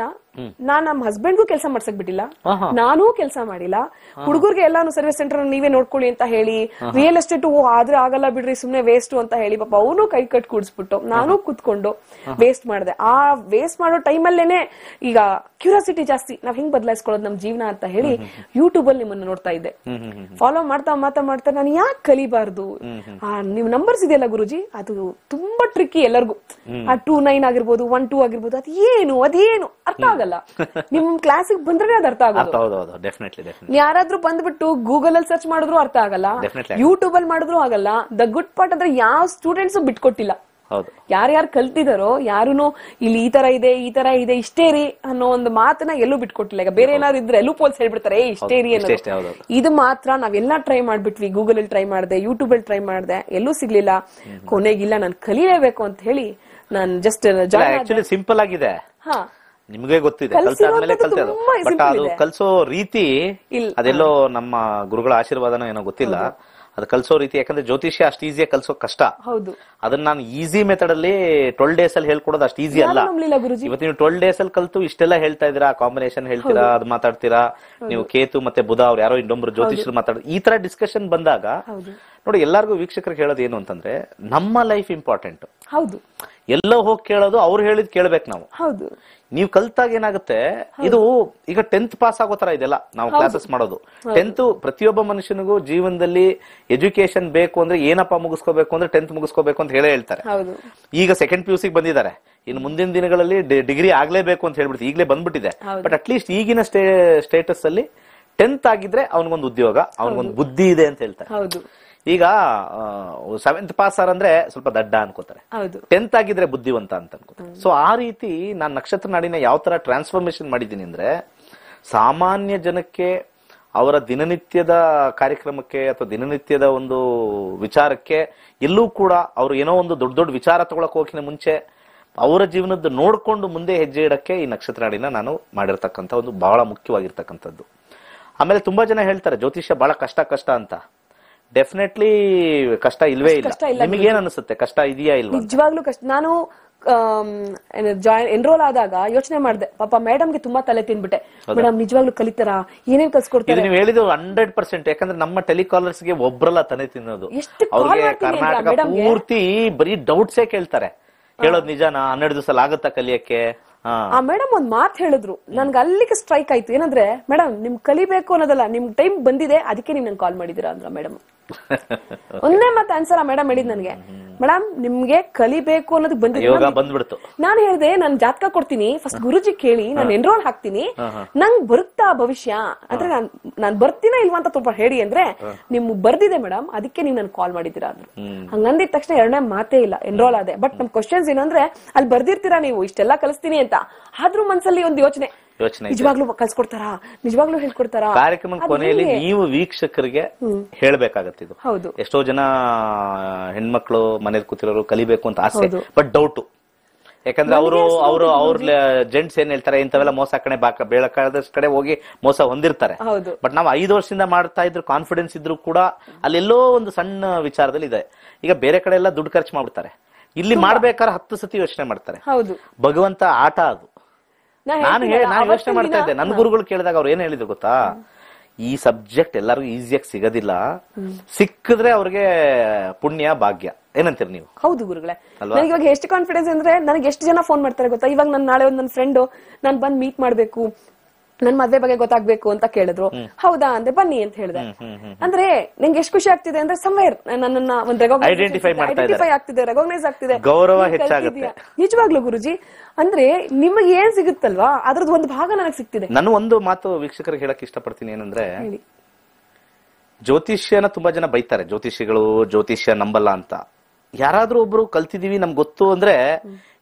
ನಾನ್ ನಮ್ಮ ಹಸ್ಬೆಂಡ್ಗೂ ಕೆಲಸ ಮಾಡ್ಸಕ್ ಬಿಟ್ಟಿಲ್ಲ. ನಾನೂ ಕೆಲಸ ಮಾಡಿಲ್ಲ. ಹುಡುಗರ್ಗೆ ಎಲ್ಲಾನು ಸರ್ವಿಸ್ ಸೆಂಟರ್ ನೀವೇ ನೋಡ್ಕೊಳ್ಳಿ ಅಂತ ಹೇಳಿ ರಿಯಲ್ ಎಸ್ಟೇಟ್ ಆದ್ರೆ ಆಗಲ್ಲ ಬಿಡ್ರಿ ಸುಮ್ನೆ ವೇಸ್ಟ್ ಅಂತ ಹೇಳಿ ಪಾಪ ಅವನು ಕೈ ಕಟ್ ಕೂಡಿಸ್ಬಿಟ್ಟು ನಾನು ಕುತ್ಕೊಂಡು ವೇಸ್ಟ್ ಮಾಡಿದೆ. ಆ ವೇಸ್ಟ್ ಮಾಡೋ ಟೈಮಲ್ಲೇನೆ ಈಗ ಕ್ಯೂರಿಯಾಸಿಟಿ ಜಾಸ್ತಿ. ನಾವ್ ಹಿಂಗ್ ಬದಲಾಯಿಸ್ಕೊಳ್ಳೋದು ನಮ್ ಜೀವನ ಅಂತ ಹೇಳಿ ಯೂಟ್ಯೂಬ್ ಅಲ್ಲಿ ನಿಮ್ಮನ್ನ ನೋಡ್ತಾ ಇದ್ದೆ. ಫಾಲೋ ಮಾಡ್ತಾ ಮಾತಾ ಮಾಡ್ತಾ ನಾನು ಯಾಕೆ ಕಲಿಬಾರ್ದು? ಆ ನಿಮ್ ನಂಬರ್ಸ್ ಇದೆಯಲ್ಲ ಗುರುಜಿ? ಅದು ತುಂಬಾ ಟ್ರಿಕ್ಕಿ ಎಲ್ಲರಿಗೂ. ಆ ಟೂ ನೈನ್ ಆಗಿರ್ಬೋದು ಒನ್ ಟೂ ಆಗಿರ್ಬೋದು ಅದು ಏನು ಅದೇನು ಅರ್ಥ ಆಗಲ್ಲ. ನಿಮ್ ಕ್ಲಾಸಿಗೆ ಬಂದ್ರೆ ಅದು ಅರ್ಥ
ಆಗುತ್ತೆ
ಯಾರಾದ್ರೂ ಬಂದ್ಬಿಟ್ಟು ಗೂಗಲ್ ಅಲ್ಲಿ ಸರ್ಚ್ ಮಾಡಿದ್ರು ಅರ್ಥ ಆಗಲ್ಲ. ಯೂಟ್ಯೂಬ್ ಅಲ್ಲಿ ಮಾಡಿದ್ರು ಆಗಲ್ಲ. ದ ಗುಡ್ ಪಾರ್ಟ್ ಅಂದ್ರೆ ಯಾವ ಸ್ಟೂಡೆಂಟ್ಸ್ ಬಿಟ್ಕೊಟ್ಟಿಲ್ಲ. ಯಾರ್ಯಾರು ಕಲ್ತಿದಾರೋ ಯಾರುನು ಇಲ್ಲಿ ಈ ತರ ಇದೆ ಈ ತರ ಇದೆ ಇಷ್ಟೇ ರೀ ಅನ್ನೋ ಒಂದು ಮಾತನ್ನ ಎಲ್ಲೂ ಬಿಟ್ಕೊಟ್ಟಿಲ್ಲ. ಈಗ ಬೇರೆ ಏನಾದ್ರು ಇದ್ರೆ ಎಲ್ಲೂ ಪೋಲ್ಸ್ ಹೇಳ್ಬಿಡ್ತಾರೆ ಏ ಇಷ್ಟೇ ರೀ
ಹೌದು.
ಇದು ಮಾತ್ರ ನಾವೆಲ್ಲ ಟ್ರೈ ಮಾಡ್ಬಿಟ್ವಿ ಗೂಗಲ್ ಅಲ್ಲಿ ಟ್ರೈ ಮಾಡಿದೆ ಯೂಟ್ಯೂಬ್ ಅಲ್ಲಿ ಟ್ರೈ ಮಾಡಿದೆ ಎಲ್ಲೂ ಸಿಗ್ಲಿಲ್ಲ. ಕೊನೆಗಿಲ್ಲ ನಾನು ಕಲಿಲೇಬೇಕು ಅಂತ ಹೇಳಿ ನಾನ್ ಜಸ್ಟ್
ಆಕ್ಚುಲಿ ಸಿಂಪಲ್ ಆಗಿದೆ. ನಿಮ್ಗೆ ಗೊತ್ತಿದೆ ಕಲ್ತಾದ್ಮೇಲೆ ಕಲ್ತೆ ಅದು ಬಟ್ ಅದು. ಕಲ್ಸೋ ರೀತಿ. ಅದೆಲ್ಲೋ ನಮ್ಮ ಗುರುಗಳ ಆಶೀರ್ವಾದನೋ ಏನೋ ಗೊತ್ತಿಲ್ಲ. ಅದು ಕಲ್ಸೋ ರೀತಿ ಯಾಕಂದ್ರೆ ಜ್ಯೋತಿಷ್ಯ ಅಷ್ಟು ಈಸಿಯಾಗಿ ಕಲ್ಸೋ ಕಷ್ಟ.
ಹೌದು.
ಅದನ್ನ ನಾನು ಈಸಿ ಮೆಥಡ್ ಅಲ್ಲಿ ಟ್ವೆಲ್ ಡೇಸ್ ಅಲ್ಲಿ ಹೇಳ್ಕೊಡೋದು ಅಷ್ಟು ಈಸಿ ಅಲ್ಲ. ಇವತ್ತು ನೀವು ಟ್ವೆಲ್ ಡೇಸ್ ಅಲ್ಲಿ ಕಲ್ತು ಇಷ್ಟೆಲ್ಲ ಹೇಳ್ತಾ ಇದ್ದೀರಾ? ಕಾಂಬಿನೇಷನ್ ಹೇಳ್ತೀರಾ? ಅದು ಮಾತಾಡ್ತೀರಾ? ನೀವು ಕೇತು ಮತ್ತೆ ಬುಧ ಅವ್ರು ಯಾರೋ ಇನ್ನೊಬ್ರು ಜ್ಯೋತಿಷರು ಮಾತಾಡ ಈ ತರ ಡಿಸ್ಕಷನ್ ಬಂದಾಗ ನೋಡಿ ಎಲ್ಲಾರ್ಗು ವೀಕ್ಷಕರಿಗೆ ಹೇಳೋದು ಏನು ಅಂತಂದ್ರೆ ನಮ್ಮ ಲೈಫ್ ಇಂಪಾರ್ಟೆಂಟ್
ಹೌದು.
ಎಲ್ಲೋ ಹೋಗಿ ಕೇಳೋದು ಅವ್ರು ಹೇಳಿದ್ ಕೇಳ್ಬೇಕು ನಾವು.
ಹೌದು.
ನೀವು ಕಲ್ತಾಗ ಏನಾಗುತ್ತೆ ಇದು ಈಗ ಟೆಂತ್ ಪಾಸ್ ಆಗೋ ತರ ಇದೆಲ್ಲ ನಾವು ಕ್ಲಾಸಸ್ ಮಾಡೋದು. ಟೆಂತ್ ಪ್ರತಿಯೊಬ್ಬ ಮನುಷ್ಯನಿಗೂ ಜೀವನದಲ್ಲಿ ಎಜುಕೇಶನ್ ಬೇಕು ಅಂದ್ರೆ ಏನಪ್ಪ ಮುಗಿಸ್ಕೋಬೇಕು ಅಂದ್ರೆ ಟೆಂತ್ ಮುಗಿಸ್ಕೋಬೇಕು ಅಂತ ಹೇಳೇ ಹೇಳ್ತಾರೆ. ಈಗ ಸೆಕೆಂಡ್ ಪಿ ಯು ಬಂದಿದ್ದಾರೆ. ಇನ್ನು ಮುಂದಿನ ದಿನಗಳಲ್ಲಿ ಡಿಗ್ರಿ ಆಗ್ಲೇಬೇಕು ಅಂತ ಹೇಳ್ಬಿಡ್ತೀವಿ ಈಗಲೇ ಬಂದ್ಬಿಟ್ಟಿದೆ. ಬಟ್ ಅಟ್ಲೀಸ್ಟ್ ಈಗಿನ ಸ್ಟೇಟಸ್ ಅಲ್ಲಿ ಟೆಂತ್ ಆಗಿದ್ರೆ ಅವನಿಗೊಂದು ಉದ್ಯೋಗ ಅವನಿಗೊಂದು ಬುದ್ಧಿ ಇದೆ ಅಂತ ಹೇಳ್ತಾರೆ.
ಹೌದು.
ಈಗ ಸೆವೆಂತ್ ಪಾಸ್ ಅಂದ್ರೆ ಸ್ವಲ್ಪ ದಡ್ಡ ಅನ್ಕೋತಾರೆ. ಟೆಂತ್ ಆಗಿದ್ರೆ ಬುದ್ಧಿವಂತ ಅಂತ ಅನ್ಕೋತಾರೆ. ಸೊ ಆ ರೀತಿ ನಾನು ನಕ್ಷತ್ರ ನಾಡಿನ ಯಾವ ತರ ಟ್ರಾನ್ಸ್ಫಾರ್ಮೇಶನ್ ಮಾಡಿದ್ದೀನಿ ಅಂದ್ರೆ ಸಾಮಾನ್ಯ ಜನಕ್ಕೆ ಅವರ ದಿನನಿತ್ಯದ ಕಾರ್ಯಕ್ರಮಕ್ಕೆ ಅಥವಾ ದಿನನಿತ್ಯದ ಒಂದು ವಿಚಾರಕ್ಕೆ ಎಲ್ಲೂ ಕೂಡ ಅವರು ಏನೋ ಒಂದು ದೊಡ್ಡ ದೊಡ್ಡ ವಿಚಾರ ತಗೊಳಕ್ ಹೋಗಿನ ಮುಂಚೆ ಅವರ ಜೀವನದ ನೋಡ್ಕೊಂಡು ಮುಂದೆ ಹೆಜ್ಜೆ ಇಡಕ್ಕೆ ಈ ನಕ್ಷತ್ರ ನಾಡಿನ ನಾನು ಮಾಡಿರ್ತಕ್ಕಂಥ ಒಂದು ಬಹಳ ಮುಖ್ಯವಾಗಿರ್ತಕ್ಕಂಥದ್ದು. ಆಮೇಲೆ ತುಂಬಾ ಜನ ಹೇಳ್ತಾರೆ ಜ್ಯೋತಿಷ್ಯ ಬಹಳ ಕಷ್ಟ ಕಷ್ಟ ಅಂತ. ಡೆಫಿನೆಟ್ಲಿ ಕಷ್ಟ ಇಲ್ವೇ ಇಲ್ಲ.
ನಿಮಗೆ
ಏನ್ ಅನಿಸುತ್ತೆ? ಕಷ್ಟ ಇದೆಯಾ ಇಲ್ವಾ
ನಿಜವಾಗ್ಲೂ ಕಷ್ಟ. ನಾನು ಜಾಯಿನ್ ಎನ್ರೋಲ್ ಆದಾಗ ಯೋಚನೆ ಮಾಡಿದೆ. ಪಾಪ ಮೇಡಮ್ಗೆ ತುಂಬಾ ತಲೆ ತಿನ್ಬಿಟ್ಟೆ. ಮೇಡಮ್ ನಿಜವಾಗ್ಲೂ ಕಲಿತಾರ? ಏನೇನ್ ಕಲ್ಸ್ಕೊಡ್ತಾರೆ?
ನೀವು ಹೇಳಿದ್ರು ಹಂಡ್ರೆಡ್ ಪರ್ಸೆಂಟ್ ಯಾಕಂದ್ರೆ ನಮ್ಮ ಟೆಲಿಕಾಲರ್ಸ್ಗೆ ಒಬ್ರಲ್ಲ ತಲೆ ತಿನ್ನೋದು. ಅವ್ರಿಗೆ ಕರ್ನಾಟಕ? ಪೂರ್ತಿ ಬರೀ ಡೌಟ್ಸೇ ಕೇಳ್ತಾರೆ. ಹೇಳೋದ್ ನಿಜಾನಾ? ಹನ್ನೆರಡು ದಿವಸ ಆಗುತ್ತಾ ಕಲಿಯಕ್ಕೆ?
ಆ ಮೇಡಮ್ ಒಂದ್ ಮಾತು ಹೇಳಿದ್ರು. ನನ್ಗೆ ಅಲ್ಲಿಗೆ ಸ್ಟ್ರೈಕ್ ಆಯ್ತು. ಏನಂದ್ರೆ ಮೇಡಮ್ ನಿಮ್ ಕಲಿಬೇಕು ಅನ್ನೋದಲ್ಲ ನಿಮ್ ಟೈಮ್ ಬಂದಿದೆ ಅದಕ್ಕೆ ನೀವ್ ನನ್ ಕಾಲ್ ಮಾಡಿದೀರಾ ಅಂದ್ರ ಮೇಡಮ್ ಒಂದೇ ಮತ್ತೆ ಆನ್ಸರ್ ಆ ಮೇಡಮ್ ಹೇಳಿದ್ ನನ್ಗೆ. ಮೇಡಮ್ ನಿಮ್ಗೆ ಕಲಿಬೇಕು ಅನ್ನೋದು ಬಂದಿದೆ.
ಯೋಗ ಬಂದ್ಬಿಡ್ತು.
ನಾನು ಹೇಳ್ದೆ ನಾನು ಜಾತಕ ಕೊಡ್ತೀನಿ. ಫಸ್ಟ್ ಗುರುಜಿ ಕೇಳಿ ನಾನು ಎನ್ರೋಲ್ ಹಾಕ್ತೀನಿ. ನಂಗ್ ಬರುತ್ತಾ ಭವಿಷ್ಯ? ಅಂದ್ರೆ ನಾನ್ ನಾನ್ ಬರ್ತೀನಾ ಇಲ್ವಾ ಅಂತ ಸ್ವಲ್ಪ ಹೇಳಿ ಅಂದ್ರೆ ನಿಮ್ ಬರ್ದಿದೆ ಮೇಡಮ್ ಅದಕ್ಕೆ ನೀವು ನನ್ ಕಾಲ್ ಮಾಡಿದ್ದೀರಾ ಅಂದ್ರು. ಹಂಗಂದಿದ ತಕ್ಷಣ ಎರಡನೇ ಮಾತೇ ಇಲ್ಲ ಎನ್ರೋಲ್ ಆದೆ. ಬಟ್ ನಮ್ ಕ್ವಶನ್ಸ್ ಏನಂದ್ರೆ ಅಲ್ಲಿ ಬರ್ದಿರ್ತೀರಾ ನೀವು? ಇಷ್ಟೆಲ್ಲ ಕಲಿಸ್ತೀನಿ ಅಂತ. ಆದ್ರೂ ಮನ್ಸಲ್ಲಿ ಒಂದು ಯೋಚನೆ
ಯೋಚನೆ.
ನಿಜವಾಗ್ಲೂ ಕಲ್ಸ್ಕೊಡ್ತಾರಾ ನಿಜವಾಗ್ಲೂ ಹೇಳ್ಕೊಡ್ತಾರಾ?
ಕಾರ್ಯಕ್ರಮದ ಕೊನೆಯಲ್ಲಿ? ನೀವು ವೀಕ್ಷಕರಿಗೆ ಹೇಳ್ಬೇಕಾಗತ್ತಿದ್ದು
ಹೌದು.
ಎಷ್ಟೋ ಜನ ಹೆಣ್ಮಕ್ಳು ಮನೇಲಿ ಕೂತಿರೋರು ಕಲಿಬೇಕು ಅಂತ ಆಸೆ ಬಟ್ ಡೌಟ್ ಯಾಕಂದ್ರೆ ಅವರು ಅವರು ಅವ್ರ ಜೆಂಟ್ಸ್ ಏನ್ ಹೇಳ್ತಾರೆ ಇಂಥವೆಲ್ಲ ಮೋಸ ಕಡೆ ಬಾಕ ಬೇಳಕಾದ ಕಡೆ ಹೋಗಿ ಮೋಸ ಹೊಂದಿರ್ತಾರೆ.
ಹೌದು.
ಬಟ್ ನಾವು ಐದು ವರ್ಷದಿಂದ ಮಾಡ್ತಾ ಇದ್ರು ಕಾನ್ಫಿಡೆನ್ಸ್ ಇದ್ರು ಕೂಡ ಅಲ್ಲೆಲ್ಲೋ ಒಂದು ಸಣ್ಣ ವಿಚಾರದಲ್ಲಿ ಇದೆ. ಈಗ ಬೇರೆ ಕಡೆ ಎಲ್ಲ ದುಡ್ಡು ಖರ್ಚು ಮಾಡ್ಬಿಡ್ತಾರೆ. ಇಲ್ಲಿ ಮಾಡ್ಬೇಕಾದ್ರೆ ಹತ್ತು ಸತಿ ಯೋಚನೆ ಮಾಡ್ತಾರೆ.
ಹೌದು.
ಭಗವಂತ ಆಟ ಅದು. ನಾನು ಹೇಳಿ ನಾನು ಯೋಚನೆ ಮಾಡ್ತಾ ಇದ್ದೆ. ನನ್ನ ಗುರುಗಳು ಕೇಳಿದಾಗ ಅವ್ರು ಏನ್ ಹೇಳಿದ್ರು ಗೊತ್ತಾ? ಈ ಸಬ್ಜೆಕ್ಟ್ ಎಲ್ಲರಿಗೂ ಈಸಿಯಾಗಿ ಸಿಗೋದಿಲ್ಲ. ಸಿಕ್ಕಿದ್ರೆ ಅವ್ರಿಗೆ ಪುಣ್ಯ ಭಾಗ್ಯ. ಏನಂತೀರಿ ನೀವು?
ಹೌದು ಗುರುಗಳೇ. ನನಗೆ ಇವಾಗ ಎಷ್ಟು ಕಾನ್ಫಿಡೆನ್ಸ್ ಅಂದ್ರೆ ನನಗೆ ಎಷ್ಟು ಜನ ಫೋನ್ ಮಾಡ್ತಾರೆ ಗೊತ್ತಾ? ಇವಾಗ ನಾನು ನಾಳೆ ಒಂದು ನನ್ನ ಫ್ರೆಂಡ್ ನಾನು ಬಂದ್ ಮೀಟ್ ಮಾಡ್ಬೇಕು. ನನ್ ಮದ್ವೆ ಬಗ್ಗೆ ಗೊತ್ತಾಗ್ಬೇಕು ಅಂತ ಕೇಳಿದ್ರು. ಹೌದಾ ಅಂದ್ರೆ ಬನ್ನಿ ಅಂತ ಹೇಳಿದೆ. ಅಂದ್ರೆ ನಿಂಗೆ ಎಷ್ಟು ಖುಷಿ ಆಗ್ತಿದೆ ಅಂದ್ರೆ ಸಮವೇರ್ ನನ್ನನ್ನ ಒಂದು ಐಡೆಂಟಿಫೈ ಆಗ್ತಿದೆ ರೆಕಾಗ್ನೈಸ್ ಆಗ್ತಿದೆ
ಗೌರವ ಹೆಚ್ಚಾಗುತ್ತೆ.
ನಿಜವಾಗ್ಲೂ ಗುರುಜಿ ಅಂದ್ರೆ ನಿಮಗೆ ಏನ್ ಸಿಗುತ್ತಲ್ವಾ? ಅದ್ರದ್ದು ಒಂದು ಭಾಗ ನನಗೆ ಸಿಗ್ತಿದೆ.
ನಾನು ಒಂದು ಮಾತು ವೀಕ್ಷಕರಿಗೆ ಹೇಳಕ್ ಇಷ್ಟಪಡ್ತೀನಿ ಏನಂದ್ರೆ ಜ್ಯೋತಿಷ್ಯನ ತುಂಬಾ ಜನ ಬೈತಾರೆ. ಜ್ಯೋತಿಷಿಗಳು ಜ್ಯೋತಿಷ್ಯ ನಂಬಲ್ಲ ಅಂತ. ಯಾರಾದ್ರೂ ಒಬ್ರು ಕಲ್ತಿದೀವಿ ನಮ್ಗೆ ಗೊತ್ತು ಅಂದ್ರೆ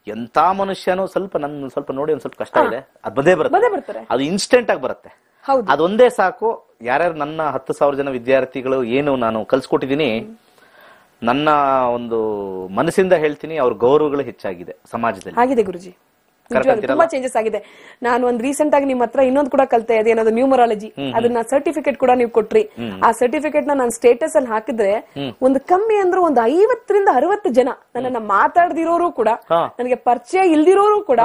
ಎಂತ ಮನುಷ್ಯನೂ ಸ್ವಲ್ಪ ನನ್ನ ಸ್ವಲ್ಪ ನೋಡಿ ಒಂದ್ ಸ್ವಲ್ಪ ಕಷ್ಟ ಇದೆ. ಅದ್ ಬಂದೇ ಬರುತ್ತೆ.
ಬರ್ತಾರೆ
ಅದು ಇನ್ಸ್ಟೆಂಟ್ ಆಗಿ ಬರುತ್ತೆ. ಅದೊಂದೇ ಸಾಕು. ಯಾರ್ಯಾರು ನನ್ನ ಹತ್ತು ಸಾವಿರ ಜನ ವಿದ್ಯಾರ್ಥಿಗಳು ಏನು ನಾನು ಕಲ್ಸ್ಕೊಟ್ಟಿದೀನಿ ನನ್ನ ಒಂದು ಮನಸ್ಸಿಂದ ಹೇಳ್ತೀನಿ ಅವ್ರ ಗೌರವಗಳು ಹೆಚ್ಚಾಗಿದೆ ಸಮಾಜದಲ್ಲಿ.
ಆಗಿದೆ ಗುರುಜಿ. ತುಂಬಾ ಚೇಂಜಸ್ ಆಗಿದೆ. ನಾನು ಒಂದ್ ರೀಸೆಂಟ್ ಆಗಿ ನಿಮ್ಮ ಹತ್ರ ಇನ್ನೊಂದು ಕೂಡ ಕಲ್ತೆ ಅದೇನದು ನ್ಯೂಮರಾಲಜಿ ಅದನ್ನ ಸರ್ಟಿಫಿಕೇಟ್ ಕೂಡ ನೀವು ಕೊಟ್ರಿ. ಆ ಸರ್ಟಿಫಿಕೇಟ್ನ ನಾನು ಸ್ಟೇಟಸ್ ಅಲ್ಲಿ ಹಾಕಿದ್ರೆ ಒಂದು ಕಮ್ಮಿ ಅಂದ್ರೆ ಒಂದು ಐವತ್ತರಿಂದ ಅರವತ್ತು ಜನ ನನ್ನ ಮಾತಾಡದಿರೋರು ಕೂಡ. ನನಗೆ ಪರಿಚಯ ಇಲ್ದಿರೋರು ಕೂಡ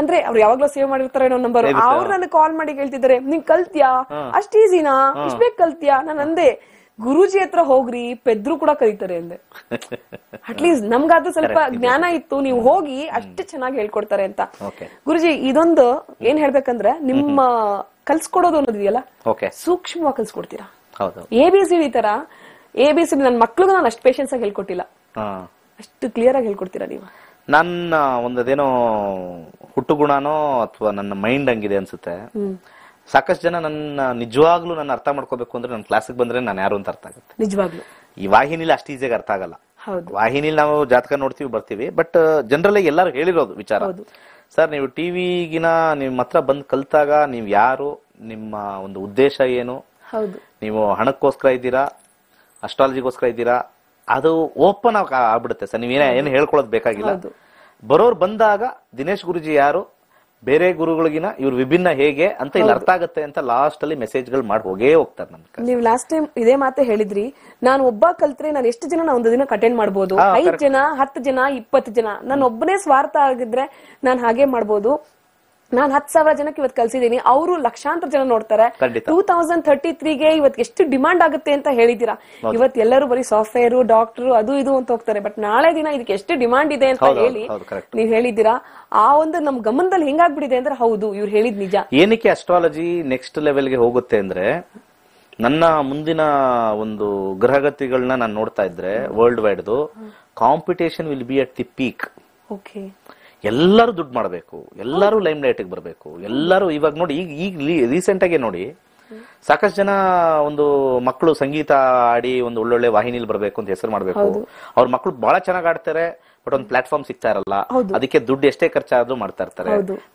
ಅಂದ್ರೆ ಅವ್ರು ಯಾವಾಗ್ಲೂ ಸೇವ್ ಮಾಡಿರ್ತಾರೆ ಏನೋ ನಂಬರ್ ಅವ್ರು ನನಗೆ ಕಾಲ್ ಮಾಡಿ ಕೇಳ್ತಿದ್ದಾರೆ ನೀನ್ ಕಲ್ತಿಯಾ? ಅಷ್ಟ್ ಈಸಿನಾ ಇಷ್ಟ ಬೇಕು ಕಲ್ತ್ಯಾ? ನಾನು ಅಂದೆ. ಗುರೂಜಿ ಹತ್ರ ಹೋಗ್ರಿ ಪೆದ್ರು ಕೂಡ ಕರೀತಾರೆ ಅಂದೆ. ಅಟ್ಲೀಸ್ಟ್ ನಮ್ಗಾದ್ರೂ ಸ್ವಲ್ಪ ಜ್ಞಾನ ಇತ್ತು ನೀವು ಹೋಗಿ ಅಷ್ಟು ಚೆನ್ನಾಗಿ ಹೇಳ್ಕೊಡ್ತಾರೆ ಅಂತ. ಗುರುಜಿ ಇದೊಂದು ಏನ್ ಹೇಳ್ಬೇಕಂದ್ರೆ ನಿಮ್ಮ ಕಲ್ಸ್ಕೊಡೋದು ಅನ್ನೋದಿದೆಯಲ್ಲ
ಓಕೆ
ಸೂಕ್ಷ್ಮವಾಗಿ ಕಲ್ಸ್ಕೊಡ್ತೀರಾ?
ಹೌದು.
ಎ ಬಿ ಸಿ ಡಿ ತರ ಎ ಬಿ ಸಿ ನನ್ನ ಮಕ್ಳಿಗೂ ನಾನು ಅಷ್ಟು ಪೇಷನ್ಸ್ ಆಗಿ ಹೇಳ್ಕೊಟ್ಟಿಲ್ಲ. ಅಷ್ಟು ಕ್ಲಿಯರ್ ಆಗಿ ಹೇಳ್ಕೊಡ್ತೀರಾ ನೀವು?
ನನ್ನ ಒಂದದೇನೋ ಹುಟ್ಟು ಗುಣನೋ ಅಥವಾ ನನ್ನ ಮೈಂಡ್ ಹಂಗಿದೆ ಅನ್ಸುತ್ತೆ. ಸಾಕಷ್ಟು ಜನ ನನ್ನ ನಿಜವಾಗ್ಲೂ ನನ್ನ ಅರ್ಥ ಮಾಡ್ಕೋಬೇಕು ಅಂದ್ರೆ ನನ್ನ ಕ್ಲಾಸಿಗೆ ಬಂದ್ರೆ ನಾನು ಯಾರು ಅಂತ ಅರ್ಥ ಆಗುತ್ತೆ.
ನಿಜವಾಗ್ಲೂ.
ಈ ವಾಹಿನಿಲಿ ಅಷ್ಟು ಈಸಿಯಾಗಿ ಅರ್ಥ ಆಗಲ್ಲ. ವಾಹಿನಿಲಿ ನಾವು ಜಾತಕ ನೋಡ್ತೀವಿ ಬರ್ತೀವಿ ಬಟ್ ಜನರಲ್ಲಿ ಎಲ್ಲರೂ ಹೇಳಿರೋದು ವಿಚಾರ. ಸರ್ ನೀವು ಟಿವಿಗಿನ ನಿಮ್ಮ ಹತ್ರ ಬಂದು ಕಲ್ತಾಗ ನೀವು ಯಾರು ನಿಮ್ಮ ಒಂದು ಉದ್ದೇಶ ಏನು? ನೀವು ಹಣಕ್ಕೋಸ್ಕರ ಇದ್ದೀರಾ? ಅಸ್ಟ್ರಾಲಜಿಗೋಸ್ಕರ ಇದ್ದೀರಾ? ಅದು ಓಪನ್ ಆಗಿ ಆಗ್ಬಿಡುತ್ತೆ ಸರ್. ನೀವೇನೇ ಏನು ಹೇಳ್ಕೊಳ್ಳೋದು ಬೇಕಾಗಿಲ್ಲ. ಬರೋರು ಬಂದಾಗ ದಿನೇಶ್ ಗುರುಜಿ ಯಾರು? ಬೇರೆ ಗುರುಗಳಿಗಿನ ಇವ್ರು ವಿಭಿನ್ನ ಹೇಗೆ ಅಂತ ಇಲ್ಲಿ ಅರ್ಥ ಆಗುತ್ತೆ ಅಂತ ಲಾಸ್ಟ್ ಅಲ್ಲಿ ಮೆಸೇಜ್ಗಳು ಮಾಡಿ ಹೋಗೇ ಹೋಗ್ತಾರೆ ನಮ್ಗೆ
ನೀವು ಲಾಸ್ಟ್ ಟೈಮ್ ಇದೇ ಮಾತೆ ಹೇಳಿದ್ರಿ. ನಾನು ಒಬ್ಬ ಕಲ್ತ್ರೆ ನಾನು ಎಷ್ಟು ಜನ ಒಂದು ದಿನ ಅಟೆಂಡ್ ಮಾಡ್ಬೋದು?
ಹಾ,
ಐದ್ ಜನ ಹತ್ತು ಜನ ಇಪ್ಪತ್ತು ಜನ ನಾನು ಒಬ್ಬನೇ ಸ್ವಾರ್ಥ ಆಗಿದ್ರೆ ನಾನು ಹಾಗೆ ಮಾಡ್ಬೋದು. ನಾನ್ ಹತ್ ಸಾವಿರ ಜನಕ್ಕೆ ಇವತ್ತು ಕಲ್ಸಿದೀನಿ ಅವರು ಲಕ್ಷಾಂತರ ಜನ ನೋಡ್ತಾರೆ. ಟೂ ತೌಸಂಡ್ ಥರ್ಟಿ ತ್ರೀಗೆ ಇವತ್ತು ಎಷ್ಟು ಡಿಮಾಂಡ್ ಆಗುತ್ತೆ ಅಂತ ಹೇಳಿದೀರಾ ಇವತ್ತು ಎಲ್ಲರೂ ಬರೀ ಸಾಫ್ಟ್ವೇರ್ ಡಾಕ್ಟರ್ ಅದು ಇದು ಅಂತ ಹೋಗ್ತಾರೆ. ಬಟ್ ನಾಳೆ ದಿನ ಇದಕ್ಕೆ ಎಷ್ಟು ಡಿಮಾಂಡ್ ಇದೆ ಅಂತ ಹೇಳಿ. ನೀವ್ ಹೇಳಿದ್ದೀರಾ? ಆ ಒಂದು ನಮ್ ಗಮನದಲ್ಲಿ ಹೆಂಗಾಗ್ಬಿಟ್ಟಿದೆ ಅಂದ್ರೆ ಹೌದು ಇವ್ರು ಹೇಳಿದ್ ನಿಜ.
ಏನಕ್ಕೆ ಅಸ್ಟ್ರಾಲಜಿ ನೆಕ್ಸ್ಟ್ ಲೆವೆಲ್ಗೆ ಹೋಗುತ್ತೆ ಅಂದ್ರೆ ನನ್ನ ಮುಂದಿನ ಒಂದು ಗ್ರಹಗತಿಗಳನ್ನ ನಾನು ನೋಡ್ತಾ ಇದ್ರೆ world ವೈಡ್ದು competition will be at the peak
okay
ಎಲ್ಲರೂ ದುಡ್ಡು ಮಾಡಬೇಕು ಎಲ್ಲರೂ ಲೈಮ್ ಲೈಟ್ಗೆ ಬರಬೇಕು ಎಲ್ಲರೂ ಇವಾಗ ನೋಡಿ ಈಗ ಈಗ ರೀಸೆಂಟ್ ಆಗಿ ನೋಡಿ ಸಾಕಷ್ಟು ಜನ ಒಂದು ಮಕ್ಕಳು ಸಂಗೀತ ಆಡಿ ಒಂದು ಒಳ್ಳೊಳ್ಳೆ ವಾಹಿನಿಲಿ ಬರಬೇಕು ಅಂತ ಹೆಸರು ಮಾಡಬೇಕು. ಅವ್ರ ಮಕ್ಕಳು ಬಹಳ ಚೆನ್ನಾಗಿ ಆಡ್ತಾರೆ ಬಟ್ ಒಂದು ಪ್ಲಾಟ್ಫಾರ್ಮ್ ಸಿಗ್ತಾ ಇರಲ್ಲ. ಅದಕ್ಕೆ ದುಡ್ಡು ಎಷ್ಟೇ ಖರ್ಚಾದ್ರೂ ಮಾಡ್ತಾ ಇರ್ತಾರೆ.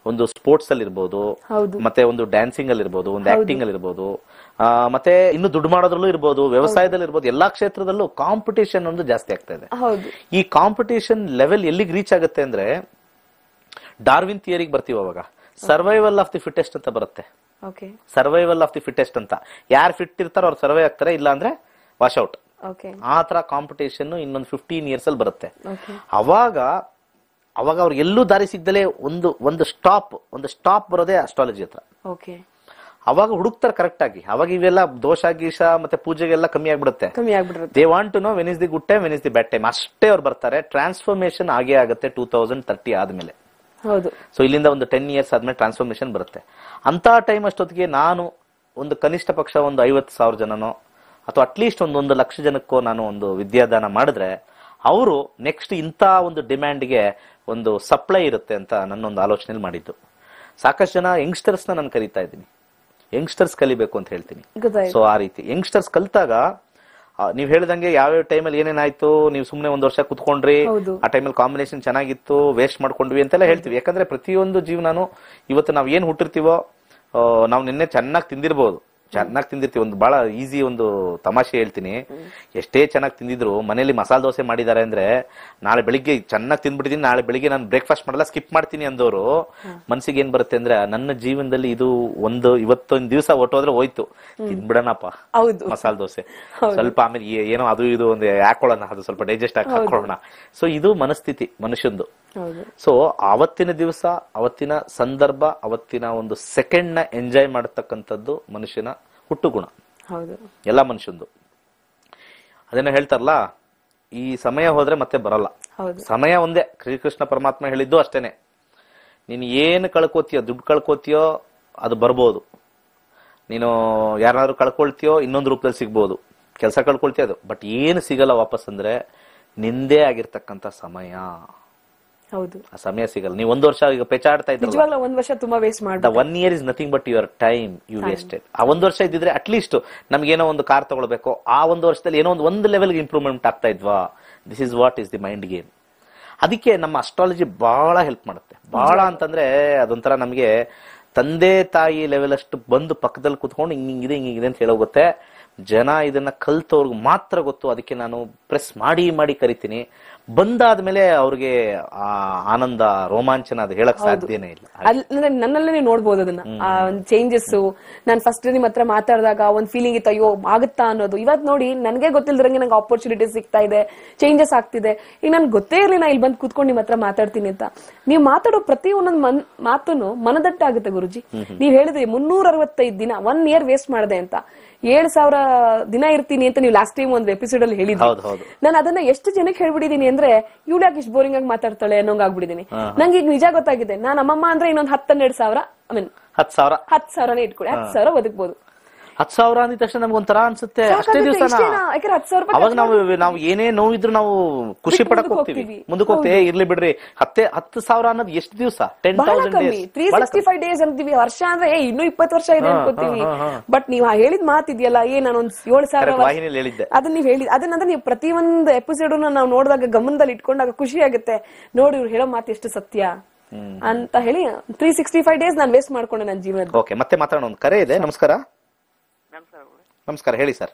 ಒಂದು ಸ್ಪೋರ್ಟ್ಸ್ ಅಲ್ಲಿ ಇರ್ಬೋದು ಮತ್ತೆ ಒಂದು ಡ್ಯಾನ್ಸಿಂಗ್ ಅಲ್ಲಿ ಇರ್ಬೋದು ಒಂದು ಆಕ್ಟಿಂಗ್ ಅಲ್ಲಿ ಇರ್ಬೋದು ಮತ್ತೆ ಇನ್ನು ದುಡ್ಡು ಮಾಡೋದ್ರಲ್ಲೂ ಇರ್ಬೋದು ವ್ಯವಸಾಯದಲ್ಲಿ ಇರ್ಬೋದು ಎಲ್ಲಾ ಕ್ಷೇತ್ರದಲ್ಲೂ ಕಾಂಪಿಟೇಷನ್ ಒಂದು ಜಾಸ್ತಿ ಆಗ್ತಾ ಇದೆ. ಈ ಕಾಂಪಿಟೇಷನ್ ಲೆವೆಲ್ ಎಲ್ಲಿಗೆ ರೀಚ್ ಆಗುತ್ತೆ ಅಂದ್ರೆ ಡಾರ್ವಿನ್ ಥಿಯರಿಗೆ ಬರ್ತೀವಿ ಅವಾಗ. ಸರ್ವೈವಲ್ ಆಫ್ ದಿ ಫಿಟೆಸ್ಟ್ ಅಂತ ಬರುತ್ತೆ.
Okay
survival of the fittest ಅಂತ. ಯಾರು ಫಿಟ್ ಇರ್ತಾರೋ ಅವ್ರು ಸರ್ವೈ ಆಗ್ತಾರೆ ಇಲ್ಲ ಅಂದ್ರೆ ವಾಶ್ಔಟ್
ಓಕೆ
ಆ ತರ ಕಾಂಪಿಟೇಷನ್ ಇನ್ನೊಂದು ಫಿಫ್ಟೀನ್ ಇಯರ್ಸ್ ಅಲ್ಲಿ ಬರುತ್ತೆ. ಅವಾಗ ಅವಾಗ ಅವ್ರಿಗೆ ಎಲ್ಲೂ ದಾರಿ ಸಿಗ್ದಲೇ ಒಂದು ಒಂದು ಸ್ಟಾಪ್ ಒಂದು ಸ್ಟಾಪ್ ಬರೋದೇ ಅಸ್ಟ್ರಾಲಜಿ ಹತ್ರ.
ಓಕೆ
ಅವಾಗ ಹುಡುಕ್ತಾರೆ ಕರೆಕ್ಟ್ ಆಗಿ. ಅವಾಗ ಇವೆಲ್ಲ ದೋಷ ಗೀಷ ಮತ್ತೆ ಪೂಜೆಗೆಲ್ಲ ಕಮ್ಮಿ ಆಗ್ಬಿಡುತ್ತೆ.
ಕಮ್ಮಿ ಆಗ್ಬಿಡುತ್ತೆ
they want to know when is the good time when is the bad time ಅಷ್ಟೇ ಅವ್ರು ಬರ್ತಾರೆ. ಟ್ರಾನ್ಸ್ಫಾರ್ಮೇಶನ್ ಆಗೇ ಆಗುತ್ತೆ ಟೂ ತೌಸಂಡ್ ತರ್ಟಿ ಆದ್ಮೇಲೆ.
ಹೌದು.
ಸೊ ಇಲ್ಲಿಂದ ಒಂದು ಟೆನ್ ಇಯರ್ಸ್ ಆದ್ಮೇಲೆ ಟ್ರಾನ್ಸ್ಫಾರ್ಮೇಶನ್ ಬರುತ್ತೆ. ಅಂತ ಟೈಮ್ ಅಷ್ಟೊತ್ತಿಗೆ ನಾನು ಒಂದು ಕನಿಷ್ಠ ಪಕ್ಷ ಒಂದು ಐವತ್ತು ಸಾವಿರ ಜನನೋ ಅಥವಾ ಅಟ್ಲೀಸ್ಟ್ ಒಂದು ಒಂದು ಲಕ್ಷ ಜನಕ್ಕೋ ನಾನು ಒಂದು ವಿದ್ಯಾದಾನ ಮಾಡಿದ್ರೆ ಅವರು ನೆಕ್ಸ್ಟ್ ಇಂಥ ಒಂದು ಡಿಮ್ಯಾಂಡ್ಗೆ ಒಂದು ಸಪ್ಲೈ ಇರುತ್ತೆ ಅಂತ ನನ್ನೊಂದು ಆಲೋಚನೆಯಲ್ಲಿ ಮಾಡಿದ್ದು. ಸಾಕಷ್ಟು ಜನ ಯಂಗ್ಸ್ಟರ್ಸ್ನ ನಾನು ಕರಿತಾ ಇದ್ದೀನಿ. ಯಂಗ್ಸ್ಟರ್ಸ್ ಕಲಿಬೇಕು ಅಂತ ಹೇಳ್ತೀನಿ. ಸೊ ಆ ರೀತಿ. ಯಂಗ್ಸ್ಟರ್ಸ್ ಕಲ್ತಾಗ ನೀವ್ ಹೇಳ್ದಂಗೆ ಯಾವ್ಯಾವ ಟೈಮಲ್ಲಿ ಏನೇನಾಯ್ತು ನೀವು ಸುಮ್ನೆ ಒಂದ್ ವರ್ಷ ಕುತ್ಕೊಂಡ್ರಿ. ಆ ಟೈಮಲ್ಲಿ ಕಾಂಬಿನೇಷನ್ ಚೆನ್ನಾಗಿತ್ತು ವೇಸ್ಟ್ ಮಾಡ್ಕೊಂಡ್ವಿ ಅಂತೆಲ್ಲ ಹೇಳ್ತೀವಿ ಯಾಕಂದ್ರೆ ಪ್ರತಿಯೊಂದು ಜೀವನಾನು ಇವತ್ತು ನಾವ್ ಏನ್ ಹುಟ್ಟಿರ್ತೀವೋ ನಾವ್ ನಿನ್ನೆ ಚೆನ್ನಾಗಿ ತಿಂದಿರ್ಬೋದು ಚೆನ್ನಾಗಿ ತಿಂದಿರ್ತೀವಿ. ಒಂದು ಬಹಳ ಈಸಿ ಒಂದು ತಮಾಷೆ ಹೇಳ್ತೀನಿ. ಎಷ್ಟೇ ಚೆನ್ನಾಗಿ ತಿಂದಿದ್ರು ಮನೇಲಿ ಮಸಾಲೆ ದೋಸೆ ಮಾಡಿದ್ದಾರೆ ಅಂದ್ರೆ ನಾಳೆ ಬೆಳಿಗ್ಗೆ ಚೆನ್ನಾಗಿ ತಿಂದ್ಬಿಟ್ಟಿದೀನಿ ನಾಳೆ ಬೆಳಿಗ್ಗೆ ನಾನು ಬ್ರೇಕ್ಫಾಸ್ಟ್ ಮಾಡಲ್ಲ ಸ್ಕಿಪ್ ಮಾಡ್ತೀನಿ ಅಂದವರು ಮನ್ಸಿಗೆ ಏನ್ ಬರುತ್ತೆ ಅಂದ್ರೆ ನನ್ನ ಜೀವನದಲ್ಲಿ ಇದು ಒಂದು ಇವತ್ತೊಂದು ದಿವಸ ಹೊಟ್ಟೋದ್ರೆ ಹೋಯ್ತು. ತಿನ್ಬಿಡೋಣಪ್ಪ.
ಹೌದು.
ಮಸಾಲೆ ದೋಸೆ. ಸ್ವಲ್ಪ ಆಮೇಲೆ ಏನೋ ಅದು ಇದು ಒಂದು ಹಾಕೊಳ್ಳೋಣ ಅದು ಸ್ವಲ್ಪ ಡೈಜೆಸ್ಟ್ ಆಗಿ ಹಾಕೊಳ್ಳೋಣ. ಸೊ ಇದು ಮನಸ್ಥಿತಿ ಮನುಷ್ಯಂದು. ಸೊ ಅವತ್ತಿನ ದಿವಸ ಅವತ್ತಿನ ಸಂದರ್ಭ ಅವತ್ತಿನ ಒಂದು ಸೆಕೆಂಡ್ನ ಎಂಜಾಯ್ ಮಾಡತಕ್ಕಂಥದ್ದು ಮನುಷ್ಯನ ಹುಟ್ಟು ಗುಣ ಎಲ್ಲ ಮನುಷ್ಯಂದು. ಅದನ್ನ ಹೇಳ್ತಾರಲ್ಲ ಈ ಸಮಯ ಹೋದ್ರೆ ಮತ್ತೆ ಬರಲ್ಲ. ಸಮಯ ಒಂದೇ ಶ್ರೀಕೃಷ್ಣ ಪರಮಾತ್ಮ ಹೇಳಿದ್ದು ಅಷ್ಟೇನೆ. ನೀನು ಏನು ಕಳ್ಕೋತೀಯೋ ದುಡ್ಡು ಕಳ್ಕೊತೀಯೋ ಅದು ಬರ್ಬೋದು. ನೀನು ಯಾರಾದ್ರೂ ಕಳ್ಕೊಳ್ತೀಯೋ ಇನ್ನೊಂದು ರೂಪದಲ್ಲಿ ಸಿಗ್ಬೋದು. ಕೆಲಸ ಕಳ್ಕೊಳ್ತೀಯ ಅದು. ಬಟ್ ಏನು ಸಿಗಲ್ಲ ವಾಪಸ್ ಅಂದ್ರೆ ನಿಂದೇ ಆಗಿರ್ತಕ್ಕಂಥ ಸಮಯ.
ಹೌದು.
ಆ ಸಮಯ ಸಿಗಲ್ಲ. ನೀವು ಒಂದು ವರ್ಷ ಈಗ ಪೆಚಾಡ್ತಾ ಇದ್ರಲ್ಲ.
ನಿಜವಾಗ್ಲೂ ಒಂದ್ ವರ್ಷ ತುಂಬಾ ವೇಸ್ಟ್
ದ
ಮಾಡ್ಬೋದು
one year is nothing but your time you wasted ಆ ಒಂದ್ ವರ್ಷ ಇದ್ದಿದ್ರೆ ಅಟ್ಲೀಸ್ಟ್ ನಮ್ಗೇನೋ ಒಂದು ಕಾರ್ ತಗೊಳ್ಬೇಕು ಆ ಒಂದು ವರ್ಷದಲ್ಲಿ ಏನೋ ಒಂದು ಒಂದು ಲೆವೆಲ್ಗೆ ಇಂಪ್ರೂವ್ಮೆಂಟ್ ಆಗ್ತಾ ಇದ್ವಾ? This is what is the mind game ಅದಕ್ಕೆ ನಮ್ಮ ಅಸ್ಟ್ರಾಲಜಿ ಬಹಳ ಹೆಲ್ಪ್ ಮಾಡುತ್ತೆ. ಬಹಳ ಅಂತಂದ್ರೆ ಅದೊಂಥರ ನಮಗೆ ತಂದೆ ತಾಯಿ ಲೆವೆಲ್ ಅಷ್ಟು ಬಂದು ಪಕ್ಕದಲ್ಲಿ ಕುತ್ಕೊಂಡು ಹಿಂಗ್ ಹಿಂಗಿದೆ ಹಿಂಗಿದೆ ಅಂತ ಹೇಳೋಗುತ್ತೆ. ಜನ ಇದನ್ನ ಕಲ್ತವ್ರಿಗೆ ಮಾತ್ರ ಗೊತ್ತು. ಅದಕ್ಕೆ ನಾನು ಪ್ರೆಸ್ ಮಾಡಿ ಮಾಡಿ ಕರಿತೀನಿ. ಬಂದಾದ್ಮೇಲೆ ಅವ್ರಿಗೆ ಆ ಆನಂದ ರೋಮಾಂಚನ ಅದು ಹೇಳಕ್ ಸಾಧ್ಯನೇ ಇಲ್ಲ.
ಅಂದ್ರೆ ನನ್ನಲ್ಲೇ ನೋಡ್ಬೋದು ಅದನ್ನ. ಆ ಒಂದು ಚೇಂಜಸ್ ನಾನು ಫಸ್ಟ್ ನಿಮ್ ಹತ್ರ ಮಾತಾಡಿದಾಗ ಒಂದ್ ಫೀಲಿಂಗ್ ಇತ್ತು ಅಯ್ಯೋ ಆಗುತ್ತಾ ಅನ್ನೋದು. ಇವತ್ ನೋಡಿ ನನಗೆ ಗೊತ್ತಿಲ್ದಂಗೆ ನಂಗೆ ಆಪರ್ಚುನಿಟಿ ಸಿಗ್ತಾ ಇದೆ ಚೇಂಜಸ್ ಆಗ್ತಿದೆ. ಈಗ ನನ್ಗೆ ಗೊತ್ತೇ ಇರ್ಲಿ ನಾ ಇಲ್ಲಿ ಬಂದು ಕೂತ್ಕೊಂಡು ನಿಮ್ ಹತ್ರ ಮಾತಾಡ್ತೀನಿ ಅಂತ. ನೀವು ಮಾತಾಡೋ ಪ್ರತಿ ಒಂದೊಂದು ಮನ್ ಮಾತನ್ನು ಮನದಟ್ಟಾಗುತ್ತೆ ಗುರುಜಿ. ನೀವ್ ಹೇಳಿದ್ರಿ ಮುನ್ನೂರ ಅರವತ್ತೈದು ದಿನ ಒನ್ ಇಯರ್ ವೇಸ್ಟ್ ಮಾಡಿದೆ ಅಂತ. ಏಳ್ ಸಾವಿರ ದಿನ ಇರ್ತೀನಿ ಅಂತ ನೀವು ಲಾಸ್ಟ್ ಟೈಮ್ ಒಂದು ಎಪಿಸೋಡ್ ಅಲ್ಲಿ ಹೇಳಿದ್ರಿ. ನಾನು ಅದನ್ನ ಎಷ್ಟು ಜನಕ್ಕೆ ಹೇಳ್ಬಿಟ್ಟಿದೀನಿ ಅಂದ್ರೆ ಇವ್ಳು ಯಾಕೆ ಇಷ್ಟು ಬೋರಿಂಗ್ ಆಗಿ ಮಾತಾಡ್ತಾಳೆ ಅನ್ನೋಂಗ್ ಆಗ್ಬಿಟ್ಟಿದೀನಿ. ನಂಗೆ ಈಗ ನಿಜ ಗೊತ್ತಾಗಿದೆ. ನಾನು ಅಮ್ಮಮ್ಮ ಅಂದ್ರೆ ಇನ್ನೊಂದ್ ಹತ್ತೆರಡು ಸಾವಿರ ಐ ಮೀನ್
ಹತ್ತು ಸಾವಿರ.
ಹತ್ತು ಸಾವಿರನೇ ಇಟ್ಕೊಳ್ಳಿ. ಹತ್ತು ಸಾವಿರ ಬದುಕ್ಬೋದು
ಹತ್ತು ಸಾವಿರ ಅಂದ ತಕ್ಷಣ ನಮ್ಗೆ ಒಂಥರ ಅನ್ಸುತ್ತೆ. ಅಷ್ಟೇ ದಿವಸ ಅವಾಗ ನಾವು ನಾವು ಏನೇ ನೋವಿದ್ರು ನಾವು ಖುಷಿ ಪಡಕ್ ಹೋಗ್ತೀವಿ. ಮುಂದಕ್ಕೆ ಹೋಗ್ತೇವೆ. ಇರ್ಲಿ ಬಿಡ್ರಿ. ಹತ್ತೆ ಹತ್ತು ಸಾವಿರ ಅನ್ನೋದು ಎಷ್ಟು ದಿವಸ? Ten thousand
three sixty five days ಅಂತೀವಿ. ವರ್ಷ ಅಂದ್ರೆ ಏ ಇನ್ನೂ ಇಪ್ಪತ್ತು ವರ್ಷ ಇದೆ ಅನ್ಕೋತೀವಿ. ಬಟ್ ನೀವ್ ಹೇಳಿದ ಮಾತಿದ್ಯಲ್ಲ ಏ ನಾನು ಒಂದ್ ಏಳು ಸಾವಿರ ಅದನ್ನ ನೀವು ಹೇಳಿದ್ ಅದನ್ನಂದ್ರೆ ನೀವು ಪ್ರತಿಯೊಂದು ಎಪಿಸೋಡ್ ನಾವು ನೋಡಿದಾಗ ಗಮನದಲ್ಲಿ ಇಟ್ಕೊಂಡಾಗ ಖುಷಿ ಆಗುತ್ತೆ. ನೋಡಿ ಇವ್ರು ಹೇಳೋ ಮಾತು ಎಷ್ಟು ಸತ್ಯ. ಅಂತ ಹೇಳಿ ತ್ರೀ ಸಿಕ್ಸ್ಟಿ ಫೈವ್ ಡೇಸ್ ನಾನು ವೇಸ್ಟ್ ಮಾಡ್ಕೊಂಡೆ ನನ್ನ ಜೀವನ
ಓಕೆ ಮತ್ತೆ ಮಾತಾಡೋಣ. ಒಂದು ಕರೆ ಇದೆ. ನಮಸ್ಕಾರ. ನಮಸ್ಕಾರ ಹೇಳಿ ಸರ್.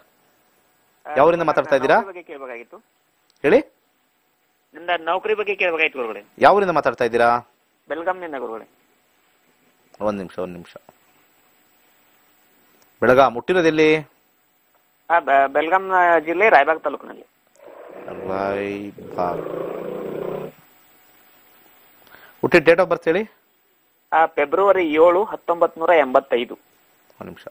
ಯಾವರಿಂದ ಮಾತಾಡ್ತಾ ಇದ್ದೀರಾ?
ಬಗ್ಗೆ ಕೇಳಬೇಕಾಗಿತ್ತು.
ಹೇಳಿ.
ನಿಮ್ದ ನೌಕರಿ ಬಗ್ಗೆ ಕೇಳಬೇಕಾಗಿತ್ತು ಗುರುಗಳೇ.
ಯಾವರಿಂದ ಮಾತಾಡ್ತಾ ಇದ್ದೀರಾ?
ಬೆಳಗಾಂನಿಂದ ಗುರುಗಳೇ.
ಒಂದ್ ನಿಮಿಷ ಒಂದ್ ನಿಮಿಷ. ಬೆಳಗಾಂ ಮುಟ್ಟಿರೋದೆಲ್ಲಿ
ಆ, ಬೆ- ಬೆಳಗಾಂ ಜಿಲ್ಲೆ ರಾಯಬಾಗ್ ತಾಲೂಕಿನಲ್ಲಿ.
ರಾಯ್ಬಾಗ್. ಹುಟ್ಟಿದ ಡೇಟ್ ಆಫ್ ಬರ್ತ್ ಹೇಳಿ?
ಆ, ಫೆಬ್ರವರಿ ಏಳು ಹತ್ತೊಂಬತ್ ನೂರ ಎಂಬತ್ತೈದು.
ಒಂದು ನಿಮಿಷ.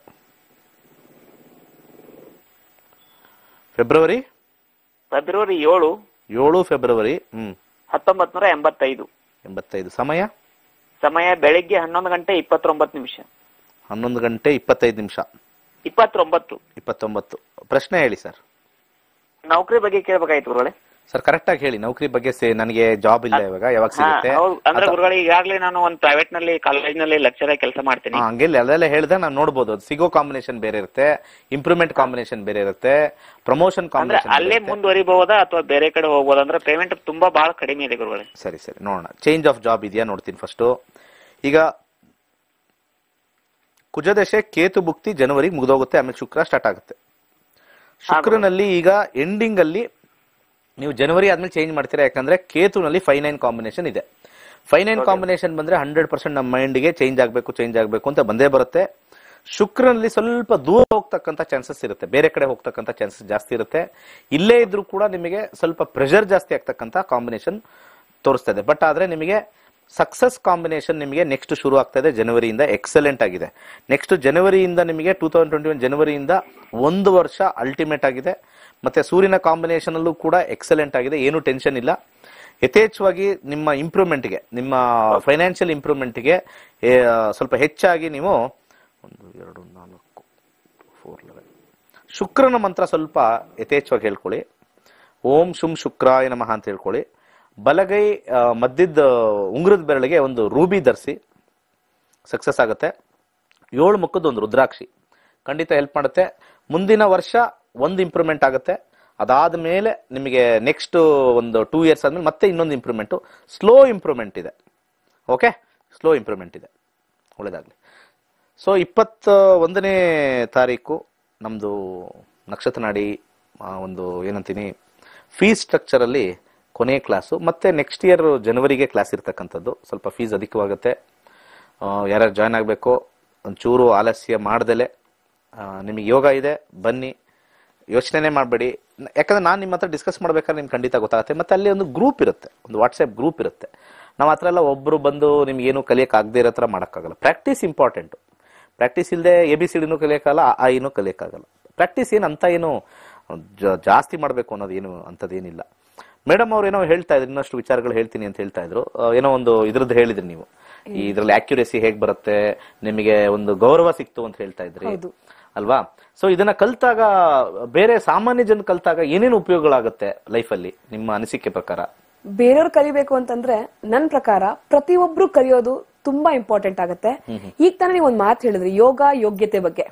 ಫೆಬ್ರವರಿ?
ಫೆಬ್ರವರಿ ಏಳು.
ಏಳು ಫೆಬ್ರವರಿ ಹ್ಮ್.
ಹತ್ತೊಂಬತ್ ನೂರ ಎಂಬತ್ತೈದು.
ಎಂಬತ್ತೈದು. ಸಮಯ?
ಸಮಯ ಬೆಳಿಗ್ಗೆ ಹನ್ನೊಂದು ಗಂಟೆ ಇಪ್ಪತ್ತೊಂಬತ್ತು ನಿಮಿಷ.
ಹನ್ನೊಂದು ಗಂಟೆ ಇಪ್ಪತ್ತೈದು ನಿಮಿಷ.
ಇಪ್ಪತ್ತೊಂಬತ್ತು.
ಇಪ್ಪತ್ತೊಂಬತ್ತು. ಪ್ರಶ್ನೆ ಹೇಳಿ ಸರ್.
ನೌಕರಿ ಬಗ್ಗೆ ಕೇಳಬೇಕಾಯ್ತು ಗುರುಗಳೇ?
ಸರ್ ಕರೆಕ್ಟ್ ಆಗಿ ಹೇಳಿ. ನೌಕರಿ ಬಗ್ಗೆ ನನಗೆ ಜಾಬ್ ಇಲ್ಲ ಇವಾಗ ಯಾವಾಗ ಸಿಗುತ್ತೆ?
ಅಂದ್ರೆ ಗುರುಗಳು ಈಗಾಗಲೇ ನಾನು ಒಂದು ಪ್ರೈವೇಟ್ನಲ್ಲಿ ಕಾಲೇಜ್ನಲ್ಲಿ ಲೆಕ್ಚರ್ ಆಗಿ ಕೆಲಸ ಮಾಡ್ತೀನಿ.
ಹಂಗೆ ಹಂಗಿಲ್ಲ. ಅದೆಲ್ಲ ಹೇಳ್ದೆ ನಾನು ನೋಡಬಹುದು ಅದು ಸಿಗೋ ಕಾಂಬಿನೇಷನ್ ಬೇರೆ ಇರುತ್ತೆ. ಇಂಪ್ರೂವ್ಮೆಂಟ್ ಕಾಂಬಿನೇಷನ್ ಬೇರೆ ಇರುತ್ತೆ. ಪ್ರಮೋಷನ್ ಕಾಂಬಿನೇಷನ್
ಅಲ್ಲೇ ಮುಂದುವರಿಬಹುದಾ ಅಥವಾ ಬೇರೆ ಕಡೆ ಹೋಗಬಹುದು ಅಂದ್ರೆ ಪೇಮೆಂಟ್ ತುಂಬಾ ಬಹಳ ಕಡಿಮೆ ಇದೆ ಗುರುಗಳೇ.
ಸರಿ ಸರಿ. ನೋಡೋಣ. ಚೇಂಜ್ ಆಫ್ ಜಾಬ್ ಇದೆಯಾ ನೋಡ್ತೀನಿ ಫಸ್ಟ್ ಈಗ ಕುಜದಶೆ ಕೇತು ಭುಕ್ತಿ ಜನವರಿ ಮುಗಿದೋಗುತ್ತೆ. ಆಮೇಲೆ ಶುಕ್ರ ಸ್ಟಾರ್ಟ್ ಆಗುತ್ತೆ. ಶುಕ್ರನಲ್ಲಿ ಈಗ ಎಂಡಿಂಗ್ ಅಲ್ಲಿ ನೀವು ಜನವರಿ ಆದ್ಮೇಲೆ ಚೇಂಜ್ ಮಾಡ್ತೀರಾ? ಯಾಕಂದ್ರೆ ಕೇತುನಲ್ಲಿ ಫೈವ್ ನೈನ್ ಕಾಂಬಿನೇಷನ್ ಇದೆ. ಫೈವ್ ನೈನ್ ಕಾಂಬಿನೇಷನ್ ಬಂದ್ರೆ ಹಂಡ್ರೆಡ್ ಪರ್ಸೆಂಟ್ ನಮ್ಮ ಮೈಂಡ್ಗೆ ಚೇಂಜ್ ಆಗಬೇಕು ಚೇಂಜ್ ಆಗಬೇಕು ಅಂತ ಬಂದೇ ಬರುತ್ತೆ. ಶುಕ್ರನಲ್ಲಿ ಸ್ವಲ್ಪ ದೂರ ಹೋಗ್ತಕ್ಕಂಥ ಚಾನ್ಸಸ್ ಇರುತ್ತೆ. ಬೇರೆ ಕಡೆ ಹೋಗ್ತಕ್ಕಂಥ ಚಾನ್ಸಸ್ ಜಾಸ್ತಿ ಇರುತ್ತೆ. ಇಲ್ಲೇ ಇದ್ರೂ ಕೂಡ ನಿಮಗೆ ಸ್ವಲ್ಪ ಪ್ರೆಷರ್ ಜಾಸ್ತಿ ಆಗ್ತಕ್ಕಂಥ ಕಾಂಬಿನೇಷನ್ ತೋರಿಸ್ತಾ ಇದೆ. ಬಟ್ ಆದ್ರೆ ನಿಮಗೆ ಸಕ್ಸಸ್ ಕಾಂಬಿನೇಷನ್ ನಿಮಗೆ ನೆಕ್ಸ್ಟ್ ಶುರು ಆಗ್ತಾ ಇದೆ. ಜನವರಿಯಿಂದ ಎಕ್ಸಲೆಂಟ್ ಆಗಿದೆ. ನೆಕ್ಸ್ಟ್ ಜನವರಿಯಿಂದ ನಿಮಗೆ ಟೂ ತೌಸಂಡ್ ಟ್ವೆಂಟಿ ಒನ್ ಜನವರಿಯಿಂದ ಒಂದು ವರ್ಷ ಅಲ್ಟಿಮೇಟ್ ಆಗಿದೆ. ಮತ್ತೆ ಸೂರ್ಯನ ಕಾಂಬಿನೇಷನ್ ಅಲ್ಲೂ ಕೂಡ ಎಕ್ಸಲೆಂಟ್ ಆಗಿದೆ. ಏನು ಟೆನ್ಷನ್ ಇಲ್ಲ. ಯಥೇಚ್ಛವಾಗಿ ನಿಮ್ಮ ಇಂಪ್ರೂವ್ಮೆಂಟ್ಗೆ ನಿಮ್ಮ ಫೈನಾನ್ಷಿಯಲ್ ಇಂಪ್ರೂವ್ಮೆಂಟ್ಗೆ ಸ್ವಲ್ಪ ಹೆಚ್ಚಾಗಿ ನೀವು ಒಂದು, ಎರಡು, ನಾಲ್ಕು ಫೋರ್ ಲೆವೆನ್ ಶುಕ್ರನ ಮಂತ್ರ ಸ್ವಲ್ಪ ಯಥೇಚ್ಛವಾಗಿ ಹೇಳ್ಕೊಳ್ಳಿ. ಓಂ ಶುಂ ಶುಕ್ರಾಯ ನಮಃ ಅಂತ ಹೇಳ್ಕೊಳ್ಳಿ. ಬಲಗೈ ಮದ್ದಿದ್ದ ಉಂಗುರದ ಬೆರಳಿಗೆ ಒಂದು ರೂಬಿ ಧರಿಸಿ ಸಕ್ಸಸ್ ಆಗುತ್ತೆ. ಏಳು ಮುಖದ ಒಂದು ರುದ್ರಾಕ್ಷಿ. ಖಂಡಿತ ಹೆಲ್ಪ್ ಮಾಡುತ್ತೆ. ಮುಂದಿನ ವರ್ಷ ಒಂದು ಇಂಪ್ರೂವ್ಮೆಂಟ್ ಆಗುತ್ತೆ. ಅದಾದ ಮೇಲೆ ನಿಮಗೆ ನೆಕ್ಸ್ಟ್ ಒಂದು ಟೂ ಇಯರ್ಸ್ ಆದ್ಮೇಲೆ ಮತ್ತೆ ಇನ್ನೊಂದು ಇಂಪ್ರೂವ್ಮೆಂಟು. ಸ್ಲೋ ಇಂಪ್ರೂವ್ಮೆಂಟ್ ಇದೆ. ಓಕೆ ಸ್ಲೋ ಇಂಪ್ರೂವ್ಮೆಂಟ್ ಇದೆ. ಒಳ್ಳೇದಾಗಲಿ. ಸೊ ಇಪ್ಪತ್ತ ಒಂದನೇ ತಾರೀಕು ನಮ್ಮದು ನಕ್ಷತ್ರ ನಾಡಿ ಒಂದು ಏನಂತೀನಿ ಫೀಸ್ ಸ್ಟ್ರಕ್ಚರಲ್ಲಿ ಕೊನೆಯ ಕ್ಲಾಸು ಮತ್ತೆ ನೆಕ್ಸ್ಟ್ ಇಯರ್ ಜನವರಿಗೆ ಕ್ಲಾಸ್ ಇರ್ತಕ್ಕಂಥದ್ದು. ಸ್ವಲ್ಪ ಫೀಸ್ ಅಧಿಕವಾಗುತ್ತೆ. ಯಾರ್ಯಾರು ಜಾಯ್ನ್ ಆಗಬೇಕು, ಒಂಚೂರು ಆಲಸ್ಯ ಮಾಡ್ದಲೆ ನಿಮಗೆ ಯೋಗ ಇದೆ, ಬನ್ನಿ. ಯೋಚನೆ ಮಾಡಬೇಡಿ. ಯಾಕಂದ್ರೆ ನಾನು ನಿಮ್ಮ ಹತ್ರ ಡಿಸ್ಕಸ್ ಮಾಡ್ಬೇಕಾದ್ರೆ ನಿಮ್ಗೆ ಖಂಡಿತ ಗೊತ್ತಾಗುತ್ತೆ. ಮತ್ತೆ ಅಲ್ಲಿ ಒಂದು ಗ್ರೂಪ್ ಇರುತ್ತೆ. ಒಂದು ವಾಟ್ಸ್ಆ್ಯಪ್ ಗ್ರೂಪ್ ಇರುತ್ತೆ. ನಾವು ಹತ್ರ ಎಲ್ಲ ಒಬ್ಬರು ಬಂದು ನಿಮ್ಗೆ ಏನು ಕಲಿಯಕ್ಕೆ ಆಗದೆ ಇರೋ ಥರ ಮಾಡೋಕ್ಕಾಗಲ್ಲ. ಪ್ರಾಕ್ಟೀಸ್ ಇಂಪಾರ್ಟೆಂಟು ಪ್ರಾಕ್ಟೀಸ್ ಇಲ್ಲದೆ ಎ ಬಿ ಸಿ ಡಿನೂ ಕಲಿಯೋಕ್ಕಾಗಲ್ಲ ಆ ಏನೂ ಕಲಿಯೋಕ್ಕಾಗಲ್ಲ. ಪ್ರಾಕ್ಟೀಸ್ ಏನು ಅಂತ ಏನು ಜ- ಜಾಸ್ತಿ ಮಾಡಬೇಕು ಅನ್ನೋದು ಏನು ಅಂಥದ್ದೇನಿಲ್ಲ ಮೇಡಮ್ ಅವ್ರು ಏನೋ ಹೇಳ್ತಾ ಇದ್ರು ಇನ್ನಷ್ಟು ವಿಚಾರಗಳು ಹೇಳ್ತೀನಿ ಅಂತ ಹೇಳ್ತಾ ಇದ್ರು. ಏನೋ ಒಂದು ಇದ್ರದ್ದು ಹೇಳಿದ್ರಿ ನೀವು. ಈ ಇದ್ರಲ್ಲಿ ಆಕ್ಯುರೇಸಿ ಹೇಗೆ ಬರುತ್ತೆ ನಿಮಗೆ ಒಂದು ಗೌರವ ಸಿಕ್ತು ಅಂತ ಹೇಳ್ತಾ ಇದ್ರಿ. ಅಲ್ವಾ? ಸೊ ಇದನ್ನ ಕಲ್ತಾಗ ಬೇರೆ ಸಾಮಾನ್ಯ ಜನ ಕಲ್ತಾಗ ಏನೇನು ಉಪಯೋಗಗಳಾಗುತ್ತೆ ಲೈಫಲ್ಲಿ ನಿಮ್ಮ ಅನಿಸಿಕೆ ಪ್ರಕಾರ?
ಬೇರೆಯವ್ರು ಕಲಿಬೇಕು ಅಂತಂದ್ರೆ ನನ್ ಪ್ರಕಾರ ಪ್ರತಿಯೊಬ್ರು ಕಲಿಯೋದು ತುಂಬಾ ಇಂಪಾರ್ಟೆಂಟ್ ಆಗುತ್ತೆ. ಈಗ ತಾನೇ ನೀವು ಒಂದ್ ಮಾತು ಹೇಳಿದ್ರಿ ಯೋಗ ಯೋಗ್ಯತೆ ಬಗ್ಗೆ.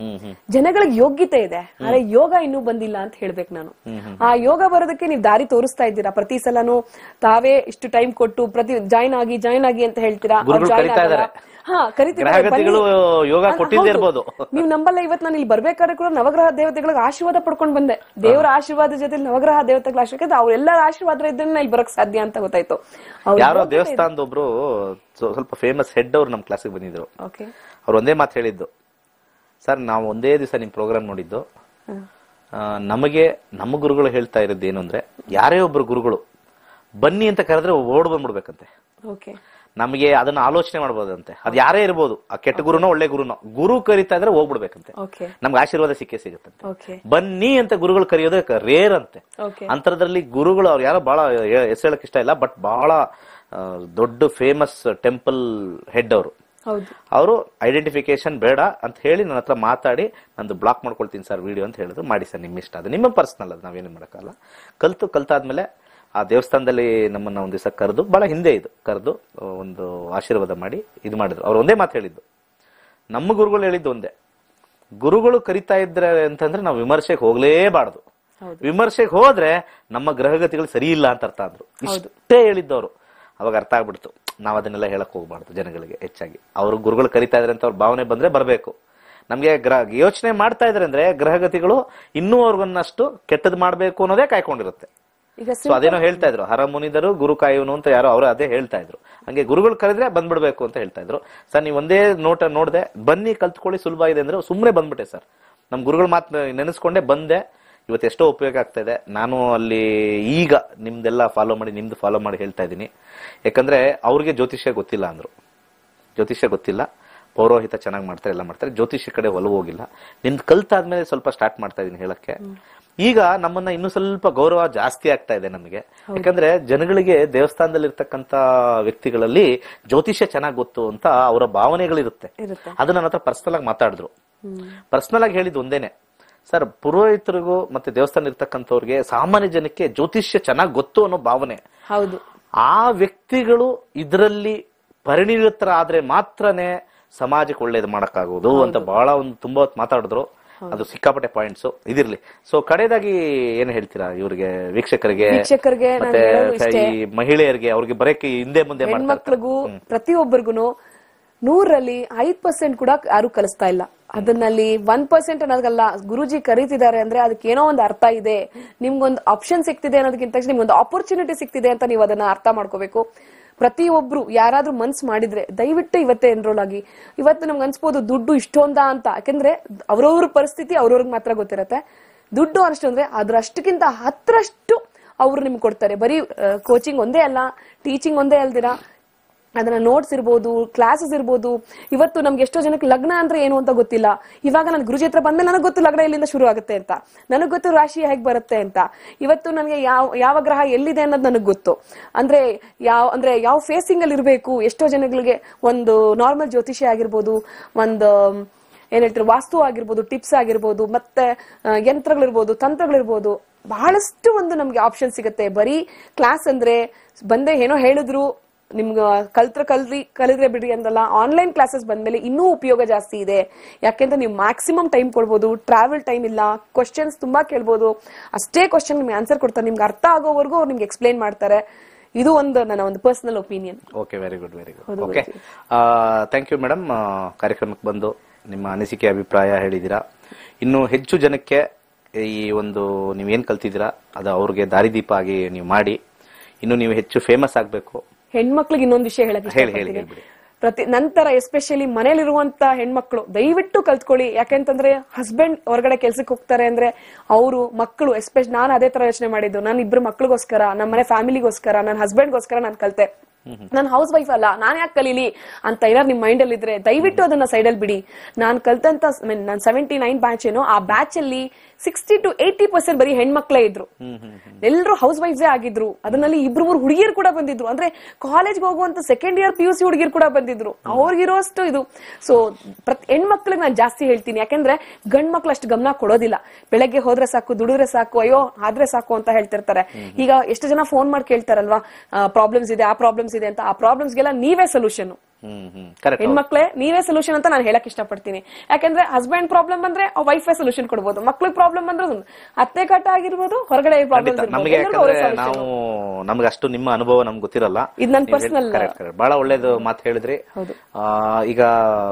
ಜನಗಳಿಗೆ ಯೋಗ್ಯತೆ ಇದೆ ಆದ್ರೆ ಯೋಗ ಇನ್ನೂ ಬಂದಿಲ್ಲ ಅಂತ ಹೇಳ್ಬೇಕು ನಾನು. ಆ ಯೋಗ ಬರೋದಕ್ಕೆ ನೀವು ದಾರಿ ತೋರಿಸ್ತಾ ಇದ್ದೀರಾ? ಪ್ರತಿ ಸಲನು ತಾವೇ ಇಷ್ಟು ಟೈಮ್ ಕೊಟ್ಟು ಪ್ರತಿ ಜಾಯ್ನ್ ಆಗಿ ಜಾಯ್ನ್ ಆಗಿ ಅಂತ ಹೇಳ್ತೀರಾ? ಹಾ
ಗ್ರಹಗತಿಗಳು ಯೋಗ ಕೊಟ್ಟಿದ್ದೇ ಇರ್ಬೋದು.
ನೀವು ನಂಬಲ್ಲ ಇವತ್ತು ನಾನು ಇಲ್ಲಿ ಬರ್ಬೇಕಾದ್ರೆ ಕೂಡ ನವಗ್ರಹ ದೇವತೆಗಳಿಗೆ ಆಶೀರ್ವಾದ ಪಡ್ಕೊಂಡು ಬಂದೆ. ದೇವರ ಆಶೀರ್ವಾದ ಜೊತೆ ನವಗ್ರಹ ದೇವತೆಗಳ ಆಶೀರ್ವಾದ ಅವ್ರೆಲ್ಲರ ಆಶೀರ್ವಾದ ಇದ್ರೆ ಇಲ್ಲಿ ಬರಕ್ ಸಾಧ್ಯ ಅಂತ ಗೊತ್ತಾಯ್ತು.
ಯಾರೋ ದೇವಸ್ಥಾನದ ಒಬ್ರು ಸ್ವಲ್ಪ ಫೇಮಸ್ ಹೆಡ್ ಅವ್ರು ನಮ್ಮ ಕ್ಲಾಸಿಗೆ ಬಂದಿದ್ರು.
ಓಕೆ
ಅವ್ರು ಒಂದೇ ಮಾತು ಹೇಳಿದ್ದು. ಸರ್ ನಾವು ಒಂದೇ ದಿವಸ ನಿಮ್ ಪ್ರೋಗ್ರಾಮ್ ನೋಡಿದ್ದು. ನಮಗೆ ನಮ್ಮ ಗುರುಗಳು ಹೇಳ್ತಾ ಇರೋದು ಏನು ಅಂದ್ರೆ ಯಾರೇ ಒಬ್ರು ಗುರುಗಳು ಬನ್ನಿ ಅಂತ ಕರೆದ್ರೆ ಓಡ್ ಬಂದ್ಬಿಡ್ಬೇಕಂತೆ.
ಓಕೆ
ನಮಗೆ ಅದನ್ನ ಆಲೋಚನೆ ಮಾಡ್ಬೋದಂತೆ. ಅದು ಯಾರೇ ಇರ್ಬೋದು ಆ ಕೆಟ್ಟ ಗುರುನೋ ಒಳ್ಳೆ ಗುರುನೋ. ಗುರು ಕರಿತಾ ಇದ್ರೆ ಹೋಗ್ಬಿಡ್ಬೇಕಂತೆ. ನಮ್ಗೆ ಆಶೀರ್ವಾದ ಸಿಕ್ಕೇ ಸಿಗುತ್ತಂತೆ. ಬನ್ನಿ ಅಂತ ಗುರುಗಳು ಕರೆಯೋದೇ ರೇರ್ ಅಂತೆ. ಅಂತರದಲ್ಲಿ ಗುರುಗಳು ಅವ್ರು ಯಾರೋ ಬಹಳ ಹೆಸರು ಹೇಳಕ್ ಇಷ್ಟ ಇಲ್ಲ ಬಟ್ ಬಹಳ ದೊಡ್ಡ ಫೇಮಸ್ ಟೆಂಪಲ್ ಹೆಡ್ ಅವರು. ಅವರು ಐಡೆಂಟಿಫಿಕೇಶನ್ ಬೇಡ ಅಂತ ಹೇಳಿ ನನ್ನ ಹತ್ರ ಮಾತಾಡಿ ನಂದು ಬ್ಲಾಕ್ ಮಾಡ್ಕೊಳ್ತೀನಿ ಸರ್ ವಿಡಿಯೋ ಅಂತ ಹೇಳಿದ್ರು. ಮಾಡಿ ಸರ್ ನಿಮ್ಮ ಇಷ್ಟ ಅದು ನಿಮ್ಮ ಪರ್ಸನಲ್ ಅದು ನಾವೇನು ಮಾಡೋಕ್ಕಲ್ಲ ಕಲ್ತು ಕಲ್ತಾದ್ಮೇಲೆ ಆ ದೇವಸ್ಥಾನದಲ್ಲಿ ನಮ್ಮನ್ನ ಒಂದ್ ದಿವಸ ಕರೆದು ಬಹಳ ಹಿಂದೆ ಇದು ಕರೆದು ಒಂದು ಆಶೀರ್ವಾದ ಮಾಡಿ ಇದು ಮಾಡಿದ್ರು. ಅವ್ರು ಒಂದೇ ಮಾತು ಹೇಳಿದ್ದು. ನಮ್ಮ ಗುರುಗಳು ಹೇಳಿದ್ದು ಒಂದೇ. ಗುರುಗಳು ಕರಿತಾ ಇದ್ರೆ ಅಂತಂದ್ರೆ ನಾವು ವಿಮರ್ಶೆಗೆ ಹೋಗ್ಲೇಬಾರ್ದು. ವಿಮರ್ಶೆಗೆ ಹೋದ್ರೆ ನಮ್ಮ ಗ್ರಹಗತಿಗಳು ಸರಿ ಇಲ್ಲ ಅಂತ ಅರ್ಥ ಅಂದ್ರು ಇಷ್ಟೇ ಹೇಳಿದ್ದವರು. ಅವಾಗ ಅರ್ಥ ಆಗ್ಬಿಡ್ತು. ನಾವ್ ಅದನ್ನೆಲ್ಲ ಹೇಳಕ್ ಹೋಗ್ಬಾರ್ದು ಜನಗಳಿಗೆ ಹೆಚ್ಚಾಗಿ. ಅವ್ರು ಗುರುಗಳು ಕರಿತಾ ಇದ್ರೆ ಅಂತ ಅವ್ರ ಭಾವನೆ ಬಂದ್ರೆ ಬರಬೇಕು. ನಮ್ಗೆ ಗ್ರಹ ಯೋಚನೆ ಮಾಡ್ತಾ ಇದ್ರೆ ಅಂದ್ರೆ ಗ್ರಹಗತಿಗಳು ಇನ್ನೂ ಅವ್ರಿಗನ್ನಷ್ಟು ಕೆಟ್ಟದ್ ಮಾಡ್ಬೇಕು ಅನ್ನೋದೇ ಕಾಯ್ಕೊಂಡಿರುತ್ತೆ. ಸೊ ಅದೇನೋ ಹೇಳ್ತಾ ಇದ್ರು. ಹರ ಮುನಿದರು ಗುರು ಕಾಯುವನು ಅಂತ ಯಾರೋ ಅವರು ಅದೇ ಹೇಳ್ತಾ ಇದ್ರು. ಹಂಗೆ ಗುರುಗಳು ಕರೆದ್ರೆ ಬಂದ್ಬಿಡ್ಬೇಕು ಅಂತ ಹೇಳ್ತಾ ಇದ್ರು. ಸರ್ ನೀವು ಒಂದೇ ನೋಟ ನೋಡ್ದೆ ಬನ್ನಿ ಕಲ್ತ್ಕೊಳ್ಳಿ ಸುಲಭ ಇದೆ ಅಂದ್ರೆ ಸುಮ್ಮನೆ ಬಂದ್ಬಿಟ್ಟೆ ಸರ್. ನಮ್ ಗುರುಗಳ ಮಾತು ನೆನೆಸ್ಕೊಂಡೆ ಬಂದೆ. ಇವತ್ತು ಎಷ್ಟೋ ಉಪಯೋಗ ಆಗ್ತಾ ಇದೆ. ನಾನು ಅಲ್ಲಿ ಈಗ ನಿಮ್ದೆಲ್ಲ ಫಾಲೋ ಮಾಡಿ ನಿಮ್ದು ಫಾಲೋ ಮಾಡಿ ಹೇಳ್ತಾ ಇದ್ದೀನಿ. ಯಾಕಂದ್ರೆ ಅವ್ರಿಗೆ ಜ್ಯೋತಿಷ್ಯ ಗೊತ್ತಿಲ್ಲ ಅಂದ್ರು. ಜ್ಯೋತಿಷ್ಯ ಗೊತ್ತಿಲ್ಲ. ಪೌರೋಹಿತ ಚೆನ್ನಾಗಿ ಮಾಡ್ತಾರೆ ಎಲ್ಲ ಮಾಡ್ತಾರೆ. ಜ್ಯೋತಿಷ್ಯ ಕಡೆ ಒಲವು ಹೋಗಿಲ್ಲ. ನಿಮ್ದು ಕಲ್ತಾದ್ಮೇಲೆ ಸ್ವಲ್ಪ ಸ್ಟಾರ್ಟ್ ಮಾಡ್ತಾ ಇದೀನಿ ಹೇಳಕ್ಕೆ. ಈಗ ನಮ್ಮನ್ನ ಇನ್ನು ಸ್ವಲ್ಪ ಗೌರವ ಜಾಸ್ತಿ ಆಗ್ತಾ ಇದೆ ನಮಗೆ. ಯಾಕಂದ್ರೆ ಜನಗಳಿಗೆ ದೇವಸ್ಥಾನದಲ್ಲಿ ಇರ್ತಕ್ಕಂತ ವ್ಯಕ್ತಿಗಳಲ್ಲಿ ಜ್ಯೋತಿಷ್ಯ ಚೆನ್ನಾಗಿ ಗೊತ್ತು ಅಂತ ಅವರ ಭಾವನೆಗಳಿರುತ್ತೆ. ಅದು ನನ್ನ ಹತ್ರ ಪರ್ಸನಲ್ ಆಗಿ ಮಾತಾಡಿದ್ರು. ಪರ್ಸನಲ್ ಆಗಿ ಹೇಳಿದ್ ಒಂದೇನೆ. ಸರ್ ಪುರೋಹಿತರಿಗೂ ಮತ್ತೆ ದೇವಸ್ಥಾನ ಇರ್ತಕ್ಕಂಥವ್ರಿಗೆ ಸಾಮಾನ್ಯ ಜನಕ್ಕೆ ಜ್ಯೋತಿಷ್ಯ ಚೆನ್ನಾಗಿ ಗೊತ್ತು ಅನ್ನೋ ಭಾವನೆ.
ಹೌದು.
ಆ ವ್ಯಕ್ತಿಗಳು ಇದರಲ್ಲಿ ಪರಿಣಿತರಾದ್ರೆ ಮಾತ್ರನೇ ಸಮಾಜಕ್ಕೆ ಒಳ್ಳೇದು ಮಾಡಕ್ಕಾಗೋದು ಅಂತ ಬಹಳ ಒಂದು ತುಂಬಾ ಹೊತ್ತು ಮಾತಾಡಿದ್ರು. ಅದು ಸಿಕ್ಕಾಪಟ್ಟೆ ಪಾಯಿಂಟ್ಸ್ ಇದಿರ್ಲಿ. ಸೊ ಕಡೆದಾಗಿ ಏನ್ ಹೇಳ್ತೀರಾ ಇವ್ರಿಗೆ ವೀಕ್ಷಕರಿಗೆ?
ವೀಕ್ಷಕರಿಗೆ
ಮತ್ತೆ ಈ ಮಹಿಳೆಯರಿಗೆ ಅವ್ರಿಗೆ ಬರಕ್ಕೆ ಹಿಂದೆ ಮುಂದೆ
ಮಕ್ಕಳಿಗೂ ಪ್ರತಿಯೊಬ್ಬರಿಗೂ ನೂರಲ್ಲಿ ಐದ್ ಪರ್ಸೆಂಟ್ ಕೂಡ ಯಾರು ಕಲಿಸ್ತಾ ಇಲ್ಲ. ಅದನ್ನಲ್ಲಿ ಒನ್ ಪರ್ಸೆಂಟ್ ಅನ್ನೋದಲ್ಲ ಗುರುಜಿ ಕರೀತಿದ್ದಾರೆ ಅಂದ್ರೆ ಅದಕ್ಕೆ ಏನೋ ಒಂದು ಅರ್ಥ ಇದೆ. ನಿಮ್ಗೊಂದು ಆಪ್ಷನ್ ಸಿಕ್ತಿದೆ ಅನ್ನೋದಕ್ಕಿಂತ ನಿಮ್ಗೊಂದು ಆಪರ್ಚುನಿಟಿ ಸಿಕ್ತಿದೆ ಅಂತ ನೀವು ಅದನ್ನ ಅರ್ಥ ಮಾಡ್ಕೋಬೇಕು. ಪ್ರತಿಯೊಬ್ರು ಯಾರಾದ್ರೂ ಮನ್ಸ್ ಮಾಡಿದ್ರೆ ದಯವಿಟ್ಟು ಇವತ್ತೇ ಎನ್ರೋಲ್ ಆಗಿ ಇವತ್ತು ನಮ್ಗೆ ಅನ್ಸ್ಬೋದು ದುಡ್ಡು ಇಷ್ಟೊಂದ ಅಂತ. ಯಾಕಂದ್ರೆ ಅವ್ರವ್ರ ಪರಿಸ್ಥಿತಿ ಅವ್ರವ್ರಿಗೆ ಮಾತ್ರ ಗೊತ್ತಿರತ್ತೆ. ದುಡ್ಡು ಅಷ್ಟು ಅಂದ್ರೆ ಅದ್ರಷ್ಟಕ್ಕಿಂತ ಹತ್ತರಷ್ಟು ಅವ್ರು ನಿಮ್ಗೆ ಕೊಡ್ತಾರೆ. ಬರೀ ಕೋಚಿಂಗ್ ಒಂದೇ ಅಲ್ಲ ಟೀಚಿಂಗ್ ಒಂದೇ ಅಲ್ದಿರಾ? ಅದನ್ನ ನೋಟ್ಸ್ ಇರ್ಬೋದು ಕ್ಲಾಸಸ್ ಇರ್ಬೋದು. ಇವತ್ತು ನಮ್ಗೆ ಎಷ್ಟೋ ಜನಕ್ಕೆ ಲಗ್ನ ಅಂದ್ರೆ ಏನು ಅಂತ ಗೊತ್ತಿಲ್ಲ. ಇವಾಗ ನಾನು ಗುರುಜಿ ಹತ್ರ ಬಂದ್ಮೇಲೆ ನನಗೆ ಗೊತ್ತು ಲಗ್ನ ಎಲ್ಲಿಂದ ಶುರು ಆಗುತ್ತೆ ಅಂತ. ನನಗೆ ಗೊತ್ತು ರಾಶಿ ಹೇಗೆ ಬರುತ್ತೆ ಅಂತ. ಇವತ್ತು ನನಗೆ ಯಾವ ಯಾವ ಗ್ರಹ ಎಲ್ಲಿದೆ ಅನ್ನೋದು ನನಗೆ ಗೊತ್ತು. ಅಂದ್ರೆ ಯಾವ ಅಂದ್ರೆ ಯಾವ ಫೇಸಿಂಗ್ ಅಲ್ಲಿ ಇರಬೇಕು, ಎಷ್ಟೋ ಜನಗಳಿಗೆ ಒಂದು ನಾರ್ಮಲ್ ಜ್ಯೋತಿಷಿ ಆಗಿರ್ಬೋದು, ಒಂದು, ಏನ್ ಹೇಳ್ತಾರೆ, ವಾಸ್ತು ಆಗಿರ್ಬೋದು ಟಿಪ್ಸ್ ಆಗಿರ್ಬೋದು, ಮತ್ತೆ ಯಂತ್ರಗಳಿರ್ಬೋದು, ತಂತ್ರಗಳಿರ್ಬೋದು, ಬಹಳಷ್ಟು ಒಂದು ನಮ್ಗೆ ಆಪ್ಷನ್ ಸಿಗುತ್ತೆ. ಬರೀ ಕ್ಲಾಸ್ ಅಂದ್ರೆ ಬಂದೆ ಏನೋ ಹೇಳಿದ್ರು ನಿಮ್ಗೆ ಕಲ್ತ್ರ ಕಲ್ರಿ ಕಲಿದ್ರೆ ಬಿಡ್ರಿ ಅಂದಲ್ಲ ಆನ್ಲೈನ್ ಕ್ಲಾಸಸ್ ಬಂದ್ಮೇಲೆ ಇನ್ನೂ ಉಪಯೋಗ ಜಾಸ್ತಿ ಇದೆ. ಯಾಕೆಂದ್ರೆ ನೀವು ಮ್ಯಾಕ್ಸಿಮಮ್ ಟೈಮ್ ಕೊಡ್ಬೋದು ಟ್ರಾವೆಲ್ ಟೈಮ್ ಇಲ್ಲ ಕ್ವಶನ್ಸ್ ತುಂಬಾ ಕೇಳ್ಬೋದು. ಅಷ್ಟೇ ಕ್ವಶನ್ ನಿಮ್ಗೆ ಆನ್ಸರ್ ಕೊಡ್ತಾರೆ ನಿಮ್ಗೆ ಅರ್ಥ ಆಗೋವರೆಗೂ ಅವ್ರು ನಿಮ್ಗೆ ಎಕ್ಸ್ಪ್ಲೈನ್ ಮಾಡ್ತಾರೆ. ಇದು ಒಂದು ನನ್ನ ಒಂದು personal opinion
okay very good very good okay thank you madam ಕಾರ್ಯಕ್ರಮಕ್ಕೆ ಬಂದು ನಿಮ್ಮ ಅನಿಸಿಕೆ ಅಭಿಪ್ರಾಯ ಹೇಳಿದ್ದೀರಾ. ಇನ್ನು ಹೆಚ್ಚು ಜನಕ್ಕೆ ಈ ಒಂದು ನೀವೇನ್ ಕಲ್ತಿದ್ದೀರಾ ಅದು ಅವ್ರಿಗೆ ದಾರಿದೀಪ ಆಗಿ ನೀವು ಮಾಡಿ. ಇನ್ನು ನೀವು ಹೆಚ್ಚು ಫೇಮಸ್ ಆಗಬೇಕು.
ಹೆಣ್ಮಕ್ಳಿಗೆ ಇನ್ನೊಂದು ವಿಷಯ ಹೇಳಕ್ ಇಷ್ಟಪಡ್ತೀನಿ. ಪ್ರತಿ ನಂತರ ಎಸ್ಪೆಷಲಿ ಮನೇಲಿರುವಂತ ಹೆಣ್ಮಕ್ಳು ದಯವಿಟ್ಟು ಕಲ್ತ್ಕೊಳ್ಳಿ. ಯಾಕೆಂತಂದ್ರೆ ಹಸ್ಬೆಂಡ್ ಹೊರಗಡೆ ಕೆಲ್ಸಕ್ಕೆ ಹೋಗ್ತಾರೆ ಅಂದ್ರೆ ಅವರು ಮಕ್ಕಳು ಎಸ್ಪೆಷಲಿ ನಾನು ಅದೇ ತರ ಯೋಚನೆ ಮಾಡಿದ್ದು. ನಾನು ಇಬ್ರು ಮಕ್ಳಿಗೋಸ್ಕರ ನಮ್ಮ ಮನೆ ಫ್ಯಾಮಿಲಿಗೋಸ್ಕರ ನನ್ನ ಹಸ್ಬೆಂಡ್ಗೋಸ್ಕರ ನಾನು ಕಲ್ತೆ. ನಾನು ಹೌಸ್ ವೈಫ್ ಅಲ್ಲ ನಾನು ಯಾಕೆ ಕಲೀಲಿ ಅಂತ ಏನಾರು ನಿಮ್ ಮೈಂಡ್ ಅಲ್ಲಿ ಇದ್ರೆ ದಯವಿಟ್ಟು ಅದನ್ನ ಸೈಡ್ ಅಲ್ಲಿ ಬಿಡಿ. ನಾನು ಕಲ್ತಂತ ನಾನು ಸೆವೆಂಟಿ ನೈನ್ ಬ್ಯಾಚ್ ಏನೋ ಆ ಬ್ಯಾಚ್ ಅಲ್ಲಿ ಸಿಕ್ಸ್ಟಿ ಟು ಏಯ್ಟಿ ಪರ್ಸೆಂಟ್ ಬರೀ ಹೆಣ್ಮಕ್ಳೇ ಇದ್ರು. ಎಲ್ಲರೂ ಹೌಸ್ ವೈಫ್ಸೇ ಆಗಿದ್ರು. ಅದರಲ್ಲಿ ಇಬ್ರು ಮೂರು ಹುಡುಗಿಯರು ಕೂಡ ಬಂದಿದ್ರು. ಅಂದ್ರೆ ಕಾಲೇಜ್ಗೆ ಹೋಗುವಂತ second year P U C ಹುಡುಗಿಯರು ಕೂಡ ಬಂದಿದ್ರು. ಅವ್ರಿಗಿರೋಷ್ಟು ಇದು. ಸೊ ಪ್ರತಿ ಹೆಣ್ಮಕ್ಳಿಗೆ ನಾನು ಜಾಸ್ತಿ ಹೇಳ್ತೀನಿ. ಯಾಕಂದ್ರೆ ಗಂಡ್ ಮಕ್ಳು ಅಷ್ಟು ಗಮನ ಕೊಡೋದಿಲ್ಲ. ಬೆಳಗ್ಗೆ ಹೋದ್ರೆ ಸಾಕು ದುಡಿದ್ರೆ ಸಾಕು ಅಯ್ಯೋ ಆದ್ರೆ ಸಾಕು ಅಂತ ಹೇಳ್ತಿರ್ತಾರೆ. ಈಗ ಎಷ್ಟು ಜನ ಫೋನ್ ಮಾಡಿ ಕೇಳ್ತಾರಲ್ವಾ? ಪ್ರಾಬ್ಲಮ್ಸ್ ಇದೆ ಆ ಪ್ರಾಬ್ಲಮ್ಸ್ ಇದೆ ಅಂತ. ಆ ಪ್ರಾಬ್ಲಮ್ಸ್ಗೆಲ್ಲ ನೀವೇ ಸೊಲ್ಯೂಷನ್ ಹೆಣ್ಮಕ್ಳೇ ನೀವೇ ಸೊಲ್ಯೂಷನ್ ಅಂತ ನಾನು ಹೇಳಕ್ ಇಷ್ಟಪಡ್ತೀನಿ. ಯಾಕಂದ್ರೆ ಹಸ್ಬೆಂಡ್ ಪ್ರಾಬ್ಲಮ್ ಬಂದ್ರೆ ವೈಫೇ ಸೊಲ್ಯೂಷನ್ ಕೊಡ್ಬೋದು. ಮಕ್ಳಿಗೆ ಪ್ರಾಬ್ಲಮ್ ಬಂದ್ರೆ ಅತ್ತೆ ಕಟ್ಟ ಆಗಿರ್ಬೋದು ಹೊರಗಡೆ
ನಾವು ನಮ್ಗೆ ಅಷ್ಟು ನಿಮ್ಮ ಅನುಭವ ನಮ್ಗೆ ಗೊತ್ತಿರಲ್ಲ.
ಇದು ನನ್
ಪರ್ಸನಲ್ ಬಹಳ ಒಳ್ಳೇದು ಮಾತು ಹೇಳಿದ್ರಿ. ಈಗ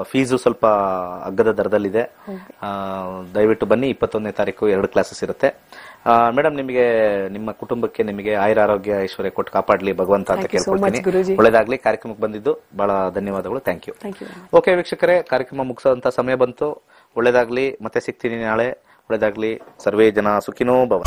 ಫೀಸು ಸ್ವಲ್ಪ ಅಗ್ಗದ ದರದಲ್ಲಿದೆ. ಆ, ದಯವಿಟ್ಟು ಬನ್ನಿ. ಇಪ್ಪತ್ತೊಂದನೇ ತಾರೀಕು ಎರಡು ಕ್ಲಾಸಸ್ ಇರುತ್ತೆ. ಮೇಡಮ್ ನಿಮಗೆ ನಿಮ್ಮ ಕುಟುಂಬಕ್ಕೆ ನಿಮಗೆ ಆಯುರ ಆರೋಗ್ಯ ಐಶ್ವರ್ಯ ಕೊಟ್ಟು ಕಾಪಾಡಲಿ ಭಗವಂತ ಅಂತ ಕೇಳ್ಕೊಳ್ತೀನಿ. ಒಳ್ಳೇದಾಗ್ಲಿ. ಕಾರ್ಯಕ್ರಮಕ್ಕೆ ಬಂದಿದ್ದು ಬಹಳ ಧನ್ಯವಾದಗಳು. Thank you
thank you
okay ವೀಕ್ಷಕರೇ ಕಾರ್ಯಕ್ರಮ ಮುಗಿಸೋಂತ ಸಮಯ ಬಂತು. ಒಳ್ಳೇದಾಗ್ಲಿ. ಮತ್ತೆ ಸಿಗ್ತೀನಿ ನಾಳೆ. ಒಳ್ಳೇದಾಗ್ಲಿ. ಸರ್ವೇ ಜನ ಸುಖಿನೋ ಭವ